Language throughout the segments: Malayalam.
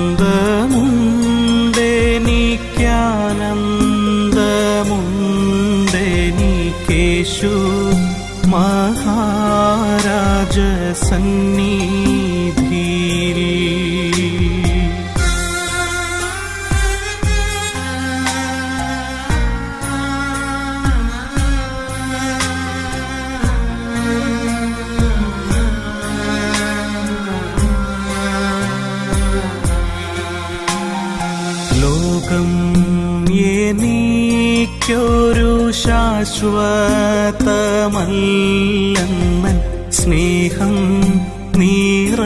न्द मुन्दे निज्ञानं दमुन्देनिकेषु महाराजसन् ശാശ്വതമല്ലെന്നൻ സ്നേഹം നീറന്നേശു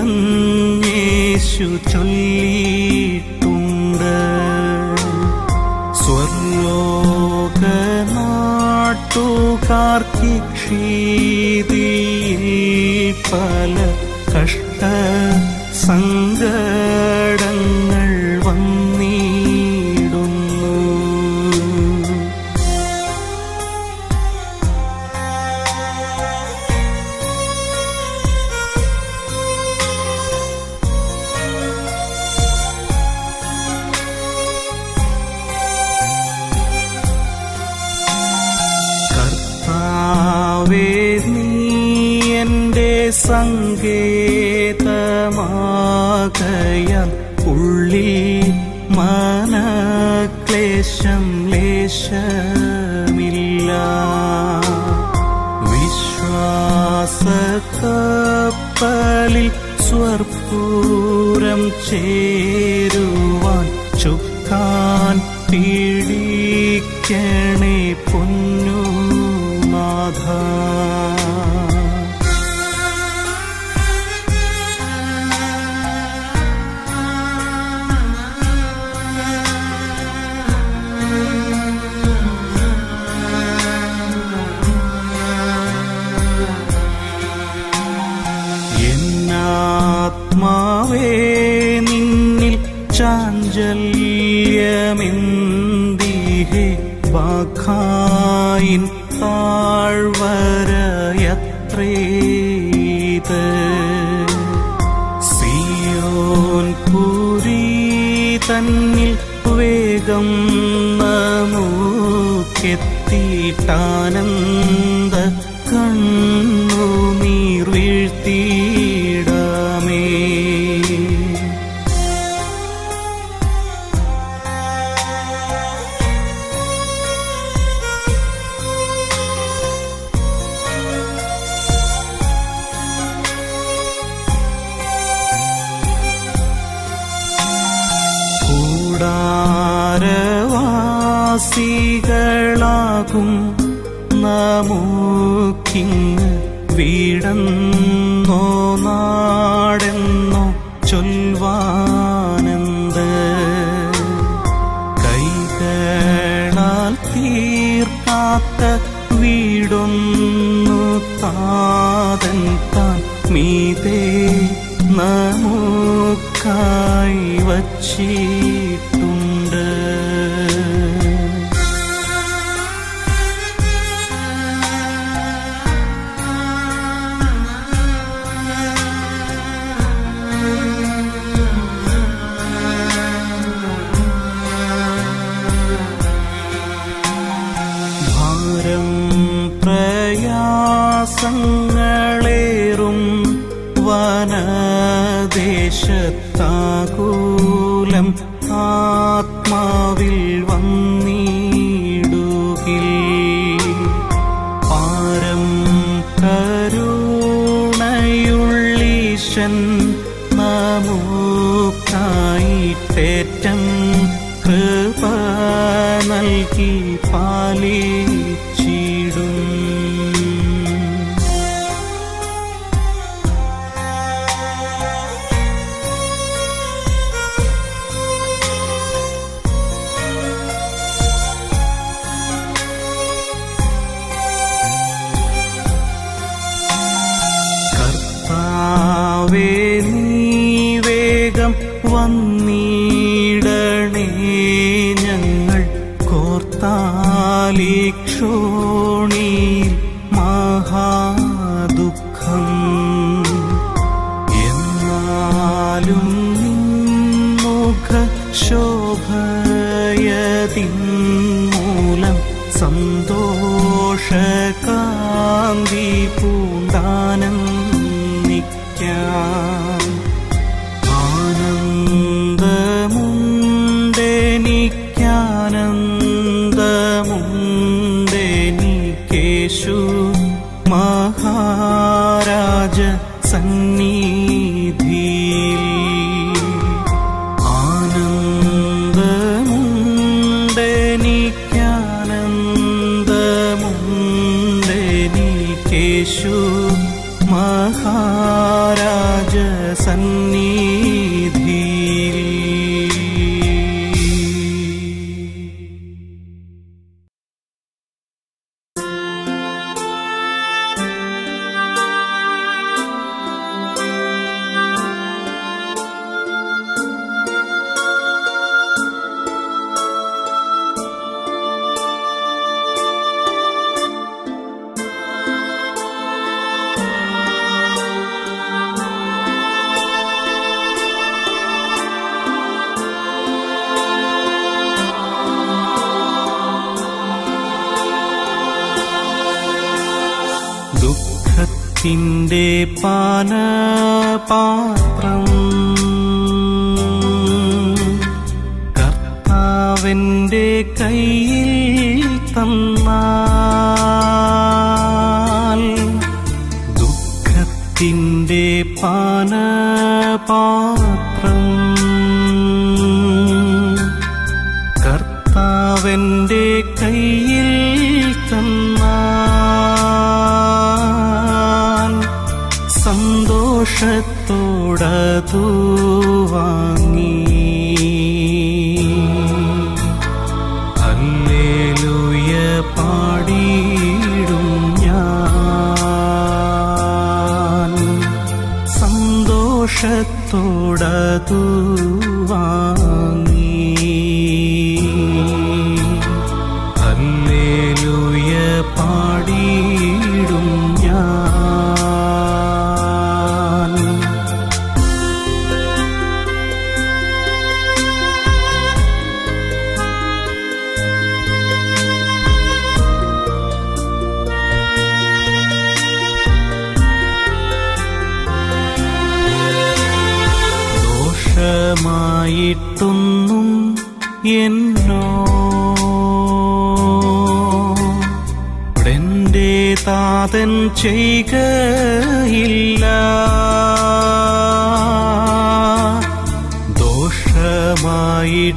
ചൊല്ലിയിട്ടുണ്ട്. സ്വർലോകനാട്ടുകാർക്കി ക്ഷീ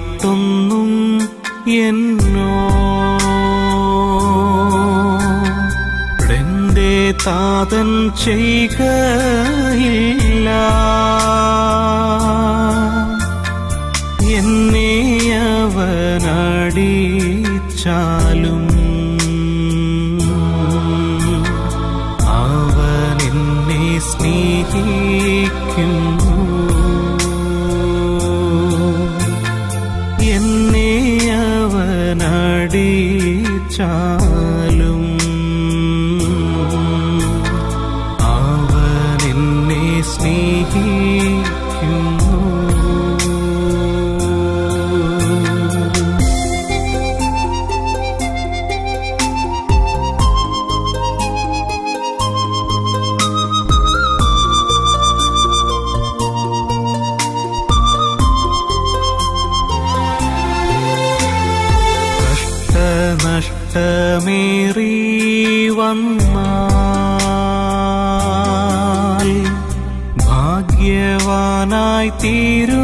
ദോഷമായിട്ടൊന്നും എന്നോ? താതൻ ചെയ്യുകയില്ല partir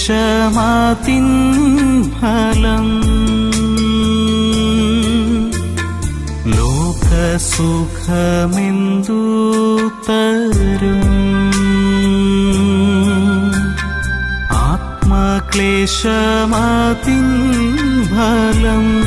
क्षमातिं फलम्। लोकुखमेन्दूतरम् आत्मक्लेशमातिं फलम्।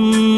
Om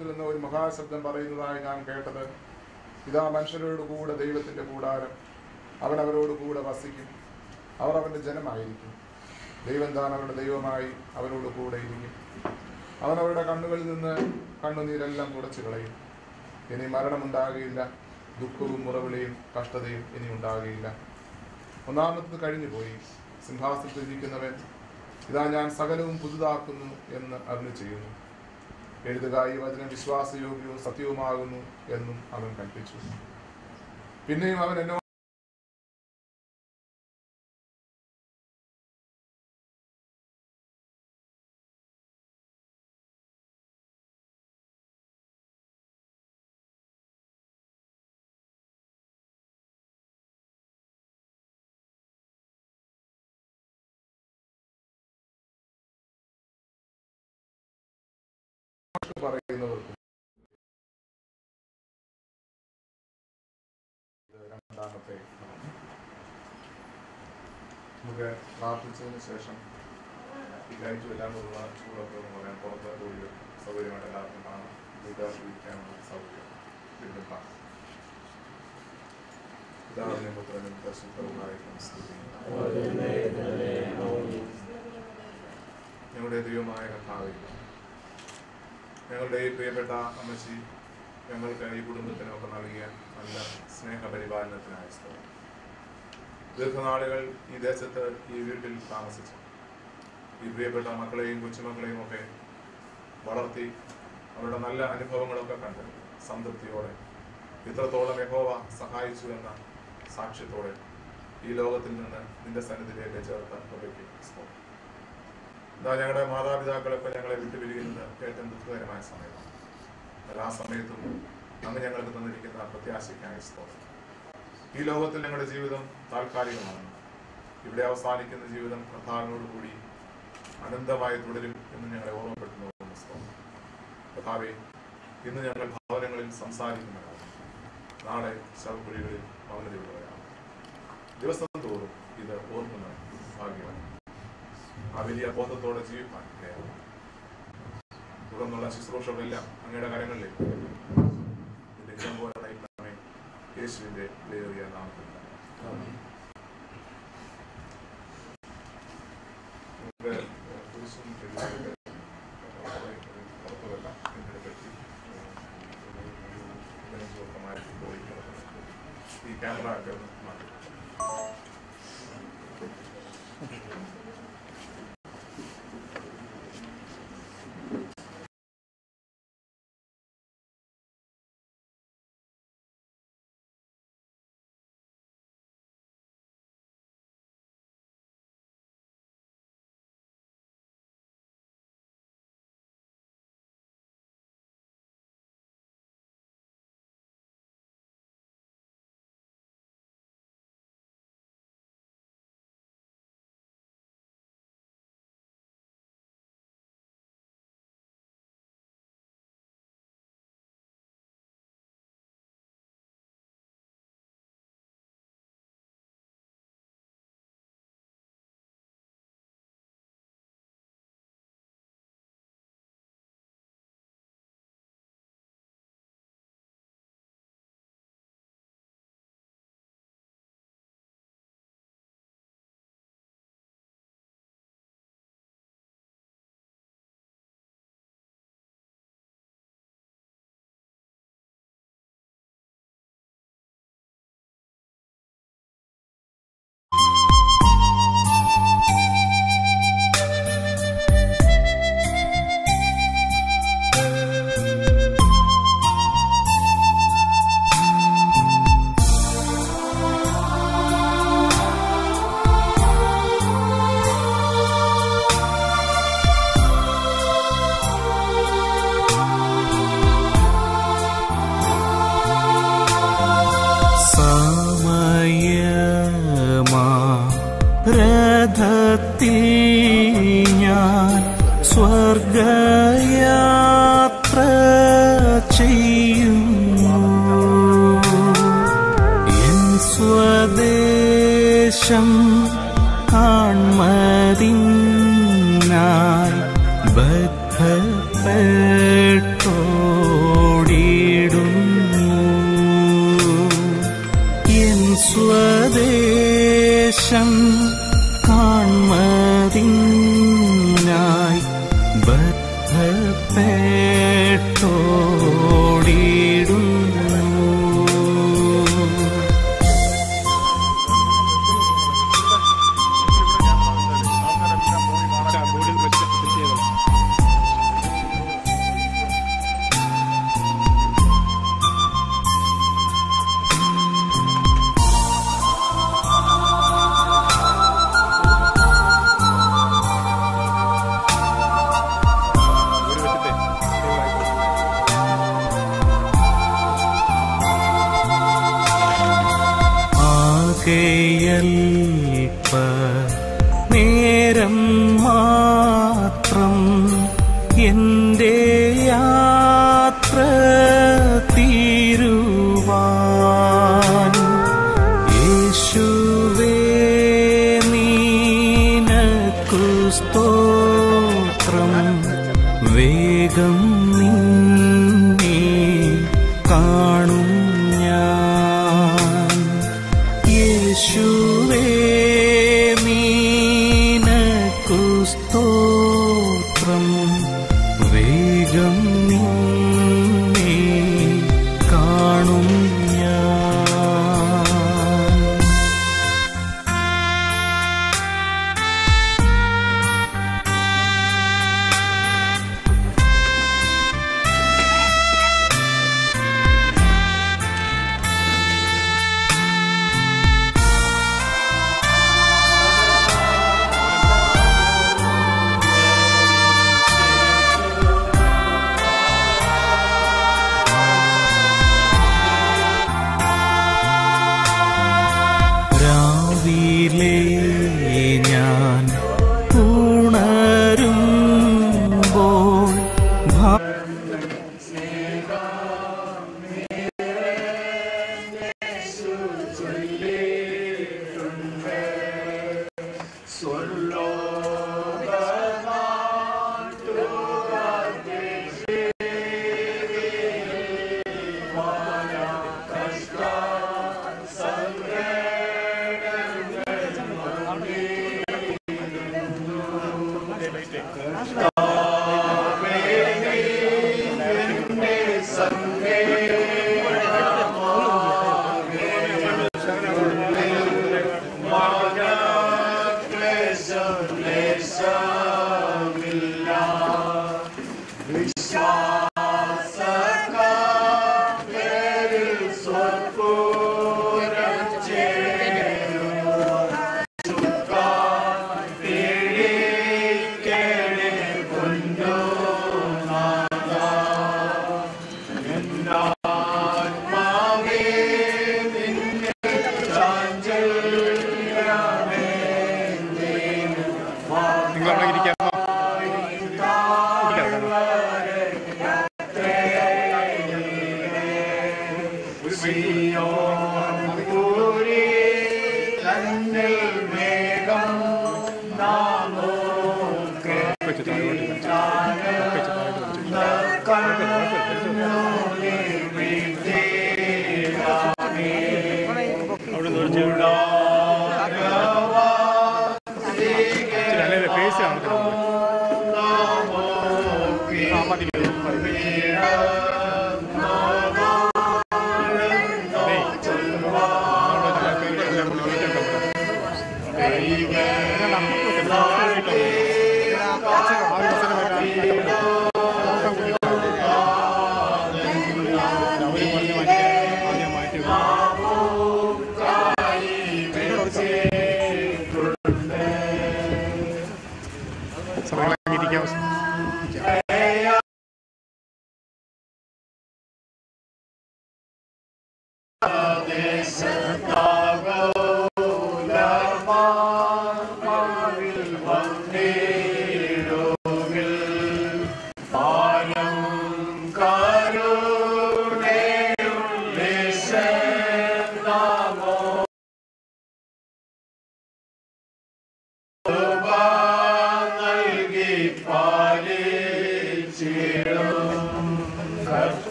സിംഹാസനത്തിൽ നിന്ന് ഒരു മഹാശബ്ദം പറയുന്നതായി ഞാൻ കേട്ടത്. ഇതാ മനുഷ്യരോട് കൂടെ ദൈവത്തിന്റെ കൂടാരം. അവൻ അവരോട് കൂടെ വസിക്കും. അവർ അവന്റെ ജനമായിരിക്കും. ദൈവം താൻ അവരുടെ ദൈവമായി അവരോട് കൂടെ ഇരിക്കും. അവൻ അവരുടെ കണ്ണുകളിൽ നിന്ന് കണ്ണുനീരെല്ലാം തുടച്ചു കളയും. ഇനി മരണമുണ്ടാകുകയില്ല ദുഃഖവും മുറവിളിയും കഷ്ടതയും ഇനി ഉണ്ടാകുകയില്ല ഒന്നാമത്തത് കഴിഞ്ഞുപോയി. സിംഹാസനത്തിൽ ഇരിക്കുന്നവൻ ഇതാ ഞാൻ സകലവും പുതുതാക്കുന്നു എന്ന് അരുളി ചെയ്യുന്നു. എഴുതുക. ഈ വചനം വിശ്വാസയോഗ്യവും സത്യവുമാകുന്നു എന്നും അവൻ കൽപ്പിച്ചു. പിന്നെയും അവൻ എന്നോട് നമുക്ക് പ്രാർത്ഥിച്ചതിന് ശേഷം ഈ ലൈറ്റും എല്ലാം ചൂടൊക്കെ എന്ന് പറയാൻ പുറത്ത് കൂടി സൗകര്യമായിട്ട് എല്ലാവർക്കും കാണാം. വീട്ടുകാർക്ക് ഇരിക്കാനുള്ള സൗകര്യം വീണ്ടും കാണാം. പിതാവിനെ ഞങ്ങളുടെ ദൈവമായ കഥാവിൽ ഞങ്ങളുടെ പ്രിയപ്പെട്ട അമ്മച്ചി ഞങ്ങൾക്ക് ഈ കുടുംബത്തിനൊക്കെ നൽകിയ നല്ല സ്നേഹപരിപാലനത്തിനായ സ്തോത്രം. ദീർഘനാളുകൾ ഈ ദേശത്ത് ഈ വീട്ടിൽ താമസിച്ചു. ഈ പ്രിയപ്പെട്ട മക്കളെയും കൊച്ചുമക്കളെയും ഒക്കെ വളർത്തി അവരുടെ നല്ല അനുഭവങ്ങളൊക്കെ കണ്ട് സംതൃപ്തിയോടെ ഇത്രത്തോളം യഹോവ സഹായിച്ചു എന്ന സാക്ഷ്യത്തോടെ ഈ ലോകത്തിൽ നിന്ന് നിന്റെ സന്നിധിയിലേക്ക് ചേർത്ത് കൃപയ്ക്ക് എന്താ ഞങ്ങളുടെ മാതാപിതാക്കളൊക്കെ ഞങ്ങളെ വിട്ടുപിരിയുന്നത് ഏറ്റവും ദുഃഖകരമായ സമയമാണ്. എല്ലാ സമയത്തും അങ്ങ് ഞങ്ങൾക്ക് തന്നിരിക്കുന്ന പ്രത്യാശയ്ക്കായി സ്തോത്രം. ഈ ലോകത്തിൽ ഞങ്ങളുടെ ജീവിതം താൽക്കാലികമാണ്. ഇവിടെ അവസാനിക്കുന്ന ജീവിതം കർത്താവിനോട് കൂടി അനന്തമായി തുടരും എന്ന് ഞങ്ങളെ ഓർമ്മപ്പെടുത്തുന്ന കർത്താവെ ഇന്ന് ഞങ്ങൾ ഭവനങ്ങളിൽ സംസാരിക്കുന്നവരാണ്. നാളെ ശവകുഴികളിൽ ഭവനതയുള്ളവരാണ് ദിവസം തോറും ഇത് ഓർക്കുന്ന ഭാഗ്യമാണ്. ആ വലിയ ബോധത്തോടെ ജീവിക്കാൻ തുടർന്നുള്ള ശുശ്രൂഷകളെല്ലാം അങ്ങയുടെ കരങ്ങളിലേക്ക് പോലെ 예수님의 매력이 나옵니 다. 아 멘.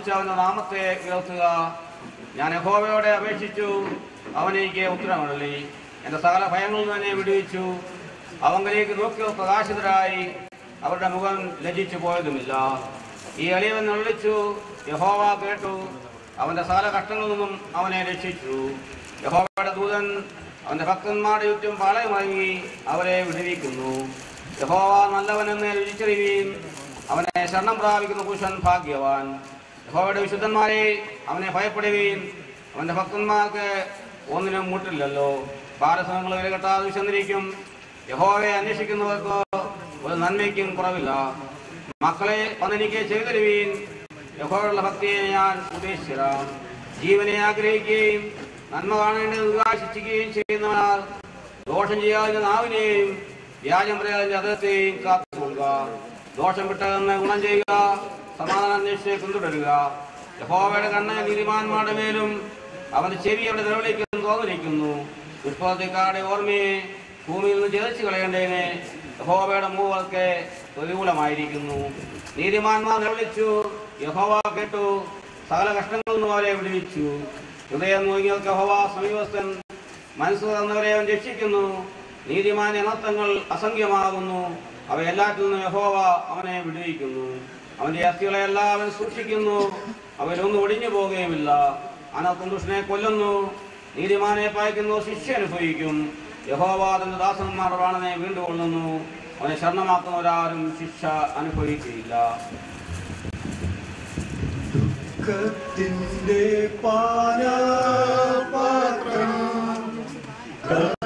ഒന്നിച്ച് നാമത്തെ ഉയർത്തുക. ഞാൻ യഹോവയോടെ അപേക്ഷിച്ചു. അവൻ എനിക്ക് എന്റെ സകല ഭയങ്ങളിൽ നിന്ന് എന്നെ വിടുവിച്ചു. അവങ്കലേക്ക് നോക്കി പ്രകാശിതരായി. അവരുടെ മുഖം ലജിച്ചു പോയതുമില്ല. ഈ എളിയവൻ വിളിച്ചു യഹോവ കേട്ടു. അവന്റെ സകല കഷ്ടങ്ങളിൽ നിന്നും അവനെ രക്ഷിച്ചു. യഹോവയുടെ ദൂതൻ അവന്റെ ഭക്തന്മാരുടെ ചുറ്റും പാളയമായി അവരെ വിടുവിക്കുന്നു. യഹോവ നല്ലവനെന്ന് രുചിച്ചറിയുകയും അവനെ ശരണം പ്രാപിക്കുന്ന പുരുഷൻ ഭാഗ്യവാൻ. യഹോവയുടെ വിശുദ്ധന്മാരെ അവനെ ഭയപ്പെടുകയും അവന്റെ ഭക്തന്മാർക്ക് ഒന്നിനും മുട്ടില്ലല്ലോ. പാരസങ്ങൾ വിലകെട്ടാതെ വിശന്നിരിക്കും. യഹോവയെ അന്വേഷിക്കുന്നവർക്ക് ഒരു നന്മയ്ക്കും കുറവില്ല. മക്കളെ വന്നെനിക്ക് ചെയ്തു തരുവീൻ. യഹോവയുള്ള ഭക്തിയെ ഞാൻ ഉപേക്ഷിച്ചിരാം. ജീവനെ ആഗ്രഹിക്കുകയും നന്മ കാണേണ്ടത് ശിക്ഷിക്കുകയും ചെയ്യുന്നവനാൽ ദോഷം ചെയ്യാതിന്റെ നാവിനെയും വ്യാജം പറയാതിന്റെ അതത്തെയും കാത്തുകൊള്ളുക. ദോഷം വിട്ടതെന്ന് ഗുണം ചെയ്യുക സമാധാന അന്വേഷിച്ച് പിന്തുടരുക. യഹോവയുടെ കണ്ണ് നീതിമാന്മാരുടെ മേലും അവന്റെ ചെവി അവിടെ നിലവിളിക്കുന്നു തോന്നിരിക്കുന്നു ദുഷ്പ്രവർത്തിക്കാരുടെ ഓർമ്മയെ ഭൂമിയിൽ നിന്ന് ചെതച്ചു കളയേണ്ടതിന് യഹോവയുടെ മൂവൊക്കെ പ്രതികൂലമായിരിക്കുന്നു. നീതിമാന്മാർ നിലവിളിച്ചു യഹോവ കേട്ടു സകല കഷ്ടങ്ങളിൽ അവരെ വിടുവിച്ചു. ഹൃദയം നോങ്ങിയവർക്ക് യഹോവ സമീപസ്ഥൻ മനസ്സ് തന്നവരെ അവൻ രക്ഷിക്കുന്നു. നീതിമാന്റെ അനർത്ഥങ്ങൾ അസംഖ്യമാകുന്നു. അവയെല്ലാറ്റിൽ നിന്നും യഹോവ അവനെ വിടുവിക്കുന്നു. അവന്റെ അസ്ഥികളെല്ലാം അവൻ സൂക്ഷിക്കുന്നു. അവരൊന്നും ഒടിഞ്ഞു പോകുകയുമില്ല. അനസന്തുഷ്ടനെ കൊല്ലുന്നു. നീതിമാനെ പായിക്കുന്നു. ശിക്ഷ അനുഭവിക്കും. യഹോവ തന്റെ ദാസന്മാരുടെ പ്രാണനെ വീണ്ടും കൊള്ളുന്നു അവനെ ശരണമാക്കുന്നവരാരും ശിക്ഷ അനുഭവിക്കുകയില്ല. ദുഃഖത്തിന്റെ പാനപാത്രം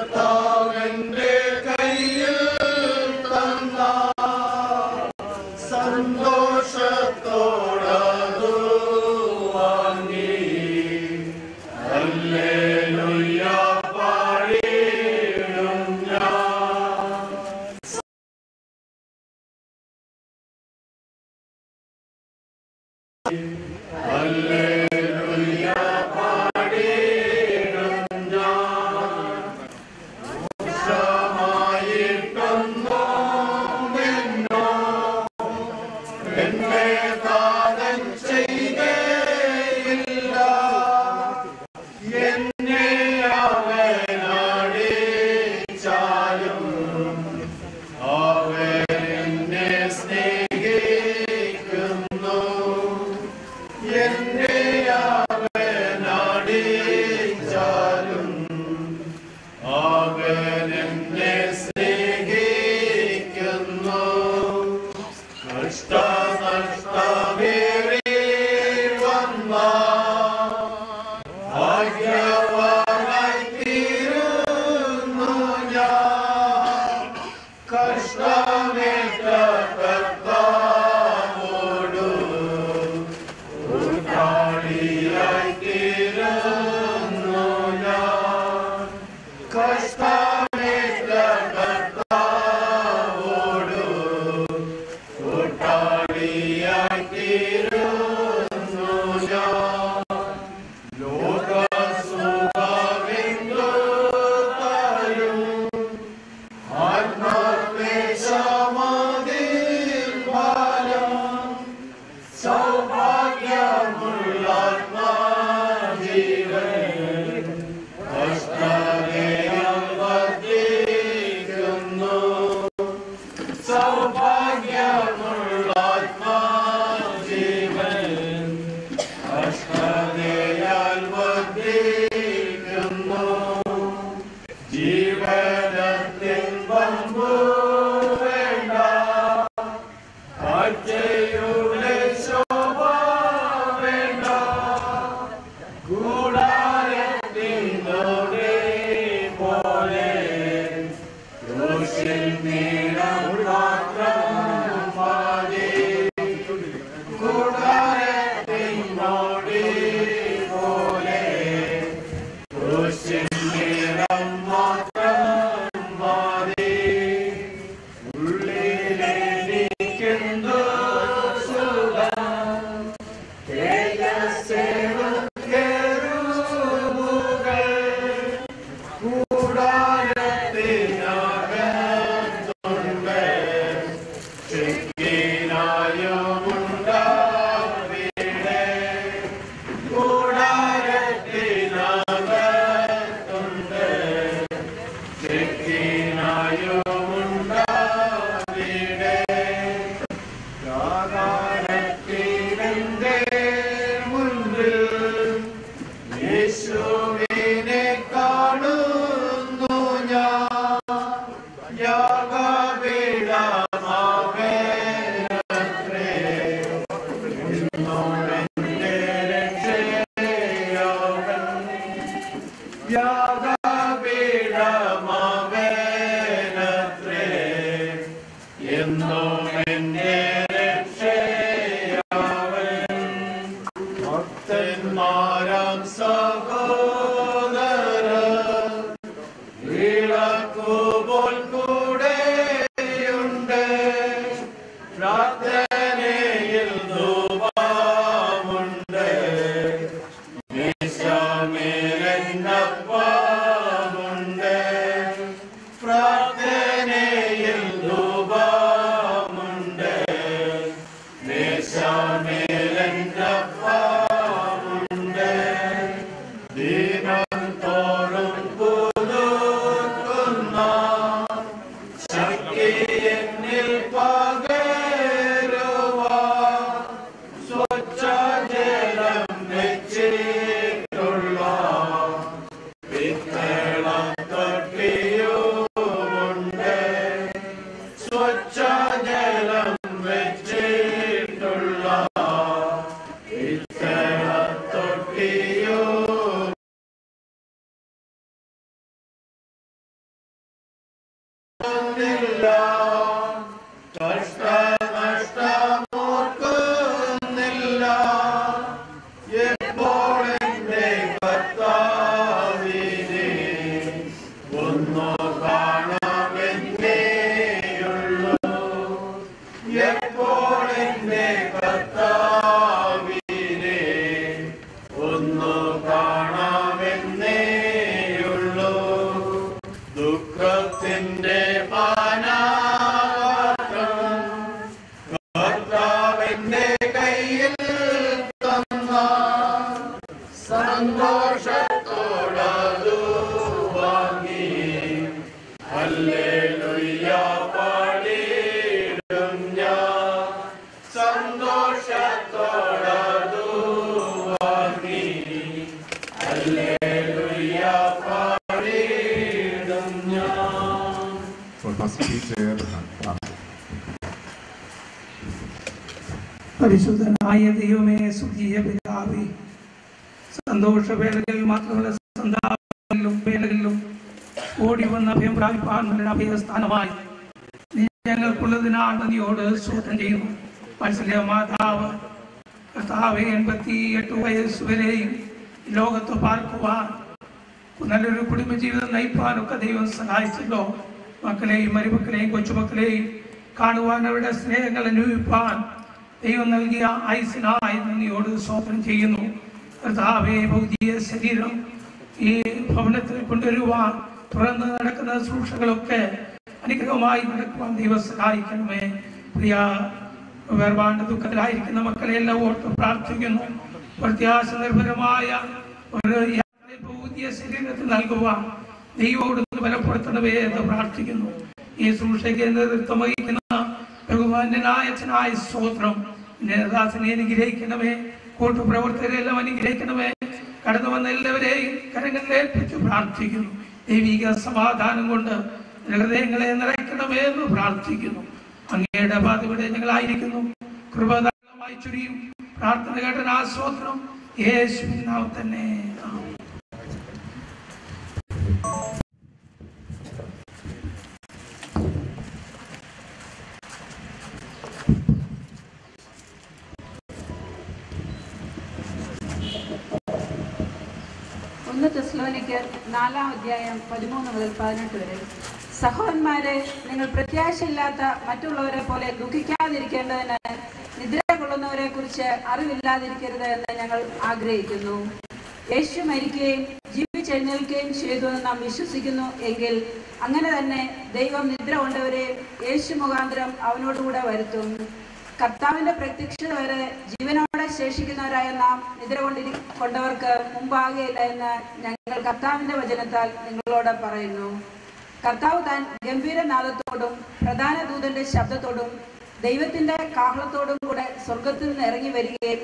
അനുഗ്രഹമായി നടക്കുവാൻ ദൈവം സഹായിക്കണമേ. പ്രിയ വേർപാണ്ട് ദുഃഖത്തിലായിരിക്കുന്ന മക്കളെ എല്ലാം ഓർത്ത് പ്രാർത്ഥിക്കുന്നു. പ്രത്യാശ നിർഭരമായ ഒരു യാത്രയെ പുതിയ ശരീരത്തിൽ നൽകുവാൻ ദൈവോട് ബലപ്പെടുത്തണമേ എന്ന് പ്രാർത്ഥിക്കുന്നു. ഈ സൂക്ഷയ്ക്ക് നേതൃത്വം വഹിക്കുന്ന ബഹുമാന്യനായ അച്ഛനായ സ്തോത്രം. നേതാസിനെ അനുഗ്രഹിക്കണമേ. കൂട്ടുപ്രവർത്തകരെല്ലാം അനുഗ്രഹിക്കണമേ. കടന്നു വന്ന എല്ലാവരെയും കരങ്ങളിൽ ഏൽപ്പിച്ചു പ്രാർത്ഥിക്കുന്നു. ദൈവിക സമാധാനം കൊണ്ട് ഹൃദയങ്ങളെ നിറയ്ക്കണമേ എന്ന് പ്രാർത്ഥിക്കുന്നു. അങ്ങയുടെ പാതിവിടെ ഞങ്ങളായിരിക്കുന്നു കൃപധാരണമായി ചുരിയും. പ്രാർത്ഥന കേട്ട ആസ്വാദനം യേശുവിനാവ് തന്നെ. ഒന്ന് ടെസ്ലോനിക്ക് നാലാം അധ്യായം പതിമൂന്ന് മുതൽ പതിനെട്ട് വരെ. സഹോദരന്മാരെ നിങ്ങൾ പ്രത്യാശയില്ലാത്ത മറ്റുള്ളവരെ പോലെ ദുഃഖിക്കാതിരിക്കേണ്ടതിന് നിദ്ര കൊള്ളുന്നവരെ കുറിച്ച് അറിവില്ലാതിരിക്കരുത് എന്ന് ഞങ്ങൾ ആഗ്രഹിക്കുന്നു. യേശു മരിക്കുകയും ജീവിച്ചെഴുന്നേൽക്കുകയും ചെയ്തു എന്ന് നാം വിശ്വസിക്കുന്നു എങ്കിൽ അങ്ങനെ തന്നെ ദൈവം നിദ്ര കൊണ്ടവരെ യേശു മുഖാന്തരം അവനോടുകൂടെ വരുത്തും. കർത്താവിന്റെ പ്രത്യക്ഷത വരെ ജീവനോടെ ശേഷിക്കുന്നവരായ നാം നിദ്ര കൊണ്ടിരി കൊണ്ടവർക്ക് മുമ്പാകെയില്ല എന്ന് ഞങ്ങൾ കർത്താവിന്റെ വചനത്താൽ നിങ്ങളോട് പറയുന്നു. കർത്താവ് താൻ ഗംഭീരനാദത്തോടും പ്രധാന ദൂതന്റെ ശബ്ദത്തോടും ദൈവത്തിന്റെ കാഹളത്തോടും കൂടെ സ്വർഗത്തിൽ നിന്ന് ഇറങ്ങി വരികയും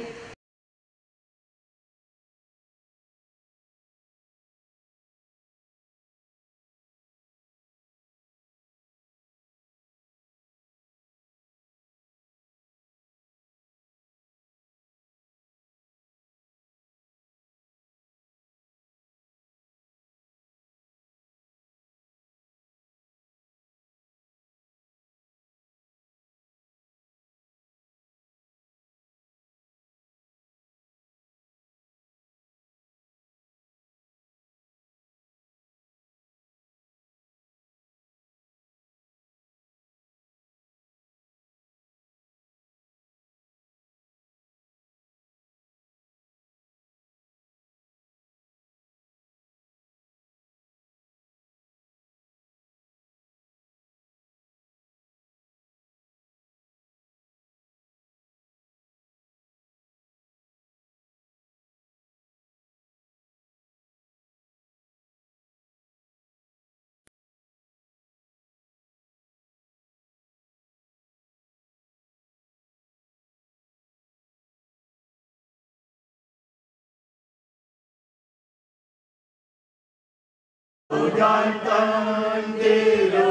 உடன் தந்தேரோ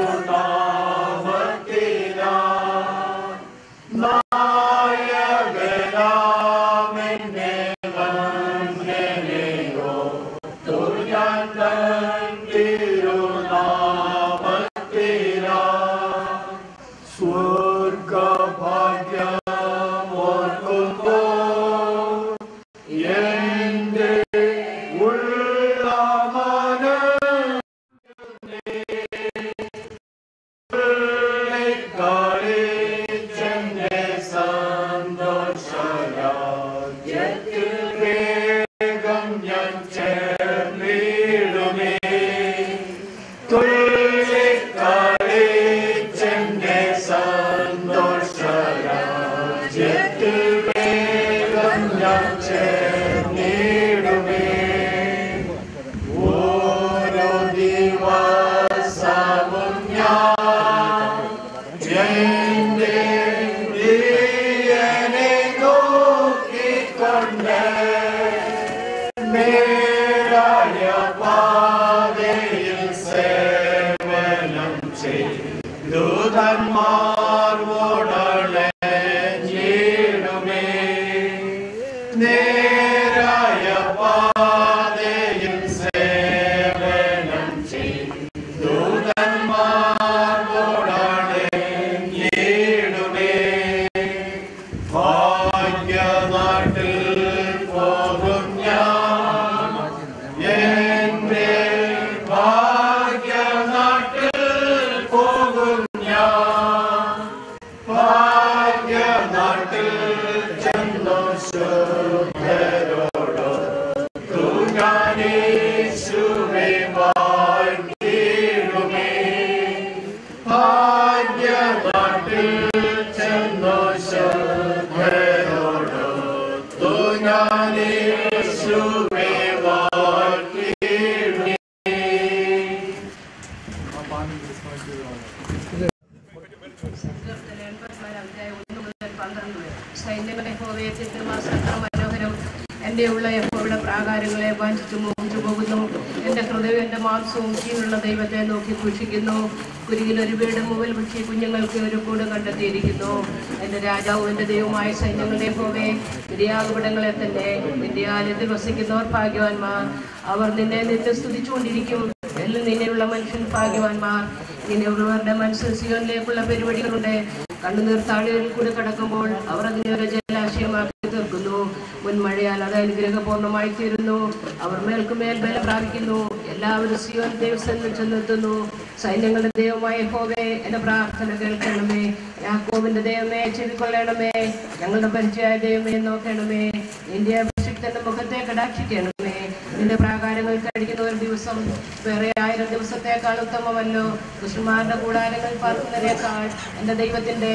നിര്യാഗപടങ്ങളെ തന്നെ നിന്റെ ആലയത്തിൽ വസിക്കുന്നവർ ഭാഗ്യവാന്മാർ. അവർ നിന്നെ നിന്നെ സ്തുതിച്ചുകൊണ്ടിരിക്കും. എല്ലാം നിന്നെയുള്ള മനുഷ്യൻ ഭാഗ്യവാന്മാർ. നിന്നെയുള്ളവരുടെ മനസ്സിൽ സിയോനിലേക്കുള്ള പരിപാടികളുണ്ട് കണ്ണുനീർ താഴെയിൽ കൂടി കടക്കുമ്പോൾ അവർ അതിനെ ഒരു ജലാശയമാക്കി തീർക്കുന്നു. മുൻമഴയാൽ അത് അനുഗ്രഹപൂർണമായി തീരുന്നു. അവർ മേൽക്കുമേൽ ബലം പ്രാപിക്കുന്നു. എല്ലാവരും സിയോൻ ദേവസ്ഥനിൽ ചെന്നെത്തുന്നു. സൈന്യങ്ങളുടെ ദൈവമായ ഹോവേ എന്റെ പ്രാർത്ഥന കേൾക്കണമേ. യാക്കോവിന്റെ ദൈവമേ ചെവിക്കൊള്ളണമേ. ഞങ്ങളുടെ പരിചയ ദൈവമേ നോക്കണമേ. ഇന്ത്യ അഭിഷിക്തന്റെ മുഖത്തെ കടാക്ഷിക്കണമേ. നിന്റെ പ്രാകാരങ്ങൾ കഴിക്കുന്ന ഒരു ദിവസം വേറെ ആയിരം ദിവസത്തേക്കാൾ ഉത്തമമല്ലോ. കൃഷ്ണന്മാരുടെ കൂടാരങ്ങൾ പറക്കുന്നതിനേക്കാൾ എന്റെ ദൈവത്തിന്റെ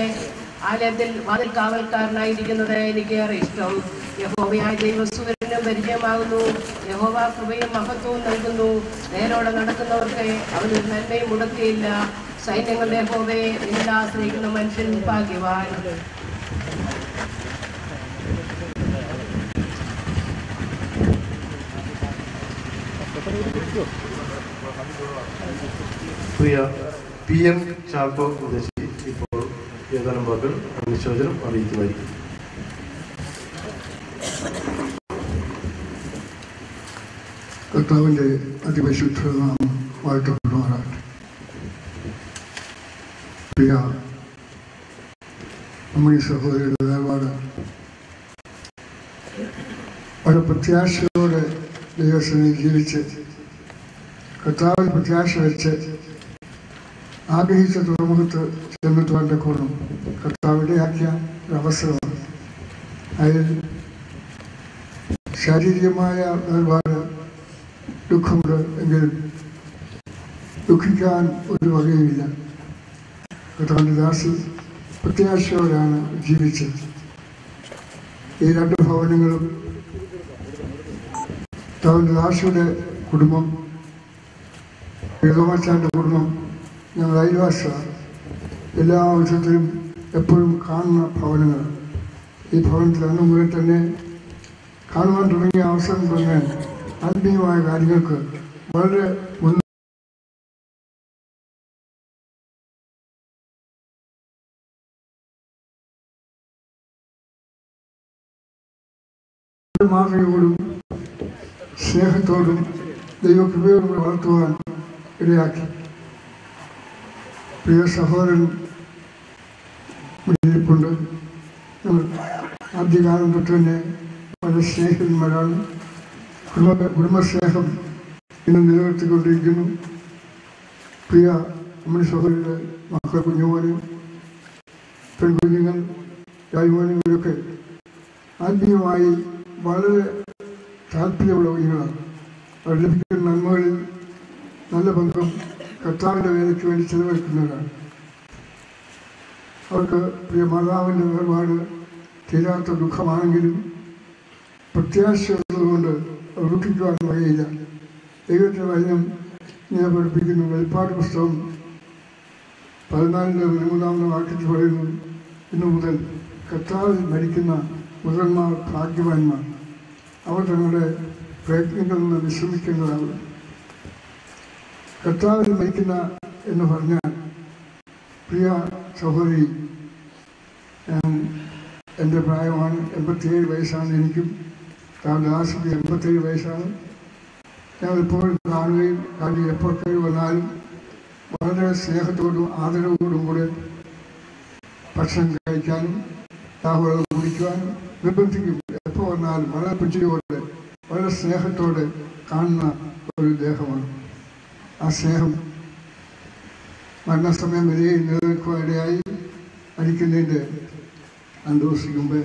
ആലയത്തിൽ വാതിൽ കാവൽക്കാരനായിരിക്കുന്നത് എനിക്കേറെ ഇഷ്ടം. യഹോവയായ ദൈവസൂര്യനും പരിചയമാകുന്നു. യഹോവ കൃപയും മഹത്വവും നൽകുന്നു. നേരോടെ നടക്കുന്നവർക്ക് അവന് നന്മയും മുടക്കുകയില്ല. സൈന്യങ്ങളുടെ നിന്നിൽ ആശ്രയിക്കുന്ന മനുഷ്യൻ ഭാഗ്യവാൻ. പ്രിയ പി എം ചാക്കോ ഉദ്ദേശി ഇപ്പോൾ ഏതാനും വാക്കുകൾ അനുശോചനം അറിയിക്കുമായിരിക്കും കർത്താവിന്റെ അതിപരിശുദ്ധ നാം വാഴ്ത്തപ്പെടുമാറാട്ടെ പ്രിയ നമ്മുടെ ഈ സഹോദരിയുടെ വേർപാട് വളരെ പ്രത്യാശയോടെ ദൈവസ്ഥനെ ജീവിച്ച് കർത്താവിൽ പ്രത്യാശ വെച്ച് ആഗ്രഹിച്ച തുറമുഖത്ത് ചെന്നെത്തുവാൻ തക്കോണം കർത്താവ് ഇടയാക്കിയ ഒരു അവസരമാണ് അതിൽ ശാരീരികമായ വേർപാട് ദുഃഖമുണ്ട് എങ്കിലും ദുഃഖിക്കാൻ ഒരു വകയുമില്ല കർത്താവിന്റെ ദാസി പ്രത്യാശയോടെയാണ് ജീവിച്ചത്. ഈ രണ്ട് ഭവനങ്ങളും കർത്താവിന്റെ ദാസിയുടെ കുടുംബം എഴുതമാച്ചാന്റെ കുടുംബം ഞങ്ങൾ അയൽവാസികളാണ്. എല്ലാ ആവശ്യത്തിലും എപ്പോഴും കാണുന്ന ഭവനങ്ങൾ. ഈ ഭവനത്തിൽ അന്ന് മുതൽ തന്നെ കാണുവാൻ തുടങ്ങിയ അവസരം തന്നെ ആത്മീയമായ കാര്യങ്ങൾക്ക് വളരെ മുൻ മാതൃകയോടും സ്നേഹത്തോടും ദൈവകൃപയോടും വളർത്തുവാൻ ഇടയാക്കി. പ്രിയ സഹോദരൻ മുന്നിലിപ്പുണ്ട് ആദ്യകാലം തൊട്ട് തന്നെ വളരെ സ്നേഹിതന്മാരാണ്. കുടുംബ കുടുംബസ്നേഹം ഇന്ന് നിലനിർത്തിക്കൊണ്ടിരിക്കുന്നു. പ്രിയ അമ്മണി സഹോദരിയുടെ മക്കൾ കുഞ്ഞുമോനും പെൺകുഞ്ഞുങ്ങൾ രാജ്മോനും ഇവരൊക്കെ ആത്മീയമായി വളരെ താല്പര്യമുള്ള കുഞ്ഞുങ്ങളാണ്. അവർ ലഭിക്കുന്ന നന്മകളിൽ നല്ല ബന്ധം കർത്താവിന്റെ വേലയ്ക്ക് വേണ്ടി ചെലവഴിക്കുന്നവരാണ്. അവർക്ക് പ്രിയ മാതാവിന്റെ വേർപാട് തീരാത്ത ദുഃഖമാണെങ്കിലും പ്രത്യാശയുള്ളതുകൊണ്ട് അവർ ദുഃഖിക്കുവാൻ വകയില്ല ദൈവത്തിന്റെ വചനം ഇങ്ങനെ പഠിപ്പിക്കുന്നു. വെളിപ്പാട് പുസ്തകം പതിനാലിന്റെ പതിമൂന്നാമത്തെ വാക്യത്തിൽ പറയുന്നു ഇന്നു മുതൽ കർത്താവിൽ മരിക്കുന്ന മുതന്മാർ ഭാഗ്യവാന്മാർ. അവർ തങ്ങളുടെ പ്രയത്നങ്ങളിൽ നിന്ന് വിശ്രമിക്കേണ്ടതാണ് കർത്താവിൽ മരിക്കുന്ന എന്ന് പറഞ്ഞാൽ പ്രിയ സഹോദരി എന്റെ പ്രായമാണ് എൺപത്തിയേഴ് വയസ്സാണ് എനിക്കും ലാസ്റ്റ് എൺപത്തേഴ് വയസ്സാണ്. ഞങ്ങൾ എപ്പോഴും കാണുകയും കാര്യം എപ്പോഴൊക്കെ വന്നാലും വളരെ സ്നേഹത്തോടും ആദരവോടും കൂടെ ഭക്ഷണം കഴിക്കാനും ദാഹവെള്ളം കുടിക്കുവാനും നിർബന്ധിക്കും. വന്നാലും വളരെ പുഞ്ചിരിയോടെ വളരെ സ്നേഹത്തോടെ കാണുന്ന ഒരു ദേഹമാണ്. ആ സ്നേഹം മരണസമയം വരെയും നിലനിൽക്കുവാനിടയായി മരിക്കുന്നതിന്റെ രണ്ടു ദിവസത്തിന് മുമ്പ്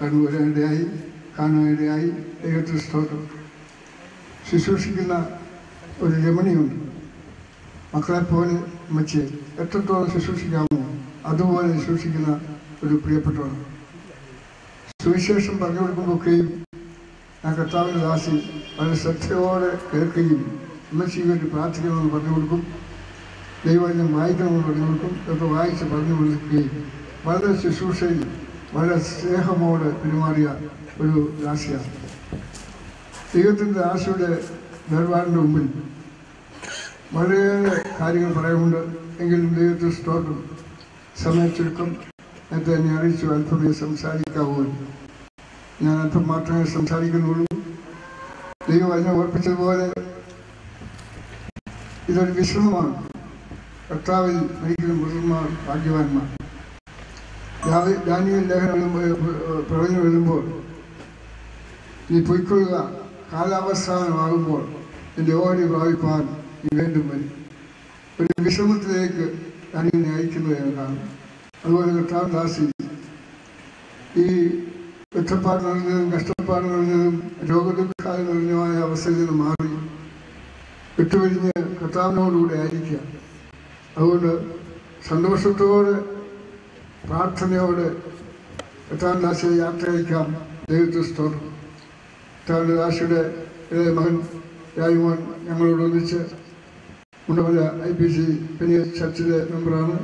കണ്ടുവരാനിടയായി കാണാനിടയായി ദൈവത്തിൽ സ്തോത്രം. ശുശ്രൂഷിക്കുന്ന ഒരു രമണിയുണ്ട്. മക്കളെ പോലെ അമ്മച്ചി എത്രത്തോളം ശുശ്രൂഷിക്കാമോ അതുപോലെ ശുശ്രൂഷിക്കുന്ന ഒരു പ്രിയപ്പെട്ടവണ് സുവിശേഷം പറഞ്ഞു കൊടുക്കുമ്പോഴൊക്കെയും ആ കർത്താവിന്റെ ദാസി വളരെ ശ്രദ്ധയോടെ കേൾക്കുകയും അമ്മച്ചിക്ക് വേണ്ടി പ്രാർത്ഥിക്കണമെന്ന് പറഞ്ഞു കൊടുക്കും. ദൈവവചനം വായിക്കണമെന്ന് പറഞ്ഞു കൊടുക്കും. ഇതൊക്കെ വായിച്ച് പറഞ്ഞു കൊടുക്കുകയും വളരെ ശുശ്രൂഷയിൽ വളരെ സ്നേഹമോടെ പെരുമാറിയ ഒരു രാശിയാണ് ദൈവത്തിന്റെ ദാസിയുടെ വേർപാടിന്റെ മുമ്പിൽ വളരെയേറെ കാര്യങ്ങൾ പറയാനുണ്ട്. എങ്കിലും ദൈവത്തിൽ സ്തോത്രം. സമയ ചുരുക്കം നേരത്തെ എന്നെ അറിയിച്ചു അല്പമേ സംസാരിക്കാവൂ. ഞാൻ അല്പം മാത്രമേ സംസാരിക്കുന്നുള്ളൂ. ദൈവം അതിനെ ഓർപ്പിച്ചതുപോലെ ഇതൊരു വിശ്രമമാണ്. കർത്താവിൽ മരിക്കുന്ന മുസ്ലിംമാർ ഭാഗ്യവാന്മാർ. ദാനിയൽ ലേഖനം എഴുതുമ്പോൾ പ്രവചനം എഴുതുമ്പോൾ നീ പൊയ്ക്കൊള്ളുക. കാലാവസ്ഥാനമാകുമ്പോൾ എന്റെ ഓഹരി പ്രാപിപ്പാൻ നീ വീണ്ടും വരും. ഒരു വിശ്രമത്തിലേക്ക് ഞാൻ എന്നെ അയക്കുന്നത് ഞാൻ അതുപോലെ കർത്താവ് ദാസി ഈ ഒറ്റപ്പാട് നിറഞ്ഞതും കഷ്ടപ്പാട് നിറഞ്ഞതും രോഗദുഃഖാൽ നിറഞ്ഞതുമായ അവസ്ഥയിൽ നിന്ന് മാറി വിട്ടുപിരിഞ്ഞ് കർത്താവിനോടുകൂടെ ആയിരിക്കുക. അതുകൊണ്ട് സന്തോഷത്തോടെ പ്രാർത്ഥനയോടെ എട്ടാം യാത്ര അയക്കാം ദൈവത്തെ സ്തോത്രം. എട്ടാം ദാസിയുടെ ഇളയ മകൻ രാജ്മോഹൻ ഞങ്ങളോടൊന്നിച്ച് മുണ്ടമല ഐ പി സി പിന്നെ ചർച്ചിലെ മെമ്പറാണ്.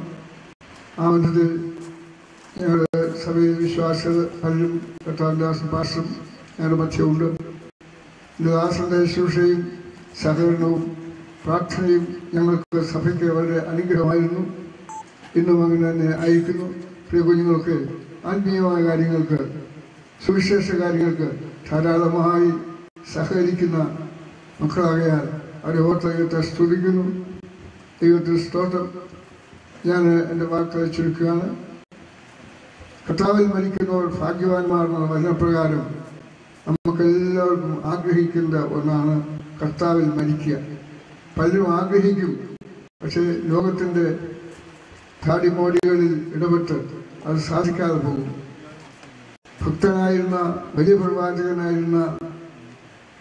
ആ ബന്ധത്തിൽ ഞങ്ങളുടെ സഭയിൽ വിശ്വാസികൾ പലരും കർത്താവിന്റെ ദാസൻ പാസ്റ്ററും ഞങ്ങളുടെ മധ്യമുണ്ട് ദാസന്റെ ശുശ്രൂഷയും സഹകരണവും പ്രാർത്ഥനയും ഞങ്ങൾക്ക് സഭയ്ക്ക് വളരെ അനുഗ്രഹമായിരുന്നു. ഇന്നും അങ്ങനെ തന്നെ അയക്കുന്നു പ്രിയ കുഞ്ഞുങ്ങൾക്ക് ആത്മീയമായ കാര്യങ്ങൾക്ക് സുവിശേഷ കാര്യങ്ങൾക്ക് ധാരാളമായി സഹകരിക്കുന്ന മക്കളാകയാൽ അവരെ ഓർത്ത് ദൈവത്തെ സ്തുതിക്കുന്നു. ദൈവത്തിൽ സ്തോത്രം. ഞാൻ എന്റെ വാക്ക് ചുരുക്കുകയാണ് കർത്താവിൽ മരിക്കുന്നവർ ഭാഗ്യവാന്മാർ എന്ന വചനപ്രകാരം നമുക്കെല്ലാവർക്കും ആഗ്രഹിക്കുന്ന ഒന്നാണ് കർത്താവിൽ മരിക്കുക. പലരും ആഗ്രഹിക്കും പക്ഷേ ലോകത്തിന്റെ താടിമോടികളിൽ ഇടപെട്ട് അത് സാധിക്കാതെ പോകും. ഭക്തനായിരുന്ന വലിയ പ്രവാചകനായിരുന്ന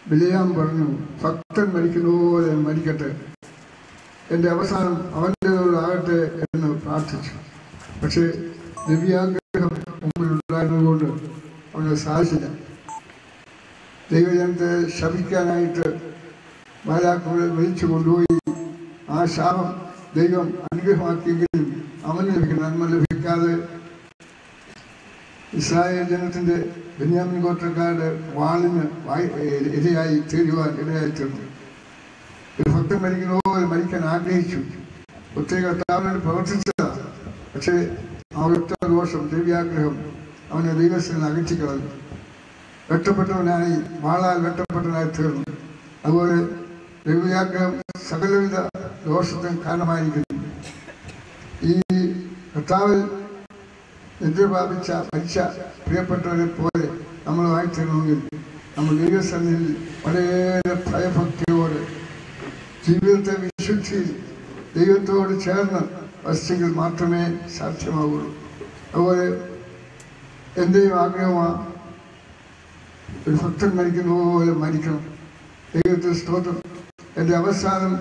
വിലയാം പറഞ്ഞു ഭക്തൻ മരിക്കുന്ന പോലെ മരിക്കട്ടെ. എന്റെ അവസാനം അവന്റേതോടാകട്ടെ എന്ന് പ്രാർത്ഥിച്ചു. പക്ഷേ ദിവ്യാഗ്രഹം മുമ്പിലുണ്ടായിരുന്നതുകൊണ്ട് അവന് സാധിച്ചില്ല. ദൈവജനത്തെ ശപിക്കാനായിട്ട് മാതാക്കളെ വിളിച്ചു കൊണ്ടുപോയി. ആ ശാപം ദൈവം അനുഗ്രഹമാക്കിയെങ്കിലും അവന് ലഭിക്കുന്ന നന്മ ലഭിക്കാതെ ഇസ്രായേൽ ജനത്തിന്റെ ബെന്യാമിൻ ഗോത്രക്കാരുടെ വാളിന് ഇരയായി തീരുവാൻ ഇടയായി തീർന്നു. ഒരു ഭക്തൻ മരിക്കുന്ന മരിക്കാൻ ആഗ്രഹിച്ചു. ഒത്തിരി കർത്താവിനോട് പ്രവർത്തിച്ചതാണ് പക്ഷേ അവരൊറ്റ ദോഷം ദിവ്യാഗ്രഹം അവനെ ദൈവസ്ഥയിൽ അകറ്റിക്കളഞ്ഞു. വെട്ടപ്പെട്ടവനായി വാളാൽ വെട്ടപ്പെട്ടവനായി തീർന്നു. അതുപോലെ ദിവ്യാഗ്രഹം സകലവിധ ദോഷത്തിന് കാരണമായിരിക്കുന്നു. ഈ കർത്താവിൽ നിദ്ര പ്രാപിച്ച മരിച്ച പ്രിയപ്പെട്ടവരെ പോലെ നമ്മൾ വായിത്തീരണമെങ്കിൽ നമ്മൾ ദൈവസന്നിധിയിൽ വളരെ ഭയഭക്തിയോടെ ജീവിതത്തെ വിശുദ്ധിയിൽ ദൈവത്തോട് ചേർന്ന് വസിച്ചെങ്കിൽ മാത്രമേ സാധ്യമാവുള്ളൂ. അതുപോലെ എന്റെയും ആഗ്രഹമാണ് ഒരു ഭക്തൻ മരിക്കുന്ന പോലെ മരിക്കണം. ദൈവത്തിൽ സ്തോത്രം. എന്റെ അവസാനം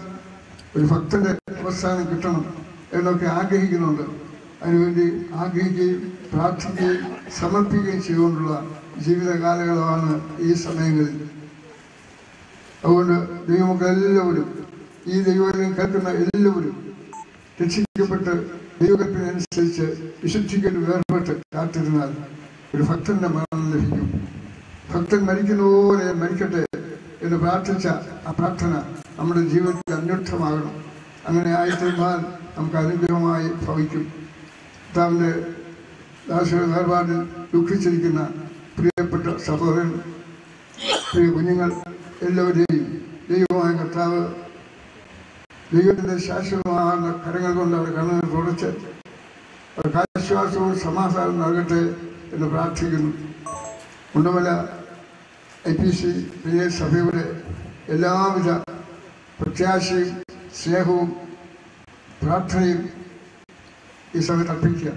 ഒരു ഭക്തന്റെ അവസാനം കിട്ടണം എന്നൊക്കെ ആഗ്രഹിക്കുന്നുണ്ട്. അതിനുവേണ്ടി ആഗ്രഹിക്കുകയും പ്രാർത്ഥിക്കുകയും സമർപ്പിക്കുകയും ചെയ്തുകൊണ്ടുള്ള ജീവിതകാലങ്ങളാണ് ഈ സമയങ്ങളിൽ. അതുകൊണ്ട് ദൈവമക്കൾ എല്ലാവരും ഈ ദൈവം കേൾക്കുന്ന എല്ലാവരും രക്ഷിക്കപ്പെട്ട് ദൈവകൽപ്പനനുസരിച്ച് വിശുദ്ധിക്കൽ വേർപെട്ട് കാത്തിരുന്നാൽ ഒരു ഭക്തന്റെ മരണം ലഭിക്കും. ഭക്തൻ മരിക്കുന്ന പോലെ മരിക്കട്ടെ എന്ന് പ്രാർത്ഥിച്ച ആ പ്രാർത്ഥന നമ്മുടെ ജീവിതത്തിൽ അന്യുദ്ധമാകണം അങ്ങനെ ആയിത്തീർന്നാൽ നമുക്ക് അനുഗ്രഹമായി ഭവിക്കും. താവിന്റെ ദാസയുടെ വേർപാടിൽ ദുഃഖിച്ചിരിക്കുന്ന പ്രിയപ്പെട്ട സഹോദരൻ പ്രിയ കുഞ്ഞുങ്ങൾ എല്ലാവരെയും ദൈവമായ കർത്താവ് ദൈവത്തിന്റെ ശാശ്വതമായ കരങ്ങൾ കൊണ്ട് അവർ കണ്ണുകൾ തുടച്ച് അവർക്ക് ആശ്വാസവും സമാധാനവും നൽകട്ടെ എന്ന് പ്രാർത്ഥിക്കുന്നു. ഉണ്ടമല ഐ പി സി വലിയ സഭയുടെ എല്ലാവിധ പ്രത്യാശയും സ്നേഹവും പ്രാർത്ഥനയും ഈ സമയത്ത് അർപ്പിക്കുക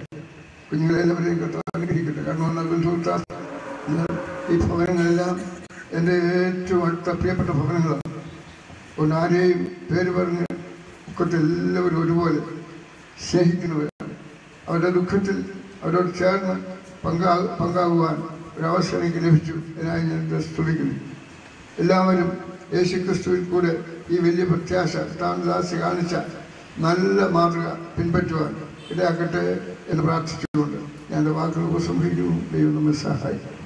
കുഞ്ഞുങ്ങളെല്ലാവരെയും കർത്താവ് അനുഗ്രഹിക്കട്ടെ. കാരണം നൽകുന്ന സുഹൃത്താ ഈ ഭവനങ്ങളെല്ലാം എന്റെ ഏറ്റവും അടുത്ത പ്രിയപ്പെട്ട ഭവനങ്ങളാണ്. അതുകൊണ്ട് ആരെയും പേര് പറഞ്ഞ് ദുഃഖത്തിൽ എല്ലാവരും ഒരുപോലെ സ്നേഹിക്കുന്നവരാണ് അവരുടെ ദുഃഖത്തിൽ അവരോട് ചേർന്ന് പങ്കാ പങ്കാകുവാൻ ഒരവസരം എനിക്ക് ലഭിച്ചു എന്നായി ഞാൻ സ്തുതിക്കുന്നു. എല്ലാവരും യേശു ക്രിസ്തുവിൽ കൂടെ ഈ വലിയ പ്രത്യാശ താമദാസി കാണിച്ച നല്ല മാതൃക പിൻപറ്റുവാൻ ഇടയാക്കട്ടെ എന്ന് പ്രാർത്ഥിച്ചുകൊണ്ട് ഞാൻ എന്റെ വാക്കുകൾ ഉപസംഹരിക്കുന്നു. ദൈവം നമ്മെ സഹായിക്കും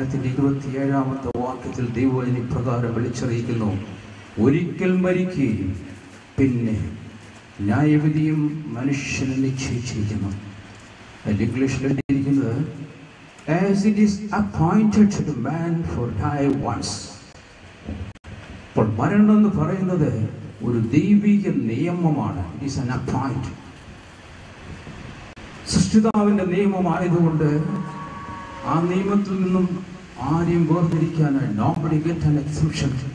ഒൻപതാം അധ്യായത്തിന്റെ ഇരുപത്തിയേഴാമത്തെ വാക്യത്തിൽ ദൈവം ഇപ്രകാരം വിളിച്ചറിയിക്കുന്നു. ഒരിക്കൽ മരിക്കുകയും പിന്നെ ന്യായവിധിയും മനുഷ്യനെ നിശ്ചയിച്ചിരിക്കുന്നു. അതിൽ ഇംഗ്ലീഷിൽ എഴുതിയിരിക്കുന്നത് as it is appointed to man for die once അപ്പോൾ മരണം എന്ന് പറയുന്നത് ഒരു ദൈവിക നിയമമാണ്. ഇറ്റ് ഈസ് അൻ അപ്പോയിന്റ് സൃഷ്ടിതാവിന്റെ നിയമമായതുകൊണ്ട് ആ നിയമത്തിൽ നിന്നും വേർതിരിക്കാനായി നോബഡി ഗെറ്റ്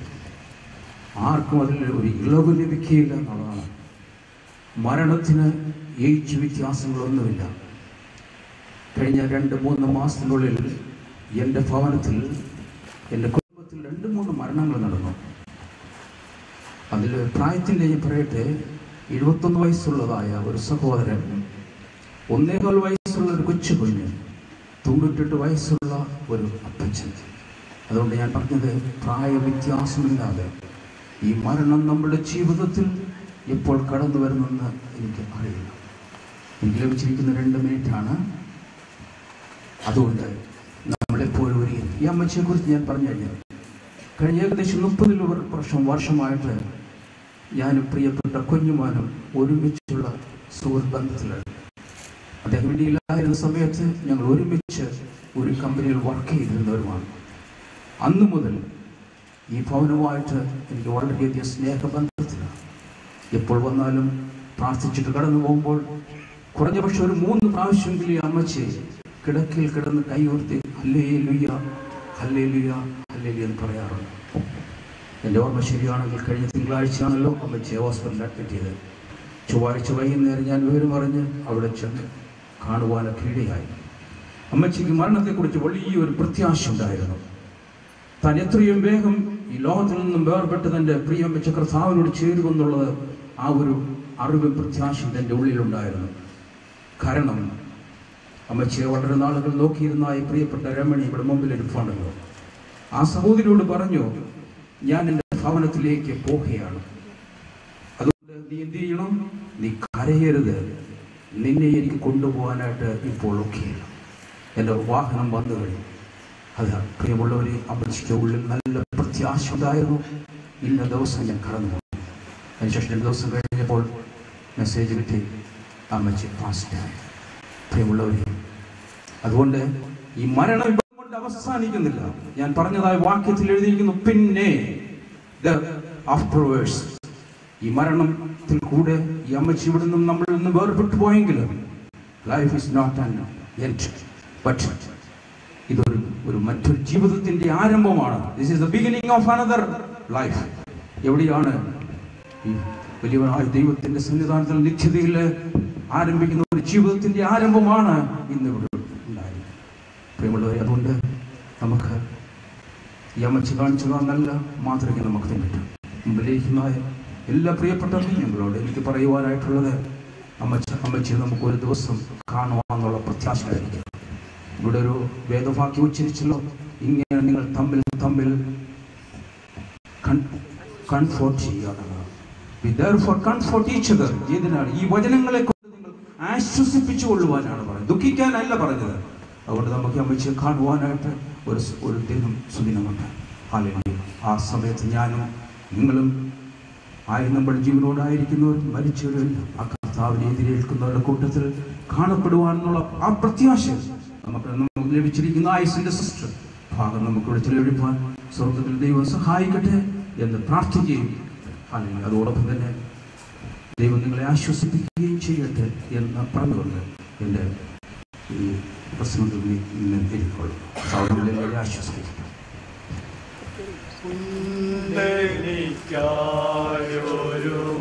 ആർക്കും അതിൽ ഒരു ഇളവ് ലഭിക്കുകയില്ല എന്നുള്ളതാണ്. മരണത്തിന് ഏജ് വ്യത്യാസങ്ങളൊന്നുമില്ല. കഴിഞ്ഞ രണ്ട് മൂന്ന് മാസത്തിനുള്ളിൽ എന്റെ ഭവനത്തിൽ എന്റെ കുടുംബത്തിൽ രണ്ട് മൂന്ന് മരണങ്ങൾ നടന്നു. അതിൽ പ്രായത്തിന്റെ ഞാൻ പറയട്ടെ എഴുപത്തൊന്ന് വയസ്സുള്ളതായ ഒരു സഹോദരൻ ഒന്നേകാൽ വയസ്സുള്ള ഒരു കൊച്ചു കുഞ്ഞ് തൊണ്ണൂറ്റെട്ട് വയസ്സുള്ള ഒരു അപ്പച്ചൻ. അതുകൊണ്ട് ഞാൻ പറഞ്ഞത് പ്രായ വ്യത്യാസമില്ലാതെ ഈ മരണം നമ്മുടെ ജീവിതത്തിൽ എപ്പോൾ കടന്നു വരുന്നെന്ന് എനിക്ക് അറിയില്ല. എനിക്ക് ലഭിച്ചിരിക്കുന്ന രണ്ട് മിനിറ്റാണ്. അതുകൊണ്ട് നമ്മളെപ്പോഴും ഒരു ഈ അമ്മച്ചിയെക്കുറിച്ച് ഞാൻ പറഞ്ഞു കഴിഞ്ഞാൽ കഴിഞ്ഞ ഏകദേശം മുപ്പതിൽ വർഷം വർഷമായിട്ട് ഞാനും പ്രിയപ്പെട്ട കുഞ്ഞുമാനും ഒരുമിച്ചുള്ള സുഹൃത്ത് ബന്ധത്തിലാണ്. അദ്ദേഹം ഇന്ത്യയിലായിരുന്ന സമയത്ത് ഞങ്ങൾ ഒരുമിച്ച് ഒരു കമ്പനിയിൽ വർക്ക് ചെയ്തിരുന്നവരുമാണ്. അന്ന് മുതൽ ഈ ഭവനവുമായിട്ട് എനിക്ക് വളരെയധികം സ്നേഹബന്ധത്തിലാണ്. എപ്പോൾ വന്നാലും പ്രാർത്ഥിച്ചിട്ട് കടന്നു പോകുമ്പോൾ കുറഞ്ഞ പക്ഷെ ഒരു മൂന്ന് പ്രാവശ്യമെങ്കിലും ഈ അമ്മച്ചി കിടക്കിൽ കിടന്ന് കൈയോർത്തി അല്ലേ ലുയ്യ അല്ലേ ലുയ്യ അല്ലേ എന്ന് പറയാറുണ്ട്. എന്റെ ഓർമ്മ ശരിയാണെങ്കിൽ കഴിഞ്ഞ തിങ്കളാഴ്ചയാണല്ലോ അമ്മച്ചി ഹോസ്പിറ്റലിൽ അഡ്മിറ്റ് ചെയ്തത്. ചൊവ്വാഴ്ച വൈകുന്നേരം ഞാൻ വിവരം അറിഞ്ഞ് അവിടെ ചെന്ന് കാണുവാനൊക്കെ ഇടയായി. അമ്മച്ചിക്ക് മരണത്തെക്കുറിച്ച് വലിയൊരു പ്രത്യാശ ഉണ്ടായിരുന്നു താൻ എത്രയും വേഗം ഈ ലോകത്തിൽ നിന്നും വേർപെട്ട് തന്റെ പ്രിയമ്മച്ച കർത്താവിനോട് ചേരുമെന്നുള്ളത് ആ ഒരു അറിവ് പ്രത്യാശ തന്റെ ഉള്ളിലുണ്ടായിരുന്നു. കാരണം അമ്മച്ചിയെ വളരെ നാളുകൾ നോക്കിയിരുന്ന ഈ പ്രിയപ്പെട്ട രമണി ഇവിടെ മുമ്പിൽ ഇരിപ്പുണ്ടല്ലോ ആ സഹോദരിയോട് പറഞ്ഞു ഞാൻ എന്റെ ഭവനത്തിലേക്ക് പോവുകയാണ്. അതുകൊണ്ട് നീ എന്ത് ചെയ്യണം? നീ കരയരുത്. നിന്നെ എനിക്ക് കൊണ്ടുപോകാനായിട്ട് ഇപ്പോൾ ഒക്കെയില്ല. എന്റെ വാഹനം വന്നു കഴിഞ്ഞു അത് പ്രിയമുള്ളവരെ അമ്മച്ചിക്ക് ഉള്ളിൽ നല്ല പ്രത്യാശ ഉണ്ടായിരുന്നു ഇന്ന ദിവസം ഞാൻ കടന്നു പോയി അതിനുശേഷം രണ്ട് ദിവസം കഴിഞ്ഞപ്പോൾ മെസ്സേജ് കിട്ടി അമ്മച്ചി ഫാസ്റ്റായി പ്രിയമുള്ളവരെ അതുകൊണ്ട് ഈ മരണം കൊണ്ട് അവസാനിക്കുന്നില്ല. ഞാൻ പറഞ്ഞതായ വാക്യത്തിൽ എഴുതിയിരിക്കുന്നു പിന്നെ ആഫ്റ്റർവേഴ്സ് ഈ മരണത്തിൽ കൂടെ ഈ അമ്മച്ചി ഇവിടെ നിന്നും നമ്മളിൽ നിന്ന് വേർപെട്ടു പോയെങ്കിലും life is not an end but ഇതൊരു ഒരു മറ്റൊരു ജീവിതത്തിന്റെ ആരംഭമാണ്. This is the beginning of another life എവിടെയാണ് വലിയവനായ ദൈവത്തിന്റെ സന്നിധാനത്തിൽ നിത്യതയിൽ ആരംഭിക്കുന്ന ഒരു ജീവിതത്തിന്റെ ആരംഭമാണ് ഇന്ന് ഇവിടെ പ്രിയമുള്ളവരെ അതുകൊണ്ട് നമുക്ക് ഈ അമ്മച്ച് കാണിച്ചത് നല്ല മാതൃക നമുക്ക് തന്നിട്ട്. മുമ്പിലേക്കുമായ എല്ലാ പ്രിയപ്പെട്ട ഞങ്ങളോട് എനിക്ക് പറയുവാനായിട്ടുള്ളത് അമ്മച്ച അമ്മച്ചി നമുക്ക് ഒരു ദിവസം കാണുവാന്നുള്ള പ്രത്യാശയായിരിക്കും ഇവിടെ ഒരു വേദവാക്യം ഉച്ചരിച്ചല്ലോ. ഇങ്ങനെ നിങ്ങൾ തമ്മിൽ തമ്മിൽ കൺഫോർട്ട് ചെയ്യുക each other. ഈ വചനങ്ങളെ കൊണ്ട് നിങ്ങൾ ആശ്വസിപ്പിച്ചു കൊള്ളുവാനാണ് പറഞ്ഞത് ദുഃഖിക്കാനല്ല പറഞ്ഞത്. അതുകൊണ്ട് നമുക്ക് അമ്മച്ചിയെ കാണുവാനായിട്ട് ഒരു ഒരു ദിനം സുദിനമുണ്ട്. ആ സമയത്ത് ഞാനും നിങ്ങളും ആയി നമ്മൾ ജീവനോടായിരിക്കുന്നവർ മരിച്ചവരും ആ കർത്താവിനെ എതിരേൽക്കുന്നവരുടെ കൂട്ടത്തിൽ കാണപ്പെടുവാനുള്ള ആ പ്രത്യാശ നമുക്ക് നമുക്ക് ലഭിച്ചിരിക്കുന്ന ആയുസിന്റെ സിസ്റ്റർ. ഭാഗം നമുക്ക് ഇവിടെ ചെലവഴിപ്പാൻ സ്വർഗത്തിൽ ദൈവം സഹായിക്കട്ടെ എന്ന് പ്രാർത്ഥിക്കുകയും അല്ലെങ്കിൽ അതോടൊപ്പം തന്നെ ദൈവം നിങ്ങളെ ആശ്വസിപ്പിക്കുകയും ചെയ്യട്ടെ എന്ന് പറഞ്ഞുകൊണ്ട് എന്റെ ഈ പ്രശ്നത്തിൽ നിന്ന് തിരിക്കൊള്ളും സൗകര്യങ്ങളെ കുന്ദനിക്കായൊരു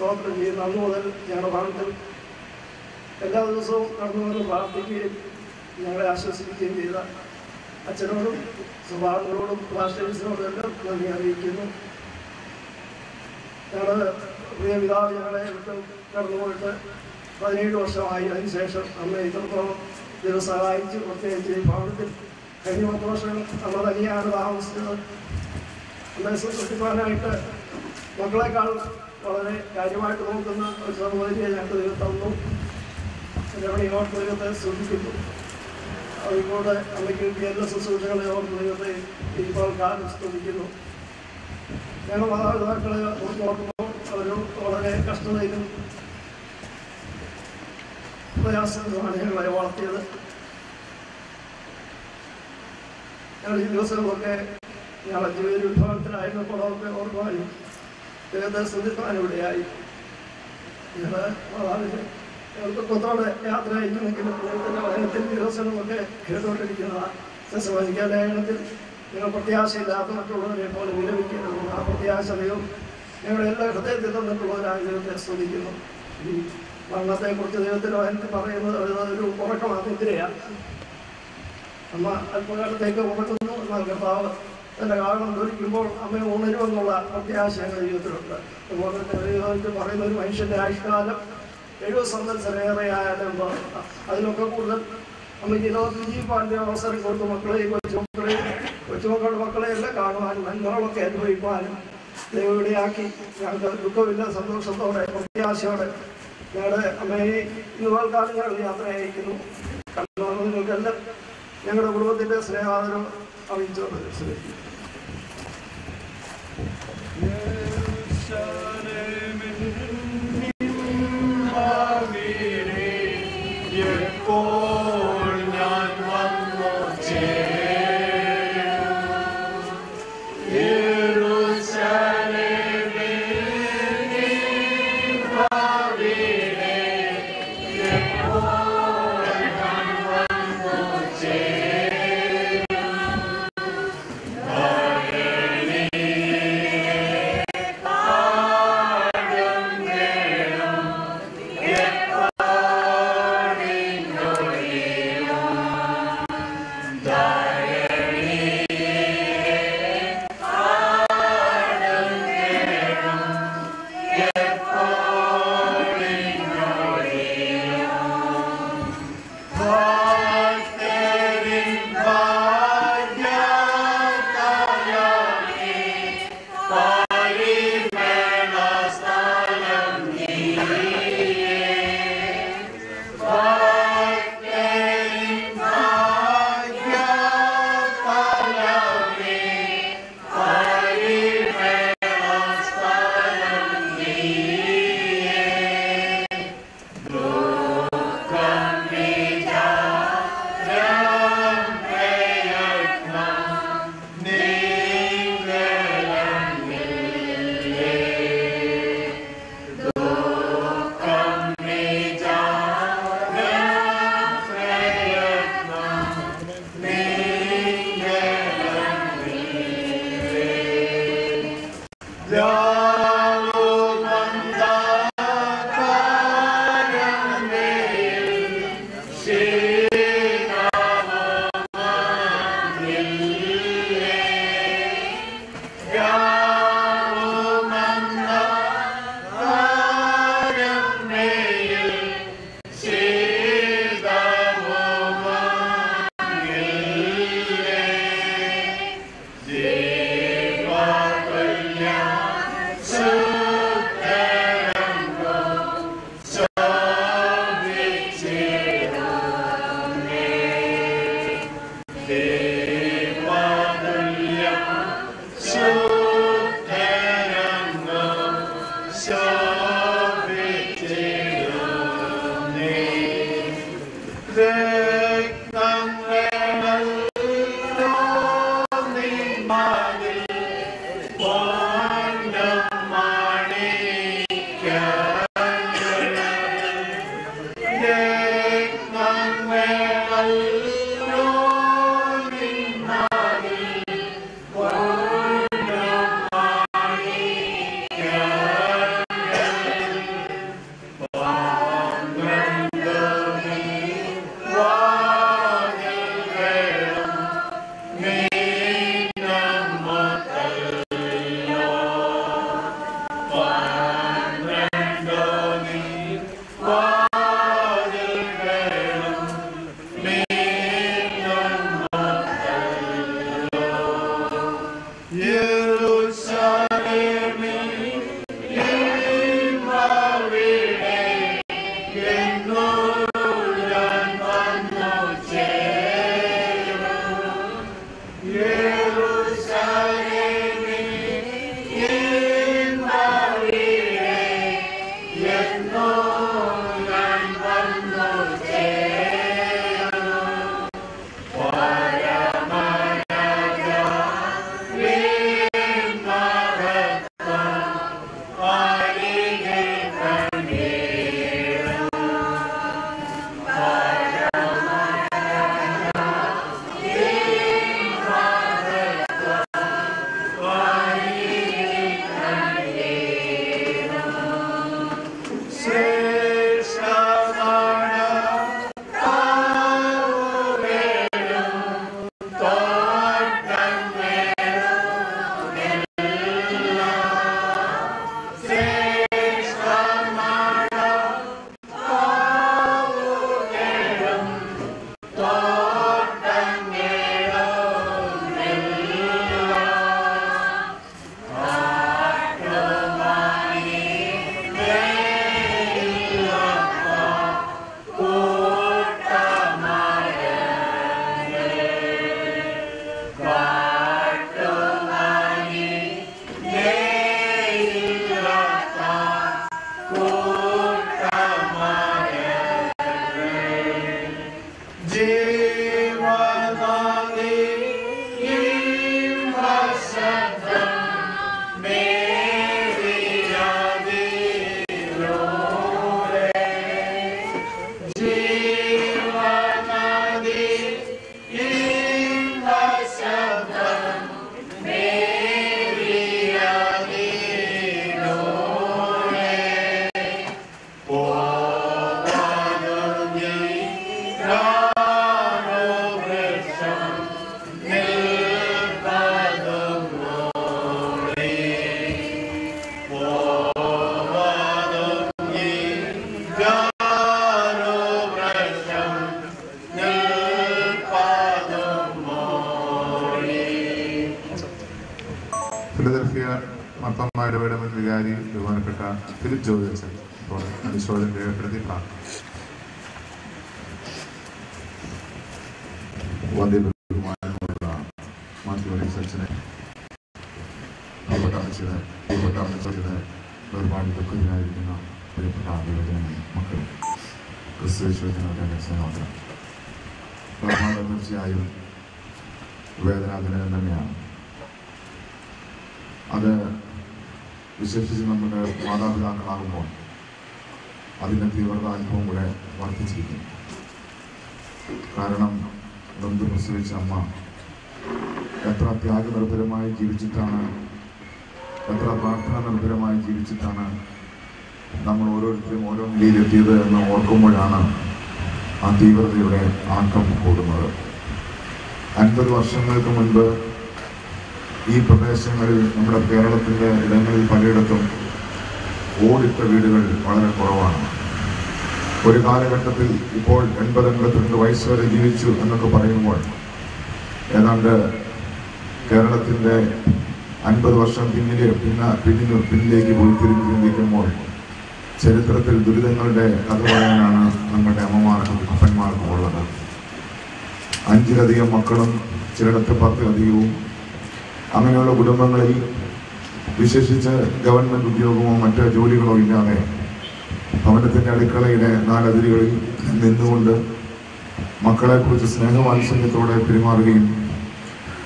സ്തോത്രം ചെയ്യുന്നു അന്ന് മുതൽ ഞങ്ങളുടെ ഭവനത്തിൽ എല്ലാ ദിവസവും നടന്നു വന്ന് പ്രാർത്ഥിക്കുകയും ഞങ്ങളെ ആശ്വസിപ്പിക്കുകയും ചെയ്ത അച്ഛനോടും സ്വഭാവങ്ങളോടും രാഷ്ട്രീയസിനോടും എല്ലാം നന്ദി അറിയിക്കുന്നു. ഞങ്ങളുടെ പ്രിയ പിതാവ് ഞങ്ങളെ വിട്ട് കടന്നുപോയിട്ട് പതിനേഴ് വർഷമായി. അതിനുശേഷം അമ്മ ഇത്രത്തോളം ഇതിനെ സഹായിച്ച് പ്രത്യേകിച്ച് ഈ ഭവനത്തിൽ കഴിഞ്ഞ പത്ത് വർഷം അമ്മ തനിയാണ് താമസിച്ചത് അമ്മയെ സൃഷ്ടിപ്പാനായിട്ട് മക്കളെക്കാൾ വളരെ കാര്യമായിട്ട് നോക്കുന്ന ഒരു സഹോദരിയെ ഞങ്ങൾക്ക് ദൈവം തന്നു ഞങ്ങളുടെ ഇങ്ങോട്ട് ദൈവത്തെ ശ്രദ്ധിക്കുന്നു അതിലൂടെ അമ്മയ്ക്ക് കിട്ടിയ എല്ലാ ശുശ്രൂഷകളെ ഓർത്ത് ദൈവത്തെ ഇപ്പോൾ കാലം സ്തുതിക്കുന്നു. ഞങ്ങൾ മാതാപിതാക്കളെ നോക്കുമ്പോൾ അവർ വളരെ കഷ്ടതയിലും പ്രയാസങ്ങളുമാണ് ഞങ്ങളെ വളർത്തിയത്. ഞങ്ങൾ ഈ ദിവസങ്ങളൊക്കെ ഞങ്ങളെ ജീവിത വിഭാഗത്തിലായിരുന്നപ്പോൾ വിഭാഗത്തിലായിരുന്നപ്പോഴൊക്കെ ഓർക്കുവാനും ദൈവത്തെ ശ്രദ്ധിക്കുവാനും ഇവിടെയായി ഞങ്ങൾ ഞങ്ങൾക്ക് യാത്ര അയക്കുമെങ്കിലും ദൈവത്തിന്റെ വചനത്തിൽ ദിവസങ്ങളൊക്കെ കേട്ടുകൊണ്ടിരിക്കുന്നതാണ് സമാജിക്കാൻ ലേഖനത്തിൽ നിങ്ങൾ പ്രത്യാശയില്ലാത്ത മറ്റുള്ളവരെ പോലെ വിലപിക്കുന്നു. ആ പ്രത്യാശ ദൈവം ഞങ്ങളുടെ എല്ലാ ഹൃദയത്തിൽ തന്നിട്ടുള്ളവരായ ദൈവത്തെ സ്തുതിക്കുന്നു ഈ മരണത്തെക്കുറിച്ച് ദൈവത്തിന്റെ വചനത്തിൽ പറയുന്നത് ഒരു ഉറക്കമാണ് നിദ്രയാണ് അമ്മ അല്പകാലത്തേക്ക് ഉറക്കുന്നു എന്നാൽ കർത്താവ് തന്റെ കാരണം ധരിക്കുമ്പോൾ അമ്മ ഉണരുമെന്നുള്ള പ്രത്യാശ ഞങ്ങളുടെ ജീവിതത്തിലുണ്ട്. അതുപോലെ തന്നെ ദൈവത്തിൽ പറയുന്ന ഒരു മനുഷ്യന്റെ ആയുഷ്കാലം എഴുപത് സംവത്സരേറെയായാലും അതിനൊക്കെ കൂടുതൽ അമ്മയ്ക്ക് ഈ ലോകത്തിൽ ജീവിപ്പാന്റെ അവസരം കൊടുത്ത് മക്കളെയും കൊച്ചുമക്കളെയും കൊച്ചുമക്കളുടെ മക്കളെയെല്ലാം കാണുവാനും നന്മകളൊക്കെ അനുഭവിക്കുവാനും ദൈവവിടെയാക്കി ഞങ്ങൾക്ക് ദുഃഖമില്ല സന്തോഷത്തോടെ പ്രത്യാശയോടെ ഞങ്ങളുടെ അമ്മയെ ഇന്ന് കാലം ഞങ്ങൾ യാത്ര അയക്കുന്നു. കണ്ടു നിങ്ങൾക്കെല്ലാം ഞങ്ങളുടെ കുടുംബത്തിന്റെ സ്നേഹാദരം അറിയിച്ചുകൊണ്ട് ശ്രമിക്കും എപ്പോൾ വരെ എന്നൊക്കെ പറയുമ്പോൾ ഏതാണ്ട് കേരളത്തിന്റെ അൻപത് വർഷം പിന്നിലെ പിന്ന പിന്നിൽ പിന്നിലേക്ക് പോയി തിരിഞ്ഞു ചരിത്രത്തിൽ ദുരിതങ്ങളുടെ കഥ പറയാനാണ് നമ്മുടെ അമ്മമാർക്കും അപ്പന്മാർക്കും ഉള്ളത്. അഞ്ചിലധികം മക്കളും ചിലയിടത്ത് പത്തിലധികവും അങ്ങനെയുള്ള കുടുംബങ്ങളിൽ വിശേഷിച്ച് ഗവൺമെന്റ് ഉദ്യോഗമോ മറ്റ് ജോലികളോ ഇല്ലാതെ ഭവനത്തിന്റെ അടുക്കളയുടെ നാലതിരുകളിൽ നിന്നുകൊണ്ട് മക്കളെക്കുറിച്ച് സ്നേഹവാത്സല്യത്തോടെ പെരുമാറുകയും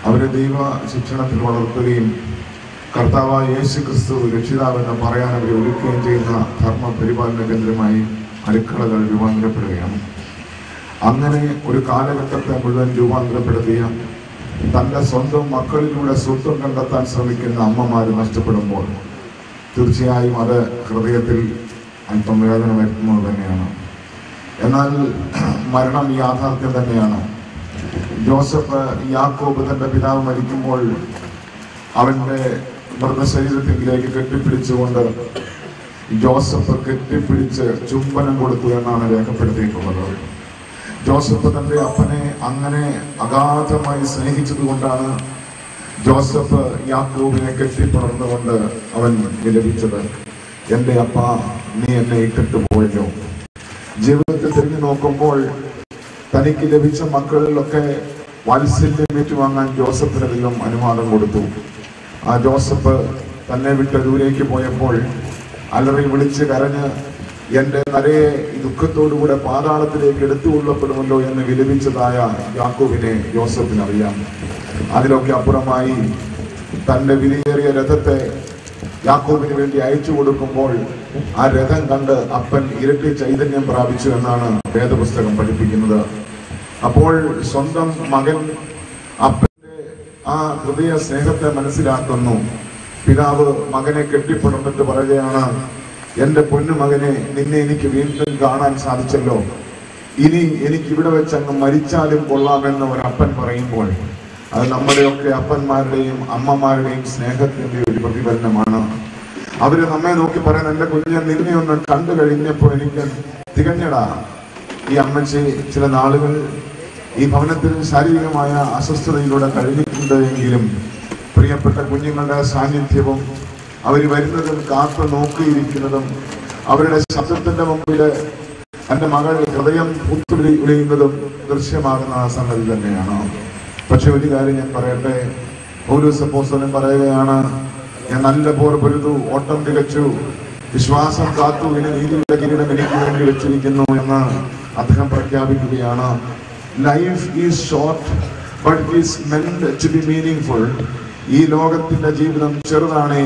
അവരെ ദൈവ ശിക്ഷണത്തിൽ വളർത്തുകയും കർത്താവായ യേശു ക്രിസ്തു രക്ഷിതാവെന്ന് പറയാൻ അവരെ ഒരുക്കുകയും ചെയ്യുന്ന ധർമ്മ പരിപാലന കേന്ദ്രമായി അടുക്കളകൾ രൂപാന്തരപ്പെടുകയാണ്. അങ്ങനെ ഒരു കാലഘട്ടത്തെ മുഴുവൻ രൂപാന്തരപ്പെടുത്തിയ തന്റെ സ്വന്തം മക്കളിലൂടെ സ്വത്വം കണ്ടെത്താൻ ശ്രമിക്കുന്ന അമ്മമാർ നഷ്ടപ്പെടുമ്പോൾ തീർച്ചയായും അത് ഹൃദയത്തിൽ അല്പം വേദന വരുത്തുന്നത് തന്നെയാണ്. എന്നാൽ മരണം യാഥാർത്ഥ്യം തന്നെയാണ്. ജോസഫ് യാക്കോബ് തന്റെ പിതാവ് മരിക്കുമ്പോൾ അവന്റെ മൃതശരീരത്തിലേക്ക് കെട്ടിപ്പിടിച്ചുകൊണ്ട് ജോസഫ് കെട്ടിപ്പിടിച്ച് ചുംബനം കൊടുത്തു എന്നാണ് രേഖപ്പെടുത്തിയിട്ടുള്ളത്. ജോസഫ് തന്റെ അപ്പനെ അങ്ങനെ അഗാധമായി സ്നേഹിച്ചത് കൊണ്ടാണ് ജോസഫ് യാക്കോബിനെ കെട്ടിപ്പടർന്നുകൊണ്ട് അവൻ വിലപിച്ചത്. എന്റെ അപ്പ നീ എന്നെ ഇട്ടിട്ട് പോയല്ലോ. നോക്കുമ്പോൾ തനിക്ക് ലഭിച്ച മക്കളിലൊക്കെ വാത്സല്യം ഏറ്റുവാങ്ങാൻ ജോസഫിനധികം അനുവാദം കൊടുത്തു. ആ ജോസഫ് തന്നെ വിട്ട് ദൂരേക്ക് പോയപ്പോൾ അലറി വിളിച്ച് കരഞ്ഞ് എന്റെ നരയെ ദുഃഖത്തോടുകൂടെ പാതാളത്തിലേക്ക് എടുത്തുകൊള്ളപ്പെടുമല്ലോ എന്ന് വിലപിച്ചതായ യാക്കോബിനെ ജോസഫിന് അറിയാം അതിലൊക്കെ അപ്പുറമായി തന്റെ വിലയേറിയ രഥത്തെ യാക്കോബിന് വേണ്ടി അയച്ചു കൊടുക്കുമ്പോൾ ആ രഥം കണ്ട് അപ്പൻ ഇരട്ടി ചൈതന്യം പ്രാപിച്ചു എന്നാണ് വേദപുസ്തകം പഠിപ്പിക്കുന്നത്. അപ്പോൾ സ്വന്തം മകൻ അപ്പന്റെ ആ ഹൃദയ സ്നേഹത്തെ മനസ്സിലാക്കുന്നു. പിതാവ് മകനെ കെട്ടിപ്പുണർന്നിട്ട് പറയുകയാണ് എന്റെ പൊന്നു മകനെ നിന്നെ എനിക്ക് വീണ്ടും കാണാൻ സാധിച്ചല്ലോ. ഇനി എനിക്ക് ഇവിടെ വെച്ച് അങ്ങ് മരിച്ചാലും കൊള്ളാമെന്ന് ഒരു അപ്പൻ പറയുമ്പോൾ അത് നമ്മുടെയൊക്കെ അപ്പന്മാരുടെയും അമ്മമാരുടെയും സ്നേഹത്തിന്റെ ഒരു പ്രതിഫലനമാണ്. അവർ നമ്മെ നോക്കി പറയാൻ എന്റെ കുഞ്ഞെ നിന്നെ ഒന്ന് കണ്ടു കഴിഞ്ഞപ്പോ എനിക്ക് തികഞ്ഞടാ. ഈ അമ്മച്ചി ചില നാളുകൾ ഈ ഭവനത്തിൽ ശാരീരികമായ അസ്വസ്ഥതയിലൂടെ കഴിഞ്ഞിട്ടുണ്ട് എങ്കിലും പ്രിയപ്പെട്ട കുഞ്ഞുങ്ങളുടെ സാന്നിധ്യവും അവർ വരുന്നതും കാത്തു നോക്കിയിരിക്കുന്നതും അവരുടെ ശബ്ദത്തിന്റെ മുമ്പിൽ എന്റെ മകൾ ഹൃദയം പൂത്തുടി ഉളിയുന്നതും ദൃശ്യമാകുന്ന ആ സംഗതി തന്നെയാണ്. പക്ഷെ ഒരു കാര്യം ഞാൻ പറയട്ടെ ഓരോ സപ്പോസനും പറയുകയാണ് ഞാൻ നല്ല പോർ പൊരുതു ഓട്ടം തികച്ചു വിശ്വാസം കാത്തു ഇനി നീതിയുടെ കിരീടം എനിക്ക് വേണ്ടി വെച്ചിരിക്കുന്നു എന്ന് അദ്ദേഹം പ്രഖ്യാപിക്കുകയാണ്. Life is short but is meant to be meaningful ഈ ലോകത്തിന്റെ ജീവിതം ചെറുതാണേ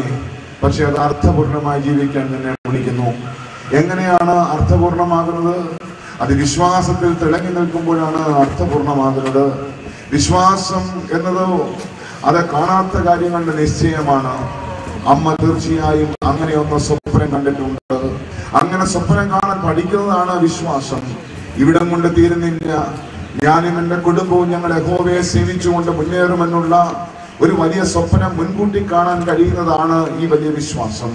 പക്ഷെ അത് അർത്ഥപൂർണമായി ജീവിക്കാൻ തന്നെ വിളിക്കുന്നു എങ്ങനെയാണ് അർത്ഥപൂർണമാകുന്നത്? അത് വിശ്വാസത്തിൽ തിളങ്ങി നിൽക്കുമ്പോഴാണ് അർത്ഥപൂർണമാകുന്നത്. വിശ്വാസം എന്നത് അത് കാണാത്ത കാര്യങ്ങളുടെ നിശ്ചയമാണ്. അമ്മ തീർച്ചയായും അങ്ങനെയൊന്ന് സ്വപ്നം കണ്ടിട്ടുണ്ട്. അങ്ങനെ സ്വപ്നം കാണാൻ പഠിക്കുന്നതാണ് വിശ്വാസം. ഇവിടം കൊണ്ട് തീരുന്നില്ല. ഞാനും എന്റെ കുടുംബവും ഞങ്ങൾ യഹോവയെ സേവിച്ചുകൊണ്ട് മുന്നേറുമെന്നുള്ള ഒരു വലിയ സ്വപ്നം മുൻകൂട്ടി കാണാൻ കഴിയുന്നതാണ് ഈ വലിയ വിശ്വാസം.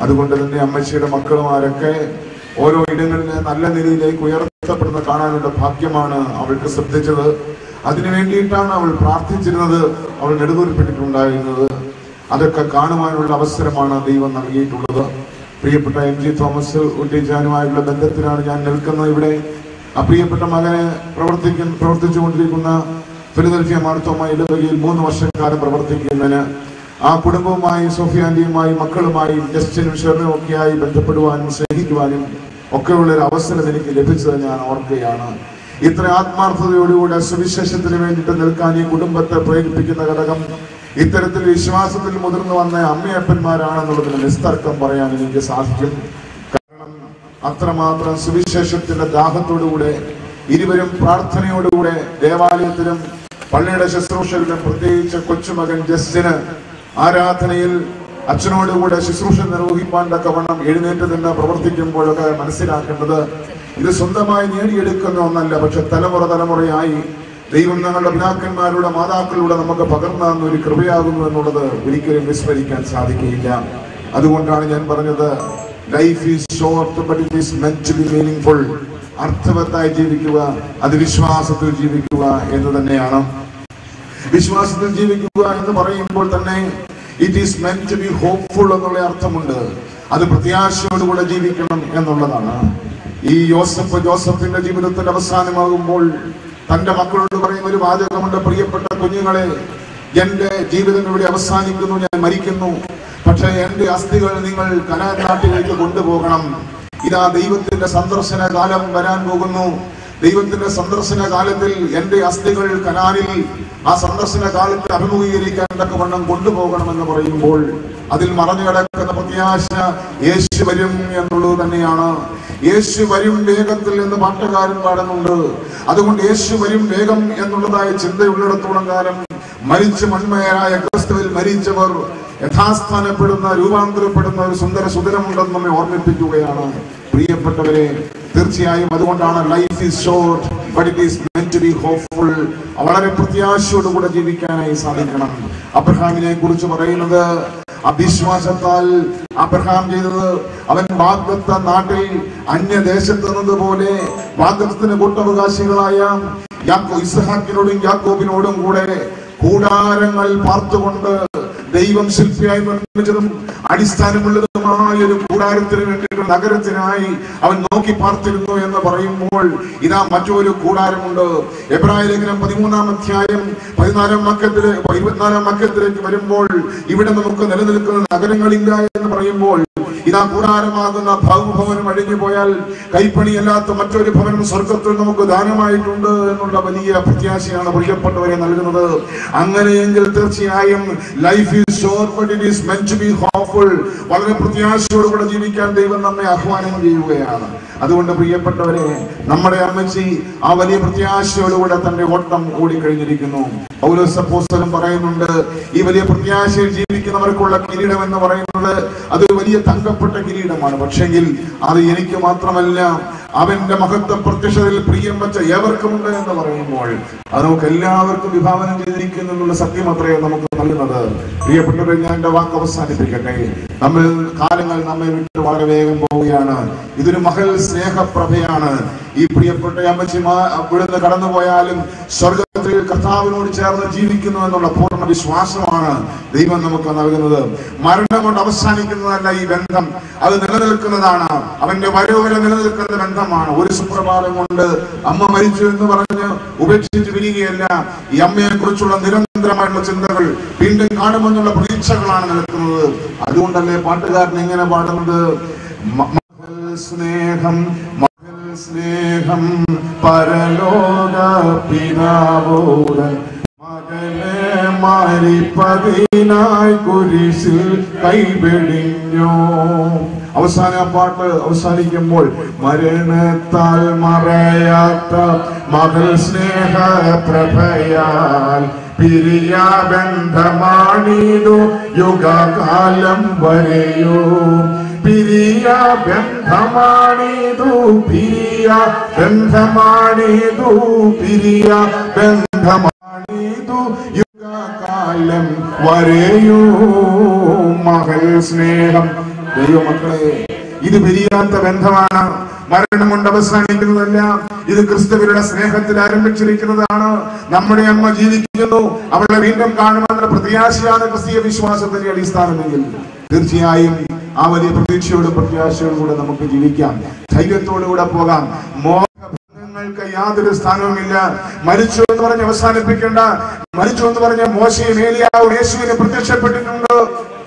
അതുകൊണ്ട് തന്നെ അമ്മച്ചിയുടെ മക്കളുമാരൊക്കെ ഓരോ ഇടങ്ങളിലെ നല്ല നിലയിലേക്ക് ഉയർത്തപ്പെടുന്ന കാണാനുള്ള ഭാഗ്യമാണ് അവൾക്ക് ശ്രദ്ധിച്ചത്. അതിനു വേണ്ടിയിട്ടാണ് അവൾ പ്രാർത്ഥിച്ചിരുന്നത്. അവൾ നെടുകൂറിപ്പെട്ടിട്ടുണ്ടായിരുന്നത് അതൊക്കെ കാണുവാനുള്ള അവസരമാണ് ദൈവം നൽകിയിട്ടുള്ളത്. പ്രിയപ്പെട്ട എം ജി തോമസ് ഉണ്ണിജാനുമായുള്ള ബന്ധത്തിലാണ് ഞാൻ നിൽക്കുന്നത് ഇവിടെ. ആ പ്രിയപ്പെട്ട മകനെ പ്രവർത്തിക്കുന്ന പ്രവർത്തിച്ചുകൊണ്ടിരിക്കുന്ന ഫിലദൽഫിയ മാർത്തോമ ഇടവകയിൽ മൂന്ന് വർഷക്കാലം പ്രവർത്തിക്കുന്നതിന് ആ കുടുംബവുമായി സോഫിയാന്റിയുമായി മക്കളുമായി ജസ്റ്റിനും ഷെറിനും ഒക്കെയായി ബന്ധപ്പെടുവാനും സ്നേഹിക്കുവാനും ഒക്കെയുള്ള ഒരു അവസരം എനിക്ക് ലഭിച്ചത് ഞാൻ ഓർക്കുകയാണ്. ഇത്ര ആത്മാർത്ഥതയോടുകൂടെ സുവിശേഷത്തിന് വേണ്ടിയിട്ട് നിൽക്കാൻ ഈ കുടുംബത്തെ പ്രേരിപ്പിക്കുന്ന ഘടകം ഇത്തരത്തിൽ വിശ്വാസത്തിൽ മുതിർന്നു വന്ന അമ്മയപ്പന്മാരാണെന്നുള്ളതിന് നിസ്തർക്കം പറയാൻ എനിക്ക് സാധിക്കും. കാരണം അത്രമാത്രം സുവിശേഷത്തിന്റെ ദാഹത്തോടുകൂടെ ഇരുവരും പ്രാർത്ഥനയോടുകൂടെ ദേവാലയത്തിലും പള്ളിയുടെ ശുശ്രൂഷകളിലും പ്രത്യേകിച്ച് കൊച്ചുമകൻ ജസ്റ്റിന് ആരാധനയിൽ അച്ഛനോടുകൂടെ ശുശ്രൂഷ നിർവഹിപ്പാൻ തക്കവണ്ണം എഴുന്നേറ്റ് നിന്ന് പ്രവർത്തിക്കുമ്പോഴൊക്കെ മനസ്സിലാക്കേണ്ടത് ഇത് സ്വന്തമായി നേടിയെടുക്കുന്ന ഒന്നല്ല പക്ഷെ തലമുറ തലമുറയായി ദൈവം ഞങ്ങളുടെ പിതാക്കന്മാരുടെ മാതാക്കളിലൂടെ നമുക്ക് പകർന്നു തന്ന ഒരു കൃപയാകുന്നു എന്നുള്ളത് ഒരിക്കലും വിസ്മരിക്കാൻ സാധിക്കുകയില്ല. അതുകൊണ്ടാണ് ഞാൻ പറഞ്ഞത് life is short but it is meant to be meaningful അർത്ഥവത്തായി ജീവിക്കുക അത് വിശ്വാസത്തിൽ ജീവിക്കുക എന്ന് തന്നെയാണ്. വിശ്വാസത്തിൽ ജീവിക്കുക എന്ന് പറയുമ്പോൾ തന്നെ it is meant to be hopeful എന്നുള്ള അർത്ഥമുണ്ട്. അത് പ്രത്യാശയോടുകൂടെ ജീവിക്കണം എന്നുള്ളതാണ്. ഈ യോസഫ് ജോസഫിന്റെ ജീവിതത്തിന്റെ അവസാനമാകുമ്പോൾ തന്റെ മക്കളോട് പറയുന്ന ഒരു വാചകമുണ്ട് പ്രിയപ്പെട്ട കുഞ്ഞുങ്ങളെ എന്റെ ജീവിതം ഇവിടെ അവസാനിക്കുന്നു ഞാൻ മരിക്കുന്നു. പക്ഷേ എന്റെ അസ്ഥികൾ നിങ്ങൾ കനാൻ നാട്ടിലേക്ക് കൊണ്ടുപോകണം. ഇതാ ദൈവത്തിന്റെ സന്ദർശന കാലം വരാൻ പോകുന്നു. ദൈവത്തിന്റെ സന്ദർശന കാലത്തിൽ എന്റെ അസ്ഥികൾ കനാലിൽ ആ സന്ദർശന കാലത്ത് അഭിമുഖീകരിക്കാൻ തക്കവണ്ണം കൊണ്ടുപോകണമെന്ന് പറയുമ്പോൾ അതിൽ മറഞ്ഞു കിടക്കുന്ന പ്രത്യാശ യേശു വരും എന്നുള്ളത് തന്നെയാണ്. യേശു വരും വേഗത്തിൽ എന്ന് പാട്ടുകാരൻ പാടുന്നുണ്ട്. അതുകൊണ്ട് യേശു വരും വേഗം എന്നുള്ളതായ ചിന്തയുള്ളിടത്തോളം കാലം മരിച്ച് മൺമയരായ ക്രിസ്തുവിൽ മരിച്ചവർ യഥാസ്ഥാനപ്പെടുന്ന രൂപാന്തരപ്പെടുന്ന ഒരു സുന്ദര സുന്ദരമുണ്ടെന്ന് നമ്മെ ഓർമ്മിപ്പിക്കുകയാണ്. പ്രിയപ്പെട്ടവരെ തീർച്ചയായും അതുകൊണ്ടാണ് life is short but it is mentally hopeful വളരെ പ്രത്യാശയോടുകൂടെ ജീവിക്കാനായി സാധിക്കണം. അബ്രഹാമിനെ കുറിച്ച് പറയുന്നത് അവിശ്വാസത്താൽ അബ്രഹാം ചെയ്തത് അവൻ വാഗ്ദത്ത നാട്ടിൽ അന്യദേശത്ത് നിന്നതുപോലെ വാഗ്ദത്തിന് കൂട്ടവകാശികളായ യാക്കോ ഇസ്ഹാക്കിനോടും യാക്കോബിനോടും കൂടെ കൂടാരങ്ങൾ പാർത്തുകൊണ്ട് ദൈവം ശില്പിയായി നിർമ്മിച്ചതും അടിസ്ഥാനമുള്ളതുമായ ഒരു കൂടാരത്തിന് വേണ്ടിയിട്ട് നഗരത്തിനായി അവൻ നോക്കി പാർത്തിരുന്നു എന്ന് പറയുമ്പോൾ ഇതാ മറ്റൊരു കൂടാരമുണ്ട്. എബ്രായ ലേഖനം പതിമൂന്നാം അധ്യായം പതിനാലാം മക്കത്തിലെ ഇരുപത്തിനാലാം മക്കത്തിലേക്ക് വരുമ്പോൾ ഇവിടെ നമുക്ക് നിലനിൽക്കുന്ന നഗരങ്ങളില്ല എന്ന് പറയുമ്പോൾ ഇതാ കൂടാരമാകുന്ന ഭൗമഭവനം അഴിഞ്ഞു പോയാൽ കൈപ്പണിയല്ലാത്ത മറ്റൊരു ഭവനം സ്വർഗത്തിൽ നമുക്ക് ദാനമായിട്ടുണ്ട് എന്നുള്ള വലിയ പ്രത്യാശയാണ് പ്രിയപ്പെട്ടവരെ നൽകുന്നത്. അങ്ങനെയെങ്കിൽ തീർച്ചയായും life is it is meant to be hopeful വളരെ പ്രത്യാശയോടുകൂടെ ജീവിക്കാൻ ദൈവം നമ്മെ ആഹ്വാനം ചെയ്യുകയാണ്. അതുകൊണ്ട് പ്രിയപ്പെട്ടവരെ നമ്മുടെ അമ്മച്ചി ആ വലിയ പ്രത്യാശയോടുകൂടെ തന്റെ ഓട്ടം ഓടിക്കഴിഞ്ഞിരിക്കുന്നു. പൗലോസ് അപ്പോസ്തലൻ പറയുന്നുണ്ട് ഈ വലിയ പ്രത്യാശയിൽ ജീവിക്കുന്നവർക്കുള്ള കിരീടം എന്ന് പറയുന്നത് അത് വലിയ തങ്കപ്പെട്ട കിരീടമാണ്. പക്ഷെങ്കിൽ അത് എനിക്ക് മാത്രമല്ല അവന്റെ മഹത്വം പ്രത്യക്ഷതയിൽ പ്രിയം വെച്ച ഏവർക്കുമുണ്ട് എന്ന് പറയുമ്പോൾ അത് നമുക്ക് എല്ലാവർക്കും വിഭാവനം ചെയ്തിരിക്കുന്നു എന്നുള്ള സത്യം അത്രേ നമുക്ക് നൽകുന്നത്. പ്രിയപ്പെട്ടവരെ ഞാൻ എന്റെ വാക്ക് അവസാനിപ്പിക്കട്ടെ. നമ്മൾ കാലങ്ങൾ നമ്മെ വിട്ട് വളരെ വേഗം പോവുകയാണ്. ഇതൊരു മഹൽ സ്നേഹപ്രഭയാണ്. ഈ പ്രിയപ്പെട്ട അമ്മച്ചിമാ ഇവിടുന്ന് കടന്നുപോയാലും സ്വർഗത്തിൽ കർത്താവിനോട് ചേർന്ന് ജീവിക്കുന്നു എന്നുള്ള പൂർണ വിശ്വാസമാണ് ദൈവം നമുക്ക് നൽകുന്നത്. മരണം കൊണ്ട് അവസാനിക്കുന്നതല്ല ഈ ബന്ധം. അത് നിലനിൽക്കുന്നതാണ്. അവന്റെ വരവരെ നിലനിൽക്കുന്ന ബന്ധമാണ്. ഒരു സുപ്രഭാതം കൊണ്ട് അമ്മ മരിച്ചു എന്ന് പറഞ്ഞ് ഉപേക്ഷിച്ച് വിരികയല്ല. ഈ അമ്മയെ കുറിച്ചുള്ള നിരന്തരമായിട്ടുള്ള ചിന്തകൾ വീണ്ടും കാണുമെന്നുള്ള പ്രതീക്ഷകളാണ് നിൽക്കുന്നത് അതുകൊണ്ടല്ലേ പാട്ടുകാരൻ ഇങ്ങനെ പാടുന്നത്? സ്നേഹം സ്നേഹം പരലോക പിതാവോട് മകനെ മാരിപ്പതിനായി കുരിശിൽ കൈപിടിഞ്ഞോ. അവസാന പാട്ട് അവസാനിക്കുമ്പോൾ മരണത്താൽ മറയാത്ത മകൾ സ്നേഹ പ്രഭയാൽ പിരിയാബന്ധമാണിതു യുഗകാലം വരെയോ. പിരിയ ബന്ധമാണിതു പിരിയ ബന്ധമാണിതു പിരിയ ബന്ധമാണിതു യുഗകാലം വരെയോ മകൾ സ്നേഹം. ദൈവമക്കളെ ഇത് പിരിയാത്ത ബന്ധമാണ്. മരണം കൊണ്ട് അവസാനിക്കുന്നതല്ല ഇത് ക്രിസ്തുവരുടെ സ്നേഹത്തിൽ ആരംഭിച്ചിരിക്കുന്നതാണ്. നമ്മുടെ അമ്മ ജീവിക്കുന്നു. അവളെ വീണ്ടും കാണുമെന്ന പ്രത്യാശയാണ് ക്രിസ്തീയ വിശ്വാസത്തിന്റെ അടിസ്ഥാനമെങ്കിൽ. തീർച്ചയായും ആ വലിയ പ്രതീക്ഷയോടും പ്രത്യാശയോടും കൂടെ നമുക്ക് ജീവിക്കാം. ധൈര്യത്തോടുകൂടെ പോകാം. മോഹങ്ങൾക്ക് യാതൊരു സ്ഥാനവുമില്ല. മരിച്ചു എന്ന് പറഞ്ഞ് അവസാനിപ്പിക്കേണ്ട. മരിച്ചു എന്ന് പറഞ്ഞ മോശയും ഏലിയാവും യേശുവിനെ പ്രത്യക്ഷപ്പെട്ടിട്ടുണ്ട്.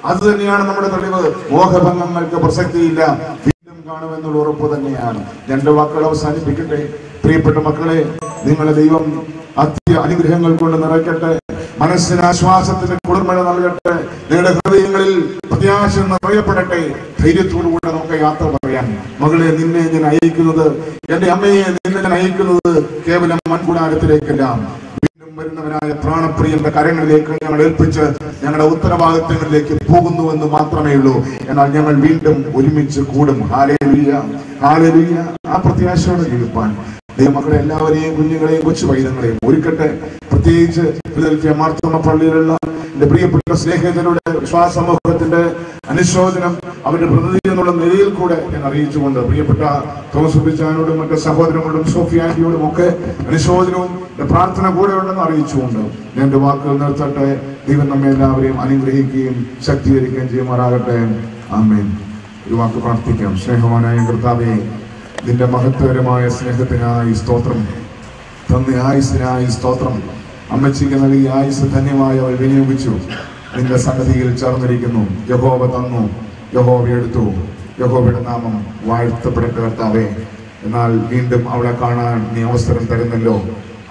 അത് തന്നെയാണ് നമ്മുടെ തെളിവ്. മോഹഭംഗങ്ങൾക്ക് പ്രസക്തിയില്ല. വീണ്ടും കാണുമെന്നുള്ള ഉറപ്പ് തന്നെയാണ്. രണ്ട് വാക്കുകൾ അവസാനിപ്പിക്കട്ടെ. പ്രിയപ്പെട്ട മക്കളെ നിങ്ങളെ ദൈവം അത്യ അനുഗ്രഹങ്ങൾ കൊണ്ട് നിറയ്ക്കട്ടെ. മനസ്സിന് ആശ്വാസത്തിന് കുളിർമഴ നൽകട്ടെ നിങ്ങളുടെ ഹൃദയങ്ങളിൽ പ്രത്യാശ നിറയപ്പെടട്ടെ. ധൈര്യത്തോടുകൂടെ നമുക്ക് യാത്ര പറയാം മകളെ നിന്നെ ഞാൻ അയക്കുന്നത് എന്റെ അമ്മയെ നിന്നെ ഞാൻ അയക്കുന്നത് കേവലം മൺകുടാരത്തിലേക്കല്ല. വീണ്ടും വരുന്നവനായ പ്രാണപ്രിയന്റെ കരങ്ങളിലേക്ക് ഞങ്ങൾ ഏൽപ്പിച്ച് ഞങ്ങളുടെ ഉത്തരവാദിത്തങ്ങളിലേക്ക് പോകുന്നുവെന്ന് മാത്രമേ ഉള്ളൂ. എന്നാൽ ഞങ്ങൾ വീണ്ടും ഒരുമിച്ച് കൂടും. ഹാലേലുയ്യ ഹാലേലുയ്യ ആ പ്രത്യാശയോടെ ജീവിപ്പാൻ. ദൈവമക്കളെ എല്ലാവരെയും കുഞ്ഞുങ്ങളെയും കൊച്ചു പൈതങ്ങളെയും ഒരുക്കട്ടെ. പ്രത്യേകിച്ച് ഫിലദൽഫിയ മാർത്തോമ പള്ളിയിലുള്ള എന്റെ പ്രിയപ്പെട്ട സ്നേഹിതരുടെ വിശ്വാസ സമൂഹത്തിന്റെ അനുശോചനം അവരുടെ പ്രതിനിധി എന്നുള്ള നിലയിൽ കൂടെ ഞാൻ അറിയിച്ചുകൊണ്ട് പ്രിയപ്പെട്ട തോമസ് പിച്ചാനോടും മറ്റു സഹോദരങ്ങളോടും സോഫിയാനിയോടും ഒക്കെ അനുശോചനവും പ്രാർത്ഥന കൂടെ ഉണ്ടെന്ന് അറിയിച്ചുകൊണ്ട് ഞാൻ എന്റെ വാക്കുകൾ നിർത്തട്ടെ. ദൈവം നമ്മെ എല്ലാവരെയും അനുഗ്രഹിക്കുകയും ശക്തീകരിക്കുകയും ചെയ്യുമാറാകട്ടെ. ആമേൻ. ഒരു വാക്ക് പ്രാർത്ഥിക്കാം. സ്നേഹവാനായ കർത്താവെ നിന്റെ മഹത്വകരമായ സ്നേഹത്തിനായി സ്തോത്രം. തന്ന ആയുസിനായി സ്തോത്രം. അമ്മച്ചിക്ക് നൽകിയ ആയുസ് ധന്യമായി അവൾ വിനിയോഗിച്ചു. നിന്റെ സന്നദ്ധിയിൽ ചേർന്നിരിക്കുന്നു. യഹോവ തന്നു. യഹോവ എടുത്തു. യഹോവയുടെ നാമം വാഴ്ത്തപ്പെടേണ്ട കർത്താവേ. എന്നാൽ വീണ്ടും അവളെ കാണാൻ നീ അവസരം തരുന്നല്ലോ.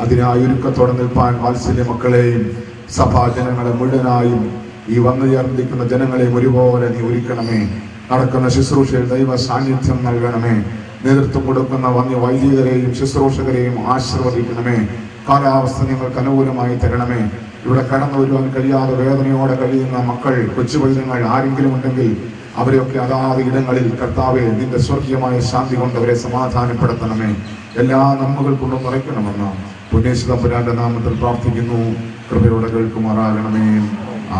അതിനായി ഒരുക്കത്തോടെ നിൽപ്പാൻ വാത്സല്യ മക്കളെയും സഭാജനങ്ങളെ മുഴുവനായും ഈ വന്നു ചേർന്നിരിക്കുന്ന ജനങ്ങളെയും ഒരുപോലെ നീ ഒരുക്കണമേ. നടക്കുന്ന ശുശ്രൂഷയിൽ ദൈവ സാന്നിധ്യം നൽകണമേ. നേതൃത്വം കൊടുക്കുന്ന വന്യ വൈദികരെയും ശുശ്രൂഷകരെയും ആശീർവദിക്കണമേ. കാലാവസ്ഥ നിങ്ങൾക്ക് അനുകൂലമായി തരണമേ. ഇവിടെ കടന്നു വരുവാൻ കഴിയാതെ വേദനയോടെ കഴിയുന്ന മക്കൾ കൊച്ചുപൈതങ്ങൾ ആരെങ്കിലും ഉണ്ടെങ്കിൽ അവരെയൊക്കെ അതാത് ഇടങ്ങളിൽ കർത്താവെ നിന്റെ സ്വർഗീയമായ ശാന്തി കൊണ്ട് അവരെ സമാധാനപ്പെടുത്തണമേ. എല്ലാ നന്മകൾ കൊണ്ടും നിറയ്ക്കണമെന്ന് പുണ്യേശ് തമ്പുരാന്റെ നാമത്തിൽ പ്രാർത്ഥിക്കുന്നു. കൃപയോടെ കേൾക്കുമാറാകണമേ.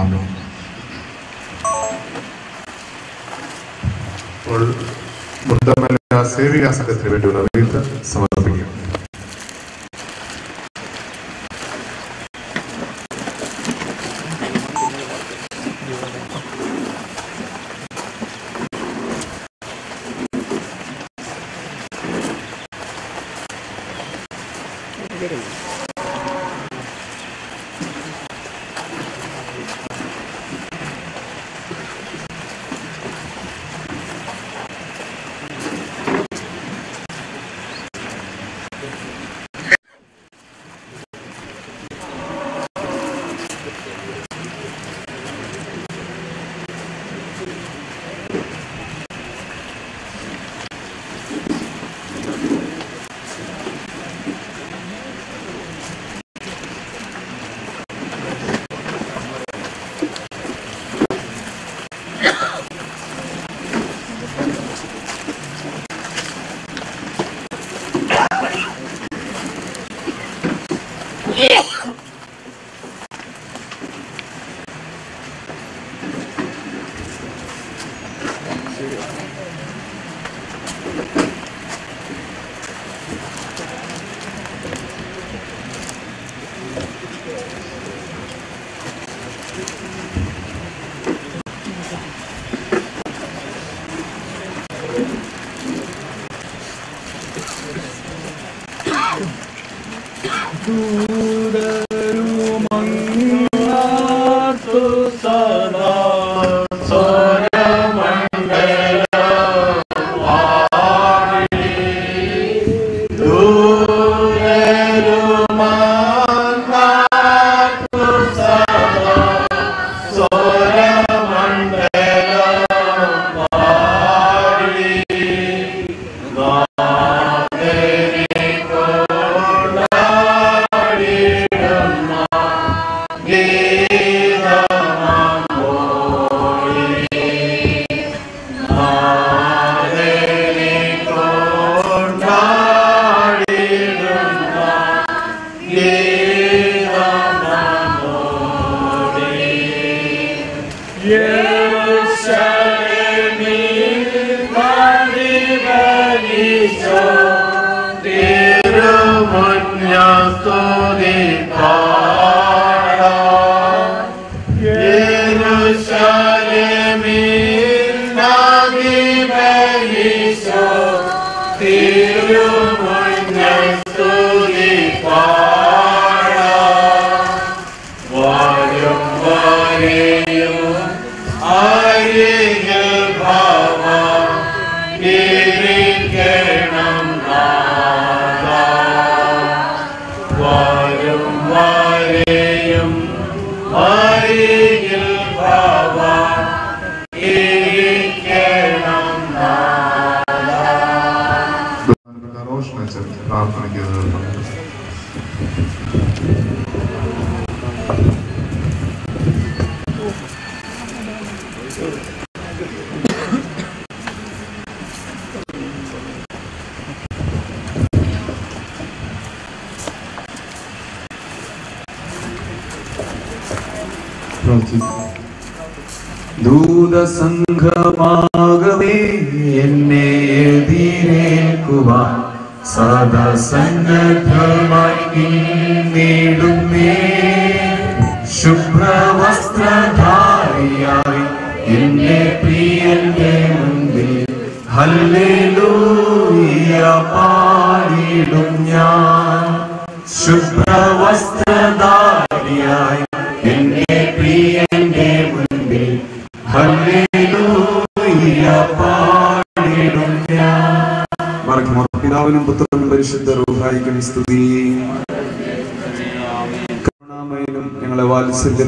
ആമേ ഇപ്പോൾ സംഘത്തിന് വേണ്ടിയുള്ള റീത്ത് സമർപ്പിക്കും.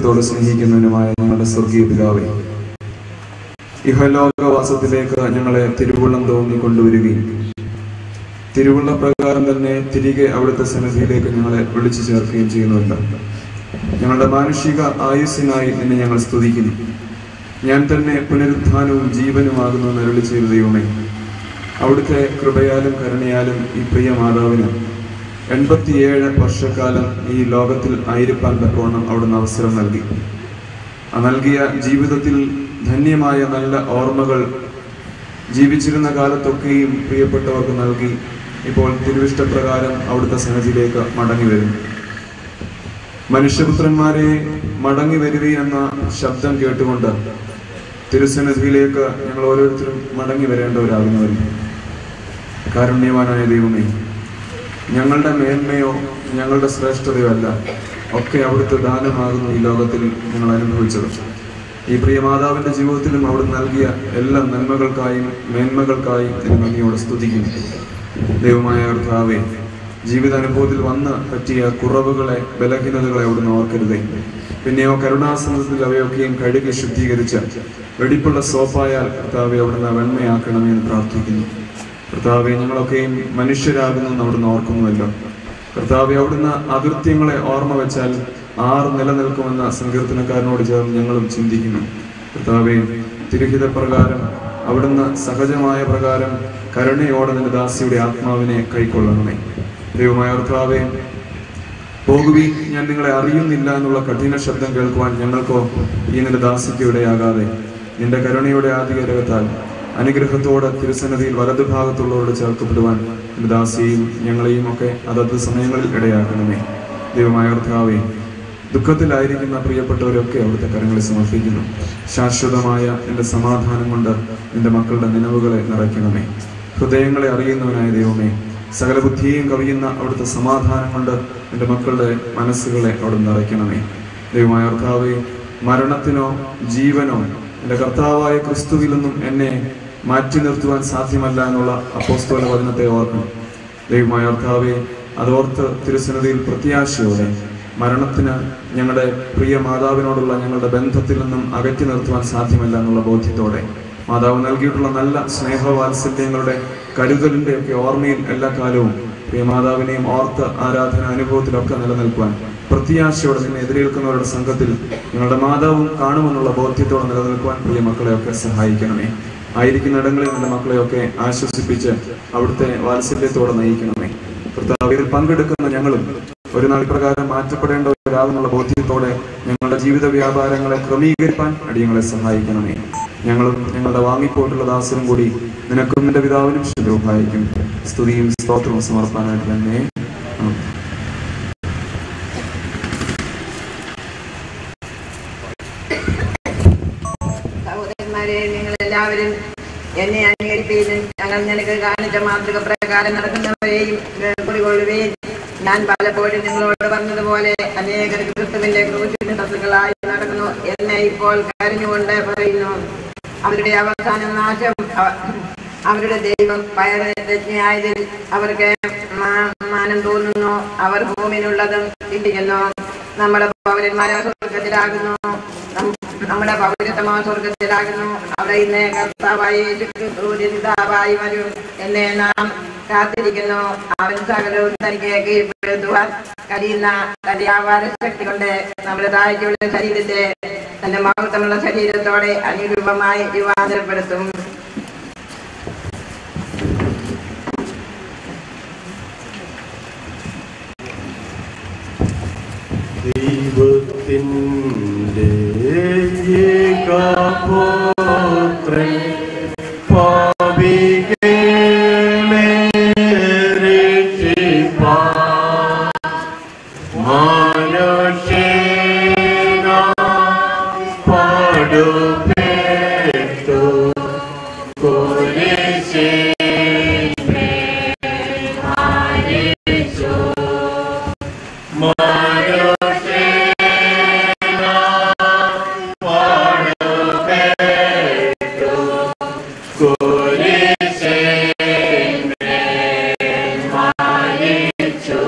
വാത്സല്യത്തോടെ സ്നേഹിക്കുന്നതിനുമായ ഞങ്ങളുടെ സ്വർഗീയ പിതാവേ ഇഹലോകവാസത്തിലേക്ക് ഞങ്ങളെ തിരുവുള്ളം തോന്നി കൊണ്ടുവരികയും തിരുവുള്ള പ്രകാരം തന്നെ തിരികെ അവിടുത്തെ സന്നിധിയിലേക്ക് ഞങ്ങളെ വിളിച്ചു ചേർക്കുകയും ചെയ്യുന്നുണ്ട്. ഞങ്ങളുടെ മാനുഷിക ആയുസ്സിനായി എന്നെ ഞങ്ങൾ സ്തുതിക്കുന്നു. ഞാൻ തന്നെ പുനരുത്ഥാനവും ജീവനുമാകുന്നു നരളി ചെയ്ത ദൈവമേ അവിടുത്തെ കൃപയാലും കരുണയാലും ഈ പ്രിയ മാതാവിന് എൺപത്തിയേഴ് വർഷക്കാലം ഈ ലോകത്തിൽ ആയിരിക്കാൻ തക്കവണ്ണം അവിടുന്ന് അവസരം നൽകി. നൽകിയ ജീവിതത്തിൽ ധന്യമായ നല്ല ഓർമ്മകൾ ജീവിച്ചിരുന്ന കാലത്തൊക്കെയും പ്രിയപ്പെട്ടവർക്ക് നൽകി ഇപ്പോൾ തിരുവിഷ്ടപ്രകാരം അവിടുത്തെ സഹജിലേക്ക് മടങ്ങി വരുന്നു. മനുഷ്യപുത്രന്മാരെ മടങ്ങി വരുവി എന്ന ശബ്ദം കേട്ടുകൊണ്ട് തിരുസന്നിധിയിലേക്ക് ഞങ്ങൾ ഓരോരുത്തരും മടങ്ങി വരേണ്ടവരാകുന്നവരും കാരുണ്യവാനായ ദൈവമേ ഞങ്ങളുടെ മേന്മയോ ഞങ്ങളുടെ ശ്രേഷ്ഠതയോ അല്ല. ഒക്കെ അവിടുത്തെ ദാനമാകുന്നു ഈ ലോകത്തിൽ ഞങ്ങൾ അനുഭവിച്ചത്. ഈ പ്രിയ മാതാവിന്റെ ജീവിതത്തിലും അവിടെ നൽകിയ എല്ലാ നന്മകൾക്കായും മേന്മകൾക്കായും ഞാൻ നന്ദിയോടെ സ്തുതിക്കുന്നു. ദൈവമായ കർത്താവേ ജീവിതാനുഭവത്തിൽ വന്ന് പറ്റിയ കുറവുകളെ ബലഹീനതകളെ അവിടുന്ന് ഓർക്കരുതേ. പിന്നെയോ കരുണാസനത്തിൽ അവയൊക്കെയും കഴുകി ശുദ്ധീകരിച്ച് വെടിപ്പുള്ള സോപ്പായാൽ കർത്താവെ അവിടുന്ന് വെണ്മയാക്കണമെന്ന് പ്രാർത്ഥിക്കുന്നു. കർത്താവെ ഞങ്ങളൊക്കെയും മനുഷ്യരാകുന്നു അവിടുന്ന് ഓർക്കുന്നുവല്ലോ. കർത്താവെ അവിടുന്ന് അകൃത്യങ്ങളെ ഓർമ്മ വെച്ചാൽ ആർ നിലനിൽക്കുമെന്ന സങ്കീർത്തനക്കാരനോട് ചേർന്ന് ഞങ്ങളും ചിന്തിക്കുന്നു. കർത്താവെ തിരുഹിത പ്രകാരം അവിടുന്ന് സഹജമായ പ്രകാരം കരുണയോടെ നിന്റെ ദാസിയുടെ ആത്മാവിനെ കൈക്കൊള്ളണമേ. ദൈവമായ കർത്താവെ പോകുവി ഞാൻ നിങ്ങളെ അറിയുന്നില്ല എന്നുള്ള കഠിന ശബ്ദം കേൾക്കുവാൻ ഞങ്ങൾക്കോ ഈ നിന്റെ ദാസിക്ക് ഇടയാകാതെ. നിന്റെ കരുണയുടെ ആധികാരകത്താൽ അനുഗ്രഹത്തോടെ തിരുസന്നതിയിൽ വലതുഭാഗത്തുള്ളവരോട് ചേർക്കപ്പെടുവാൻ ദാസിയെയും ഞങ്ങളെയും ഒക്കെ അതത് സമയങ്ങളിൽ ഇടയാക്കണമേ. ദൈവമായ കർത്താവേ ദുഃഖത്തിലായിരിക്കുന്ന പ്രിയപ്പെട്ടവരൊക്കെ അവിടുത്തെ കരങ്ങളിൽ സമർപ്പിക്കുന്നു. ശാശ്വതമായ എന്റെ സമാധാനം കൊണ്ട് എന്റെ മക്കളുടെ നിലവുകളെ നിറയ്ക്കണമേ. ഹൃദയങ്ങളെ അറിയുന്നവനായ ദൈവമേ സകല ബുദ്ധിയെയും കവിയുന്ന അവിടുത്തെ സമാധാനം കൊണ്ട് എന്റെ മക്കളുടെ മനസ്സുകളെ അവിടെ നിറയ്ക്കണമേ. ദൈവമായ കർത്താവെ മരണത്തിനോ ജീവനോ എന്റെ കർത്താവായ ക്രിസ്തുവിൽ നിന്നും എന്നെ മാറ്റി നിർത്തുവാൻ സാധ്യമല്ല എന്നുള്ള അപ്പോസ്തോല വചനത്തെ ഓർക്കണം. ദൈവമായ കർത്താവെ അതോർത്ത് തിരുസന്നിധിയിൽ പ്രത്യാശയോടെ മരണത്തിന് ഞങ്ങളുടെ പ്രിയ മാതാവിനോടുള്ള ഞങ്ങളുടെ ബന്ധത്തിൽ നിന്നും അകറ്റി നിർത്തുവാൻ സാധ്യമല്ല എന്നുള്ള ബോധ്യത്തോടെ മാതാവ് നൽകിയിട്ടുള്ള നല്ല സ്നേഹവാത്സല്യങ്ങളുടെ കരുതലിന്റെ ഒക്കെ ഓർമ്മയിൽ എല്ലാ കാലവും പ്രിയ മാതാവിനെയും ഓർത്ത് ആരാധന അനുഭവത്തിലൊക്കെ നിലനിൽക്കുവാൻ പ്രത്യാശയോടെ നിന്നെ എതിരേൽക്കുന്നവരുടെ സംഘത്തിൽ നിങ്ങളുടെ മാതാവും കാണുമെന്നുള്ള ബോധ്യത്തോടെ നിലനിൽക്കുവാൻ പ്രിയ മക്കളെയൊക്കെ സഹായിക്കണമേ. ആയിരിക്കുന്ന ഇടങ്ങളിൽ നിന്റെ മക്കളെയൊക്കെ ആശ്വസിപ്പിച്ച് അവിടുത്തെ വാത്സല്യത്തോടെ നയിക്കണമേ. കർത്താവിൽ പങ്കെടുക്കുന്ന ഞങ്ങളും ഒരു നാൾ പ്രകാരം മാറ്റപ്പെടേണ്ടവരാകുന്നുള്ള ബോധ്യത്തോടെ ഞങ്ങളുടെ ജീവിത വ്യാപാരങ്ങളെ ക്രമീകരിക്കാൻ അടിയങ്ങളെ സഹായിക്കണമേ. ഞങ്ങളും ഞങ്ങളുടെ വാങ്ങിപ്പോയിട്ടുള്ള ദാസനും കൂടി നിനക്കും നിന്റെ പിതാവിനും ശുഭഭായിക്കും സ്തുതിയും സ്തോത്രവും സമർപ്പാനായിട്ട് തന്നെ ആമേൻ. സഹോദരന്മാരെ നിങ്ങൾ എല്ലാവരും എന്നെ അംഗീകരിപ്പീനും ഞങ്ങൾ നിനക്ക് കാണിച്ച മാതൃക പ്രകാരം നടക്കുന്നവരെയും കുടികൊള്ളുകയും ഞാൻ പലപ്പോഴും നിങ്ങളോട് പറഞ്ഞതുപോലെ അനേകർ ക്രിസ്തുവിന്റെ ക്രൂശിന് നടക്കുന്നു. എന്നെ ഇപ്പോൾ കരഞ്ഞുകൊണ്ട് പറയുന്നു അവരുടെ അവസാന നാശം അവരുടെ ദൈവം പയറജ്ഞയായതിൽ അവർക്ക് മാനം തോന്നുന്നു. അവർ ഭൂമിയിലുള്ളതും ചിന്തിക്കുന്നു നമ്മുടെ പൗരന്മാരെ സ്വർഗത്തിലാകുന്നു നം- നമ്മുടെ പൗരത്വമാ സ്വർഗത്തിലാകുന്നു അവിടെ ഇന്ന് കർത്താവായി വരും. എന്നെ നാം കാത്തിരിക്കുന്നു. അവൻ സകലവും തനിക്ക് കീഴ്പ്പെടുത്തുവാൻ കഴിയുന്ന തന്റെ ആവാര ശക്തി കൊണ്ട് നമ്മുടെ താഴ്ചയുള്ള ശരീരത്തെ തന്റെ മഹത്വമുള്ള ശരീരത്തോടെ അനുരൂപമായി രൂപാന്തരപ്പെടുത്തും. ദൈവത്തിന്റെ Pray. കുരിശിന്മേൽ മരിച്ചു.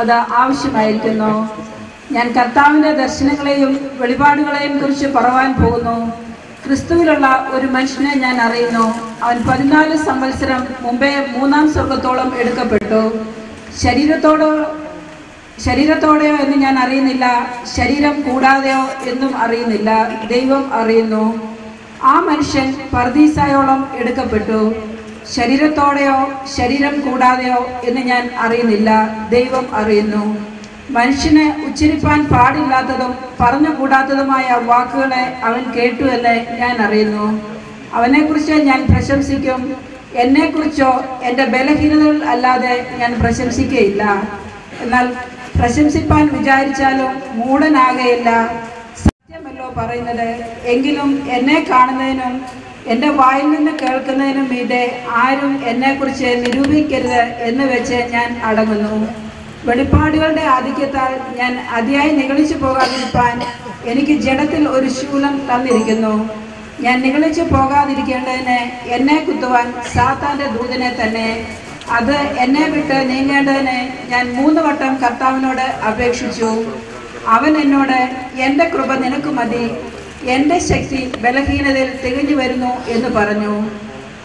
അത് ആവശ്യമായിരിക്കുന്നു. ഞാൻ കർത്താവിന്റെ ദർശനങ്ങളെയും വെളിപാടുകളെയും കുറിച്ച് പറവാൻ പോകുന്നു. ക്രിസ്തുവിലുള്ള ഒരു മനുഷ്യനെ ഞാൻ അറിയുന്നു. അവൻ പതിനാല് സംവത്സരം മുമ്പേ മൂന്നാം സ്വർഗത്തോളം എടുക്കപ്പെട്ടു. ശരീരത്തോടോ ശരീരത്തോടെയോ എന്ന് ഞാൻ അറിയുന്നില്ല. ശരീരം കൂടാതെയോ എന്നും അറിയുന്നില്ല. ദൈവം അറിയുന്നു. ആ മനുഷ്യൻ പർദീസായോളം എടുക്കപ്പെട്ടു. ശരീരത്തോടെയോ ശരീരം കൂടാതെയോ എന്ന് ഞാൻ അറിയുന്നില്ല. ദൈവം അറിയുന്നു. മനുഷ്യനെ ഉച്ചരിപ്പാൻ പാടില്ലാത്തതും പറഞ്ഞുകൂടാത്തതുമായ വാക്കുകളെ അവൻ കേട്ടു എന്ന് ഞാൻ അറിയുന്നു. അവനെക്കുറിച്ച് ഞാൻ പ്രശംസിക്കും. എന്നെക്കുറിച്ചോ എന്റെ ബലഹീനതകൾ അല്ലാതെ ഞാൻ പ്രശംസിക്കുകയില്ല എന്നാൽ പ്രശംസിപ്പാൻ വിചാരിച്ചാലും മൂടനാകയില്ല സത്യമല്ലോ പറയുന്നത്. എങ്കിലും എന്നെ കാണുന്നതിനും എന്റെ വായിൽ നിന്ന് കേൾക്കുന്നതിനും മീതെ ആരും എന്നെക്കുറിച്ച് നിരൂപിക്കരുത് എന്ന് വെച്ച് ഞാൻ അടങ്ങുന്നു. വെളിപ്പാടുകളുടെ ആധിക്യത്താൽ ഞാൻ അതിയായി നിഗളിച്ചു പോകാതിരിക്കാൻ എനിക്ക് ജഡത്തിൽ ഒരു ശൂലം തന്നിരിക്കുന്നു. ഞാൻ നിഗളിച്ചു പോകാതിരിക്കേണ്ടതിന് എന്നെ കുത്തുവാൻ സാത്താന്റെ ദൂതനെ തന്നെ. അത് എന്നെ വിട്ട് നീങ്ങേണ്ടതിന് ഞാൻ മൂന്ന് വട്ടം കർത്താവിനോട് അപേക്ഷിച്ചു. അവൻ എന്നോട് എന്റെ കൃപ നിനക്ക് മതി. എന്റെ ശക്തി ബലഹീനതയിൽ തികഞ്ഞു വരുന്നു എന്ന് പറഞ്ഞു.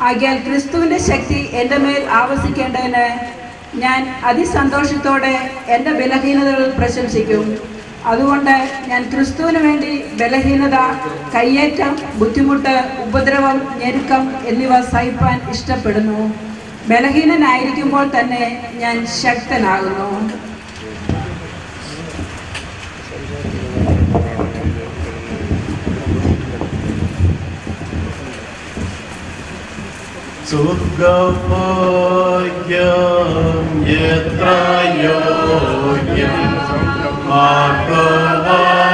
ആകിയാൽ ക്രിസ്തുവിന്റെ ശക്തി എന്റെ മേൽ ആവസിക്കേണ്ടതിന് ഞാൻ അതിസന്തോഷത്തോടെ എന്റെ ബലഹീനതകൾ പ്രശംസിക്കും. അതുകൊണ്ട് ഞാൻ ക്രിസ്തുവിന് വേണ്ടി ബലഹീനത കയ്യേറ്റം ബുദ്ധിമുട്ട് ഉപദ്രവം ഞെരുക്കം എന്നിവ സഹിപ്പാൻ ഇഷ്ടപ്പെടുന്നു. ബലഹീനനായിരിക്കുമ്പോൾ തന്നെ ഞാൻ ശക്തനാകുന്നു. Surgavayam yetrayoyam Bhagavan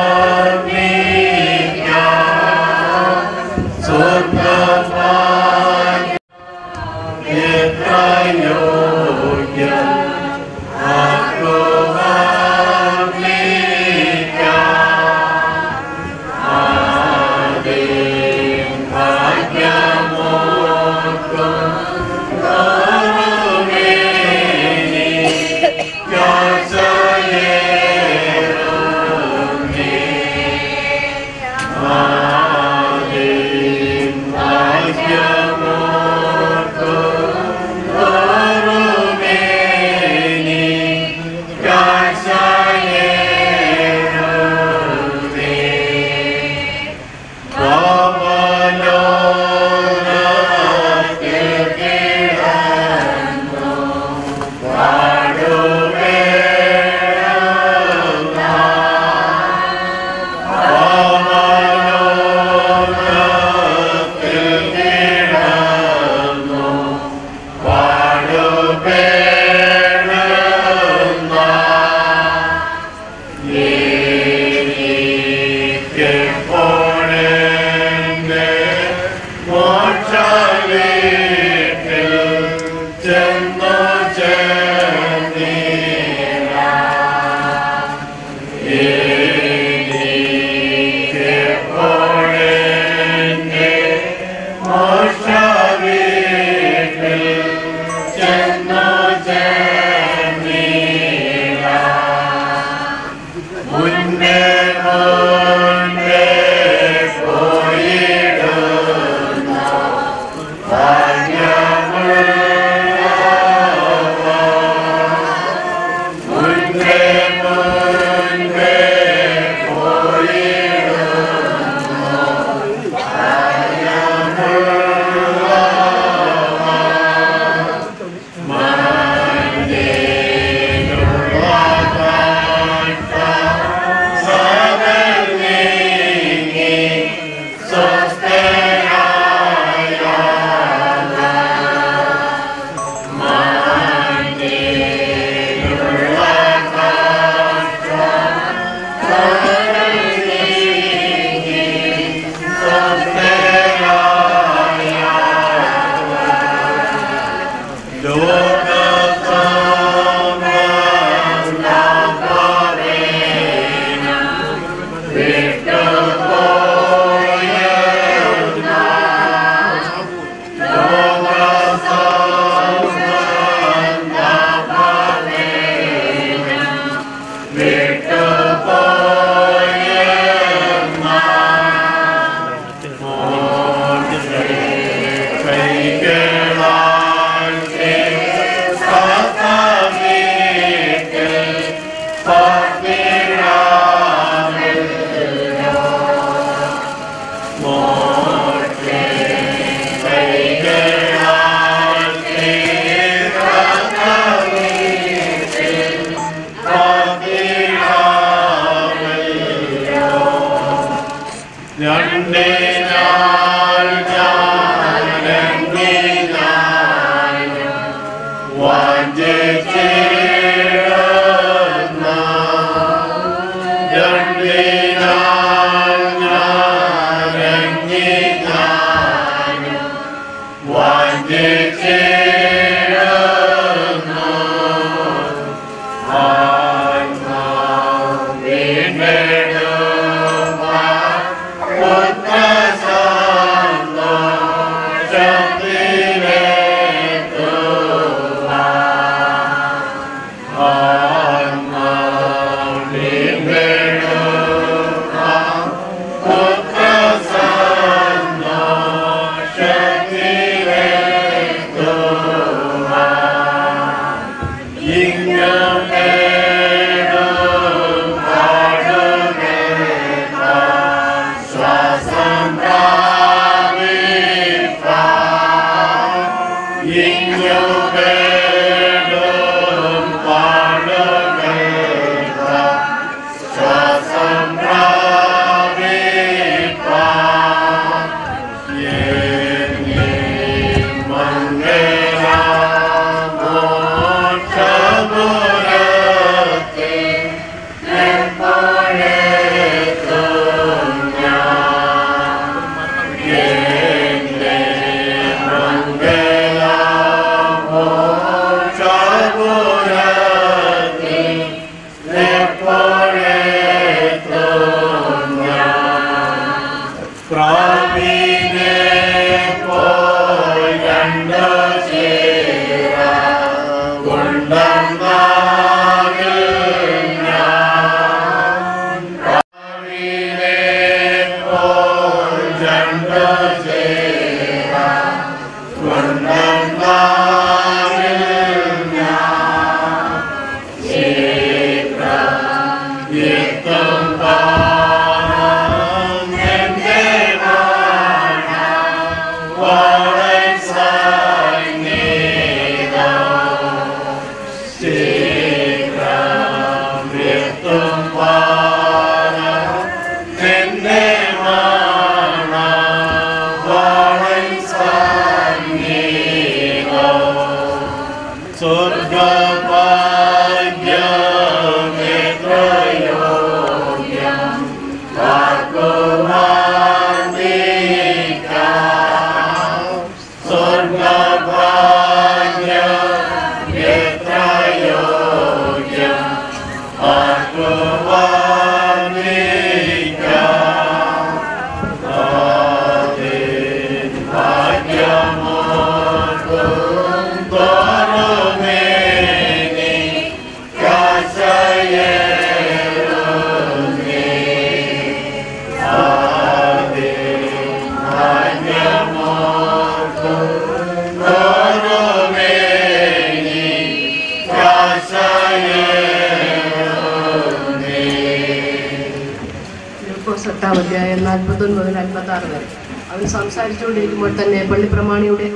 അവൻ സംസാരിച്ചുകൊണ്ടിരിക്കുമ്പോൾ തന്നെ പള്ളിപ്രമാണിയുടെ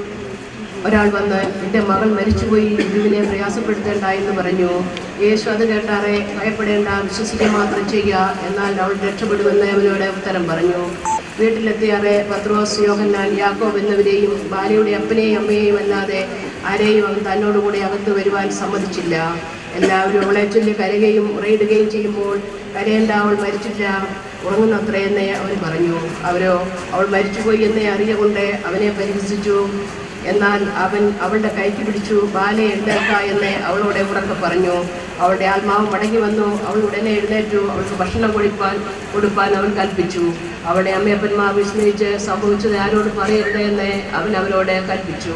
ഒരാൾ വന്ന് എന്റെ മകൾ മരിച്ചുപോയി ഇതിനെ പ്രയാസപ്പെടുത്തേണ്ട എന്ന് പറഞ്ഞു. യേശു അത് കേട്ടാറെ ഭയപ്പെടേണ്ട വിശ്വസിക്കുക മാത്രം ചെയ്യുക എന്നാൽ അവൾ രക്ഷപ്പെടുമെന്ന് അവനോട് ഉത്തരം പറഞ്ഞു. വീട്ടിലെത്തിയാറെ പത്രോസ് യോഹന്നാൻ യാക്കോബ് എന്നിവരെയും ഭാര്യയുടെ അപ്പനെയും അമ്മയെയും അല്ലാതെ ആരെയും അവൻ തന്നോടുകൂടി അകത്ത് വരുവാൻ സമ്മതിച്ചില്ല. എല്ലാവരും അവളെ ചൊല്ലി കരയുകയും ഉറയിടുകയും ചെയ്യുമ്പോൾ കരയേണ്ട അവൾ മരിച്ചില്ല. ഉറങ്ങുന്നത്രയെന്ന് അവൻ പറഞ്ഞു. അവരോ അവൾ മരിച്ചുപോയി എന്നേ അറിയുകൊണ്ട് അവനെ പരിഹസിച്ചു. എന്നാൽ അവൻ അവളുടെ കൈക്ക് പിടിച്ചു ബാലെ എഴുന്നേൽക്ക എന്ന് അവളോട് ഉറക്കെ പറഞ്ഞു. അവളുടെ ആത്മാവ് മടങ്ങി വന്നു. അവൾ ഉടനെ എഴുന്നേറ്റു. അവൾക്ക് ഭക്ഷണം കൊടുപ്പാൻ കൊടുപ്പാൻ അവൻ കൽപ്പിച്ചു. അവളുടെ അമ്മയപ്പന്മാർ വിസ്മയിച്ച് സംഭവിച്ചത് ആരോട് പറയരുത് എന്ന് അവൻ അവരോട് കൽപ്പിച്ചു.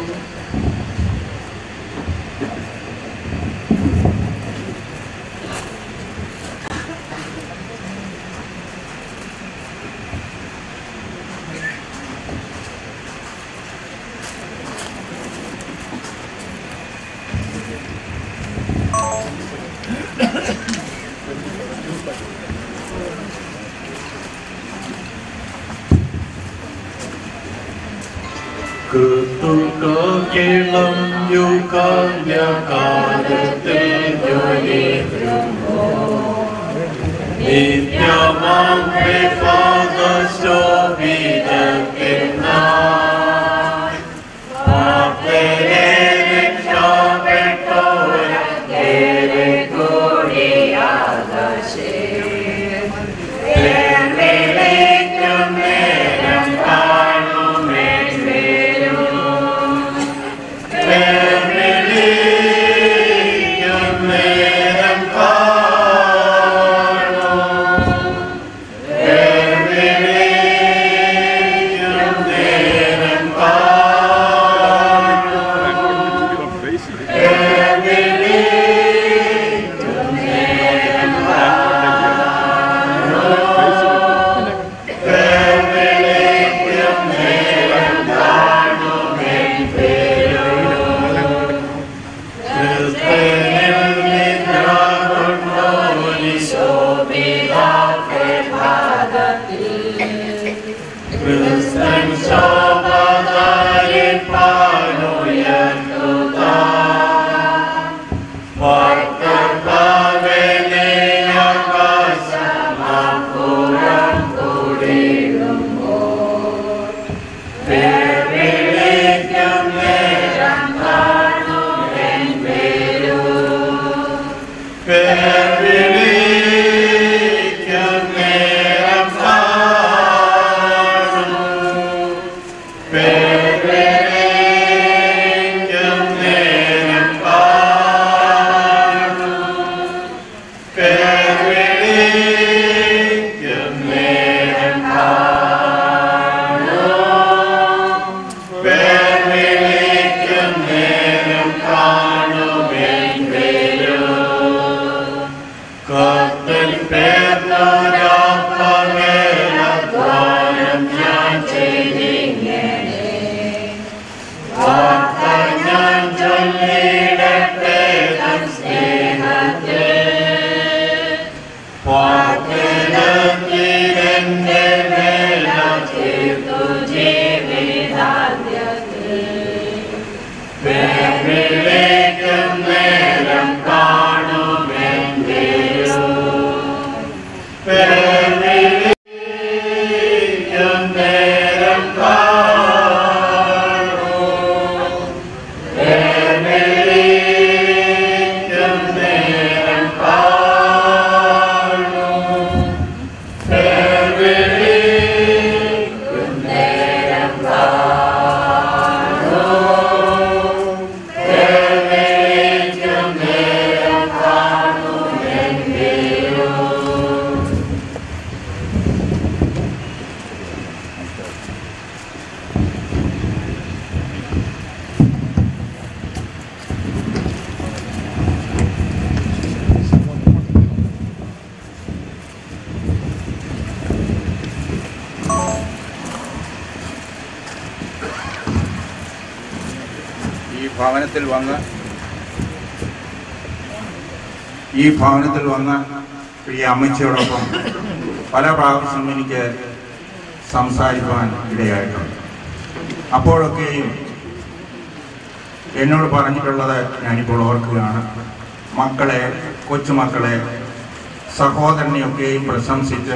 പ്രശംസിച്ച്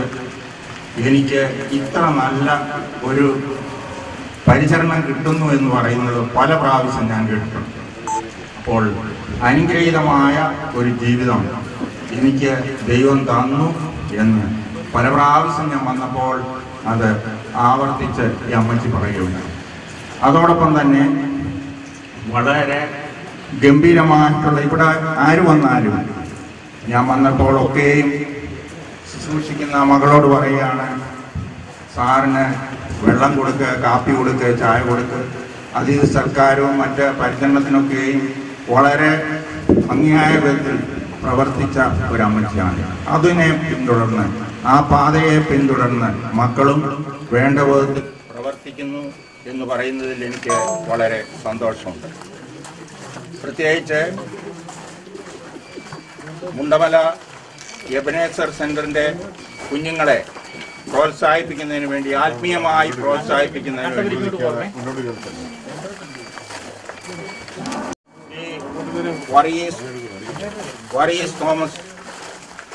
എനിക്ക് ഇത്ര നല്ല ഒരു പരിചരണം കിട്ടുന്നു എന്ന് പറയുന്നത് പല പ്രാവശ്യം ഞാൻ കേട്ടിട്ടുണ്ട്. അപ്പോൾ അനുഗ്രഹീതമായ ഒരു ജീവിതം എനിക്ക് ദൈവം തന്നു എന്ന് പല പ്രാവശ്യം ഞാൻ വന്നപ്പോൾ അത് ആവർത്തിച്ച് ഈ അമ്മച്ചി പറയുകയുണ്ടായി. അതോടൊപ്പം തന്നെ വളരെ ഗംഭീരമായിട്ടുള്ള ഇവിടെ ആര് വന്നാലും ഞാൻ വന്നപ്പോൾ വന്നപ്പോഴൊക്കെയും ശുശ്രൂഷിക്കുന്ന മകളോട് പറയുകയാണ് സാറിന് വെള്ളം കൊടുക്കുക കാപ്പി കൊടുക്കുക ചായ കൊടുക്കുക അതീത് സർക്കാരും മറ്റ് പരിചരണത്തിനൊക്കെയും വളരെ ഭംഗിയായ വിധത്തിൽ പ്രവർത്തിച്ച ഒരു അമ്മച്ചിയാണ് അതിനെ പിന്തുടർന്ന് ആ പാതയെ പിന്തുടർന്ന് മക്കളും വേണ്ട വിധത്തിൽ പ്രവർത്തിക്കുന്നു എന്ന് പറയുന്നതിൽ എനിക്ക് വളരെ സന്തോഷമുണ്ട്. പ്രത്യേകിച്ച് മുണ്ടമല എബനേസർ സെന്ററിന്റെ കുഞ്ഞുങ്ങളെ പ്രോത്സാഹിപ്പിക്കുന്നതിന് വേണ്ടി ആത്മീയമായി പ്രോത്സാഹിപ്പിക്കുന്നതിന് വേണ്ടി. വർഗീസ് തോമസ്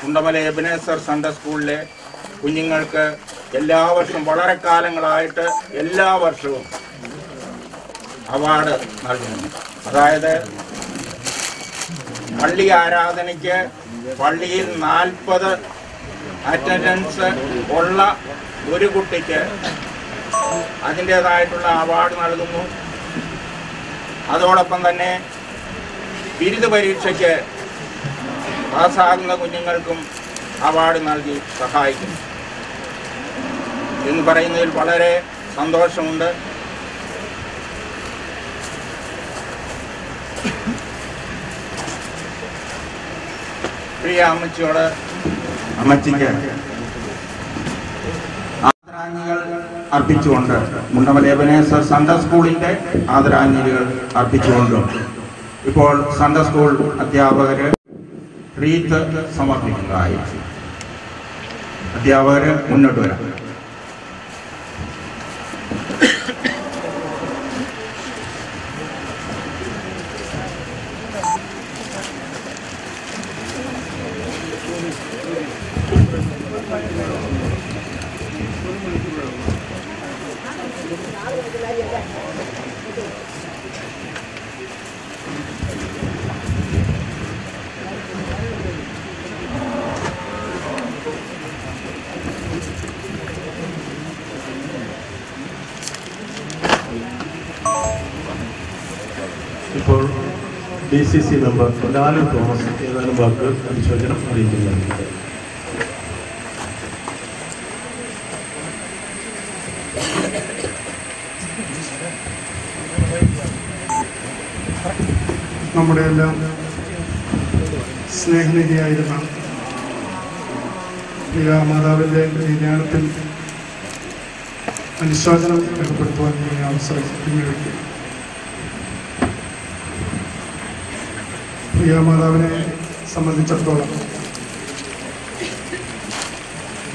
കുണ്ടമല എബിനേസർ സൺഡേ സ്കൂളിലെ കുഞ്ഞുങ്ങൾക്ക് എല്ലാ വർഷവും വളരെ കാലങ്ങളായിട്ട് എല്ലാ വർഷവും അവാർഡ് നൽകുന്നു. അതായത് പള്ളി ആരാധനയ്ക്ക് പള്ളിയിൽ നാൽപ്പത് അറ്റൻഡൻസ് ഉള്ള ഒരു കുട്ടിക്ക് അതിന്റെതായിട്ടുള്ള അവാർഡ് നൽകുന്നു. അതോടൊപ്പം തന്നെ ബിരുദ പരീക്ഷയ്ക്ക് പാസ്സാകുന്ന കുഞ്ഞുങ്ങൾക്കും അവാർഡ് നൽകി സഹായിക്കും എന്ന് പറയുന്നതിൽ വളരെ സന്തോഷമുണ്ട്. പ്രിയ അമ്മച്ചിയോട് അമ്മച്ചിക്ക് ആദരാഞ്ജലികൾ അർപ്പിച്ചുകൊണ്ട് മുണ്ടമലേബനേശ്വർ സൺഡർ സ്കൂളിന്റെ ആദരാഞ്ജലികൾ അർപ്പിച്ചുകൊണ്ട് ഇപ്പോൾ സൺഡർ സ്കൂൾ അധ്യാപകര് റീത്ത് സമർപ്പിക്കുന്നതായി. അധ്യാപകര് മുന്നോട്ട് വരാം ഇപ്പോൾ D C C member Lalu Thomas ഏതാനും വാക്കുകൾ അനുശോചനം അറിയിക്കുന്നുണ്ട് നമ്മുടെ എല്ലാം സ്നേഹനിധിയായിരുന്ന മാതാവിന്റെ നിര്യാണത്തിൽ അനുശോചനം രേഖപ്പെടുത്തുവാൻ ഈ അവസരം പിന്നീട് മാതാവിനെ സംബന്ധിച്ചിടത്തോളം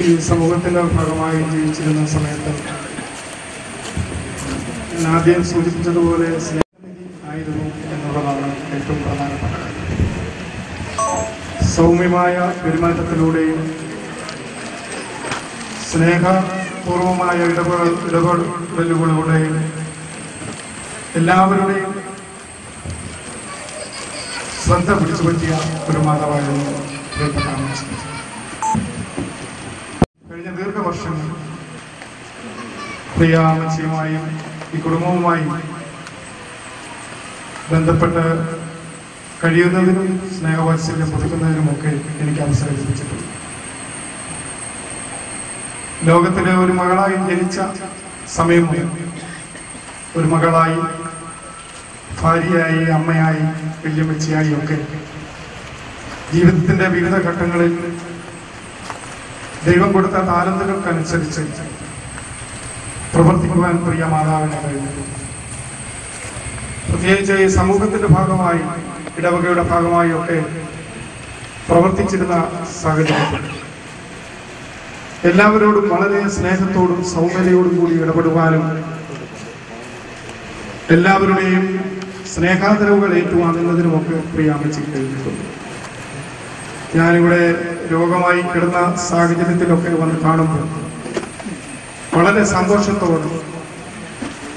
ഈ സമൂഹത്തിന്റെ ഭാഗമായി ജീവിച്ചിരുന്ന സമയത്ത് ഞാൻ ആദ്യം സൂചിപ്പിച്ചതുപോലെ സ്നേഹനിധി ആയിരുന്നു എന്നുള്ളതാണ് ഏറ്റവും പ്രധാനപ്പെട്ട സൗമ്യമായ പെരുമാറ്റത്തിലൂടെയും സ്നേഹപൂർവമായ ഇടപെടൽ ഇടപെടലുകളിലൂടെയും എല്ലാവരുടെയും ശ്രദ്ധ പിടിച്ചു പറ്റിയ ഒരു മാതാവായിരുന്നു. കഴിഞ്ഞ ദീർഘവർഷങ്ങൾ പ്രിയ അമ്മച്ചിയുമായും ഈ കുടുംബവുമായും ബന്ധപ്പെട്ട് കഴിയുന്നതിനും സ്നേഹവാത്സല്യം പുതുക്കുന്നതിനുമൊക്കെ എനിക്ക് അവസരം ലഭിച്ചിട്ടുണ്ട് ലോകത്തിലെ ഒരു മകളായി ജനിച്ച സമയം ഒരു മകളായി ഭാര്യയായി അമ്മയായി വല്യമ്മച്ചിയായി ഒക്കെ ജീവിതത്തിന്റെ വിവിധ ഘട്ടങ്ങളിൽ ദൈവം കൊടുത്ത താലന്തുകൾക്കനുസരിച്ച് പ്രവർത്തിക്കുവാൻ പ്രിയ മാതാവിനെ കഴിഞ്ഞു. പ്രത്യേകിച്ച് ഈ സമൂഹത്തിന്റെ ഭാഗമായി ഇടവകയുടെ ഭാഗമായി ഒക്കെ പ്രവർത്തിച്ചിരുന്ന സാഹചര്യത്തിൽ എല്ലാവരോടും വളരെ സ്നേഹത്തോടും സൗന്ദര്യത്തോടും കൂടി ഇടപെടുവാനും എല്ലാവരുടെയും സ്നേഹാദരവുകൾ ഏറ്റുവാങ്ങുന്നതിനുമൊക്കെ പ്രിയ അമ്മച്ചിക്ക് കഴിഞ്ഞിട്ടുണ്ട് ഞാനിവിടെ രോഗമായി കിടന്ന സാഹചര്യത്തിലൊക്കെ വന്ന് കാണുമ്പോൾ വളരെ സന്തോഷത്തോടെ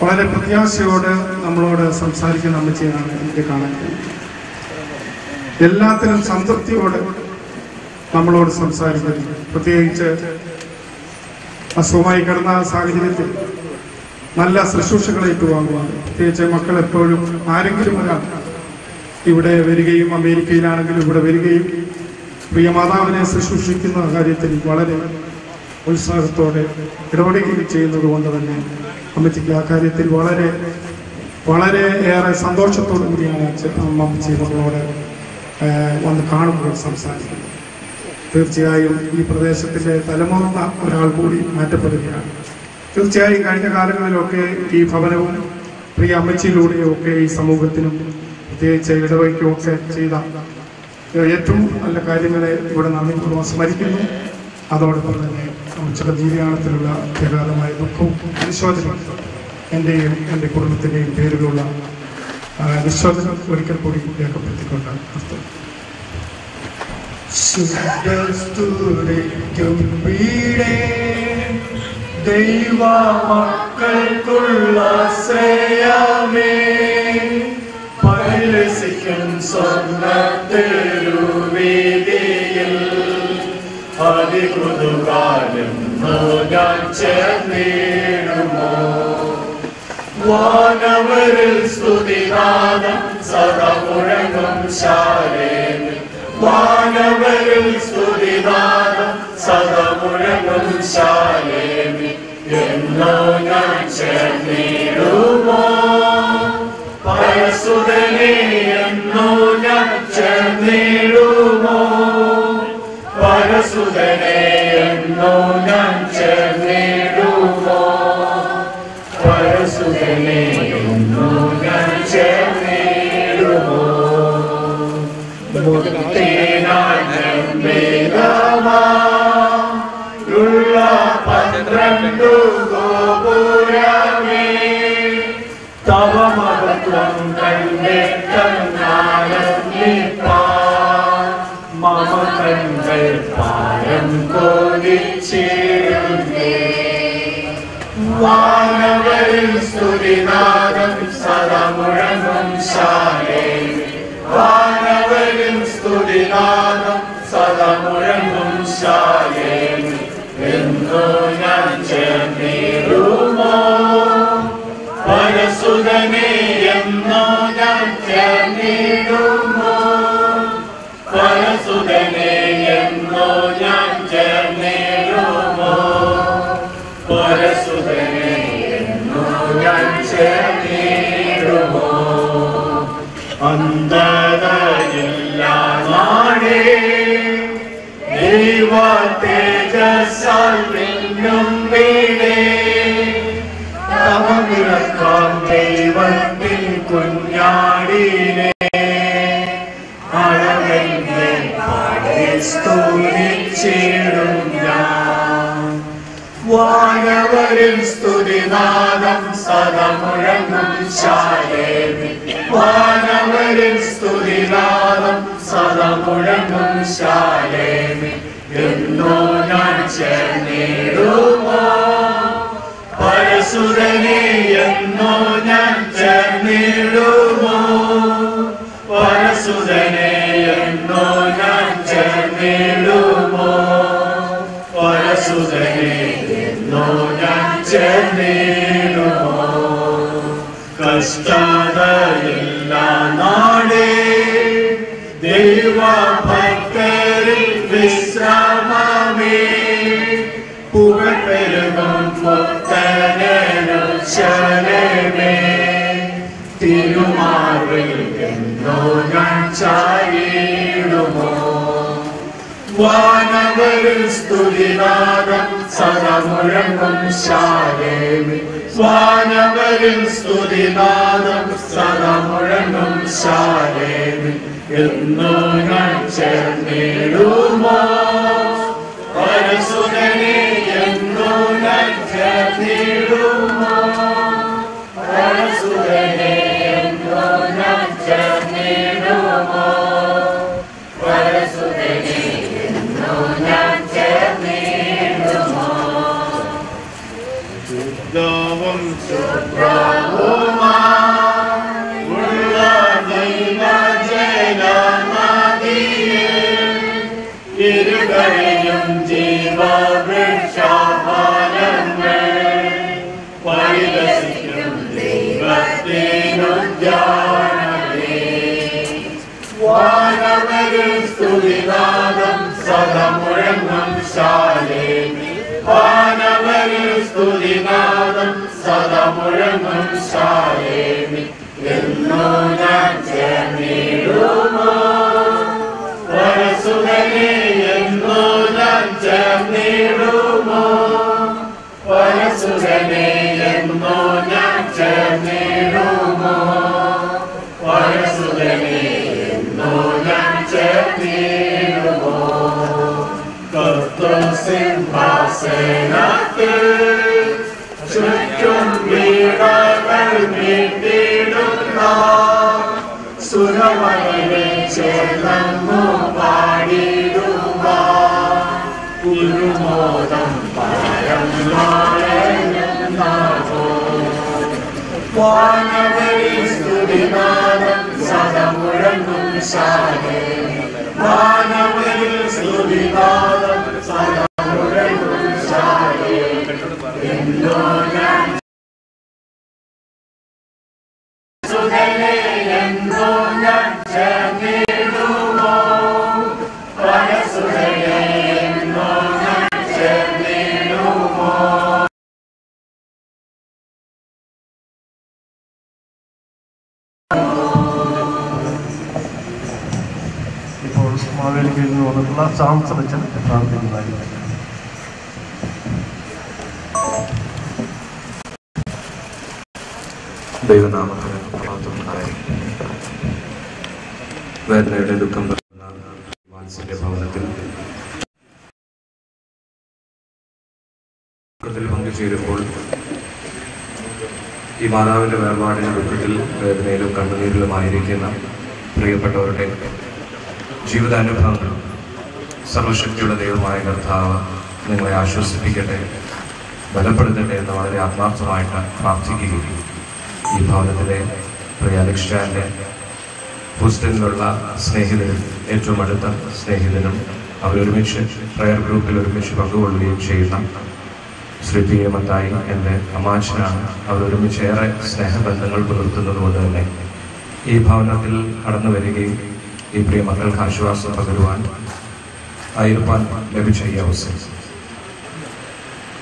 വളരെ പ്രത്യാശയോടെ നമ്മളോട് സംസാരിക്കുന്ന അമ്മച്ചിയാണ് എനിക്ക് കാണാൻ എല്ലാത്തിനും സംതൃപ്തിയോടെ നമ്മളോട് സംസാരിക്കുന്നു. പ്രത്യേകിച്ച് അസുഖമായി കിടന്ന സാഹചര്യത്തിൽ നല്ല ശുശ്രൂഷകൾ ഏറ്റുവാങ്ങുവാൻ. പ്രത്യേകിച്ച് മക്കൾ എപ്പോഴും ആരെങ്കിലും ഒരാൾ ഇവിടെ വരികയും അമേരിക്കയിലാണെങ്കിലും ഇവിടെ വരികയും പ്രിയ മാതാവിനെ ശുശ്രൂഷിക്കുന്ന കാര്യത്തിൽ വളരെ ഉത്സാഹത്തോടെ ഇടപെടുകയും ചെയ്യുന്നത് കൊണ്ട് തന്നെ അമ്മച്ചിക്ക് ആ കാര്യത്തിൽ വളരെ വളരെ ഏറെ സന്തോഷത്തോടു കൂടിയാണ് അമ്മച്ചി നമ്മളോട് വന്ന് കാണുമ്പോൾ സംസാരിക്കുന്നത്. തീർച്ചയായും ഈ പ്രദേശത്തിന്റെ തലമുറന്ന ഒരാൾ കൂടി മാറ്റപ്പെടുകയാണ്. തീർച്ചയായും കഴിഞ്ഞ കാലങ്ങളിലൊക്കെ ഈ ഭവനവും പ്രിയ അമ്മച്ചിയിലൂടെയും ഒക്കെ ഈ സമൂഹത്തിനും പ്രത്യേകിച്ച് ഇടവഴിക്കും ഒക്കെ ചെയ്ത ഏറ്റവും നല്ല കാര്യങ്ങളെ ഇവിടെ നന്ദിപൂർവം സ്മരിക്കുന്നു. അതോടൊപ്പം തന്നെ അമ്മച്ചിയുടെ ജീവിയാണത്തിലുള്ള പ്രകാരമായ ദുഃഖവും അനുശോചനവും എന്റെയും എന്റെ കുടുംബത്തിന്റെയും പേരിലുള്ള അനുശോചനം ഒരിക്കൽ കൂടി രേഖപ്പെടുത്തിക്കൊണ്ട് നിർത്തുന്നു. ശുദ്ധസ്തുതിക്കും വീടേ ദൈവ മക്കൾക്കുള്ള ശ്രേയമേ പരിരസിക്കും സ്വർണ തെരുവീതിയിൽ അതികൃതുകാലം ഞാൻ ചേർന്നിടുമോ വാനവരിൽ സ്തുതിനാദം സദാ മുഴങ്ങും ശാലേമിൽ വാനവരിൽ സ്തുതിനാദം സദാ മുഴങ്ങും ശാലേമിൽ എന്നോ ഞാൻ ചേർന്നിടുമോ പരസുതനെ എന്നോ ഞാൻ ചേർന്നിടുമോ പരസുതനെ എന്നോ ഞാൻ വാനവരിൽ സ്തുതിനാദം സദാ മുഴങ്ങും ശാലേ മിന്നും വീടേ തമമിറക്കാം ദൈവത്തിൻ കുഞ്ഞാടിനെ. അളവെന്നെ പാടി സ്തുതിച്ചിടും ഞാൻ. വാനവരിൽ സ്തുതിനാദം സദമുഴങ്ങും ശാലേവി വാനവരും സ്തുതിനാദം സദാ മുഴങ്ങും ശാലേമി എന്നോ ഞാൻ ചേർന്നിടുമോ? എന്നോ ഞാൻ ചേർന്നിടുമോ? പരസുരനെ എന്നോ ഞാൻ ചേർന്നിടുമോ? ഞാൻ ചാരിടുമോ വാനവരിൽ സ്തുതിനാദം സദമുഴങ്ങും ശാലേമി വാനവരിൽ എന്നോ ഞാൻ ചേർന്നിടുമോ? പരസുതനെ എന്നു ഞാൻ ചേർന്നിടുമോ? ദൈവജനമതിയെ ഇരുകരയും ജീവവൃക്ഷഫലങ്ങൾ പരിലസിക്കും ദൈവത്തിനുദ്യാനമേ വാനവരിൽ സ്തുതിനാദം സദമുഴങ്ങും ശാലേമി വാനവരിൽ സ്തുതിനാദം സദമുഴങ്ങും ശാലേമി എന്നോ ഞാൻ ചേർന്നിടുമോ പരസുതനെ വാനവരി സ്തുതിനാദം സദമുഴങ്ങും ശാലേ വാനവരി സ്തുതിനാദം വന്നിട്ടുള്ള ചാൻസ് അച്ഛൻ പ്രാർത്ഥിക്കുന്നതായിരിക്കും വേദനയുടെ ദുഃഖം പകർന്ന ഭവനത്തിൽ. പങ്കുചേരുമ്പോൾ ഈ മാതാവിന്റെ വേർപാടിന് ദുഃഖത്തിൽ വേദനയിലും കണ്ണുനീരിലുമായിരിക്കുന്ന പ്രിയപ്പെട്ടവരുടെ ജീവിതാനുഭവങ്ങൾ സർവശക്തിയുടെ ദൈവമായ കർത്താവ് നിങ്ങളെ ആശ്വസിപ്പിക്കട്ടെ ബലപ്പെടുത്തട്ടെ എന്ന് വളരെ ആത്മാർത്ഥമായിട്ട് പ്രാർത്ഥിക്കുകയും ഈ ഭവനത്തിലെ പ്രിയ അലക്ഷ്യാന്റെ ഹൂസ്റ്റണിലുള്ള സ്നേഹിതനും ഏറ്റവും അടുത്ത സ്നേഹിതനും അവരൊരുമിച്ച് പ്രയർ ഗ്രൂപ്പിൽ ഒരുമിച്ച് പങ്കുകൊള്ളുകയും ചെയ്യുന്ന ശ്രീ പി എ മത്തായി എന്റെ അമാച്ചനാണ് അവരൊരുമിച്ച് ഏറെ സ്നേഹബന്ധങ്ങൾ പുലർത്തുന്നത് കൊണ്ട് തന്നെ ഈ ഭവനത്തിൽ കടന്നു വരികയും ഈ പ്രിയ മക്കൾക്ക് ആശ്വാസം പകരുവാൻ ആയിരിക്കാൻ ലഭിച്ച ഈ അവസരം.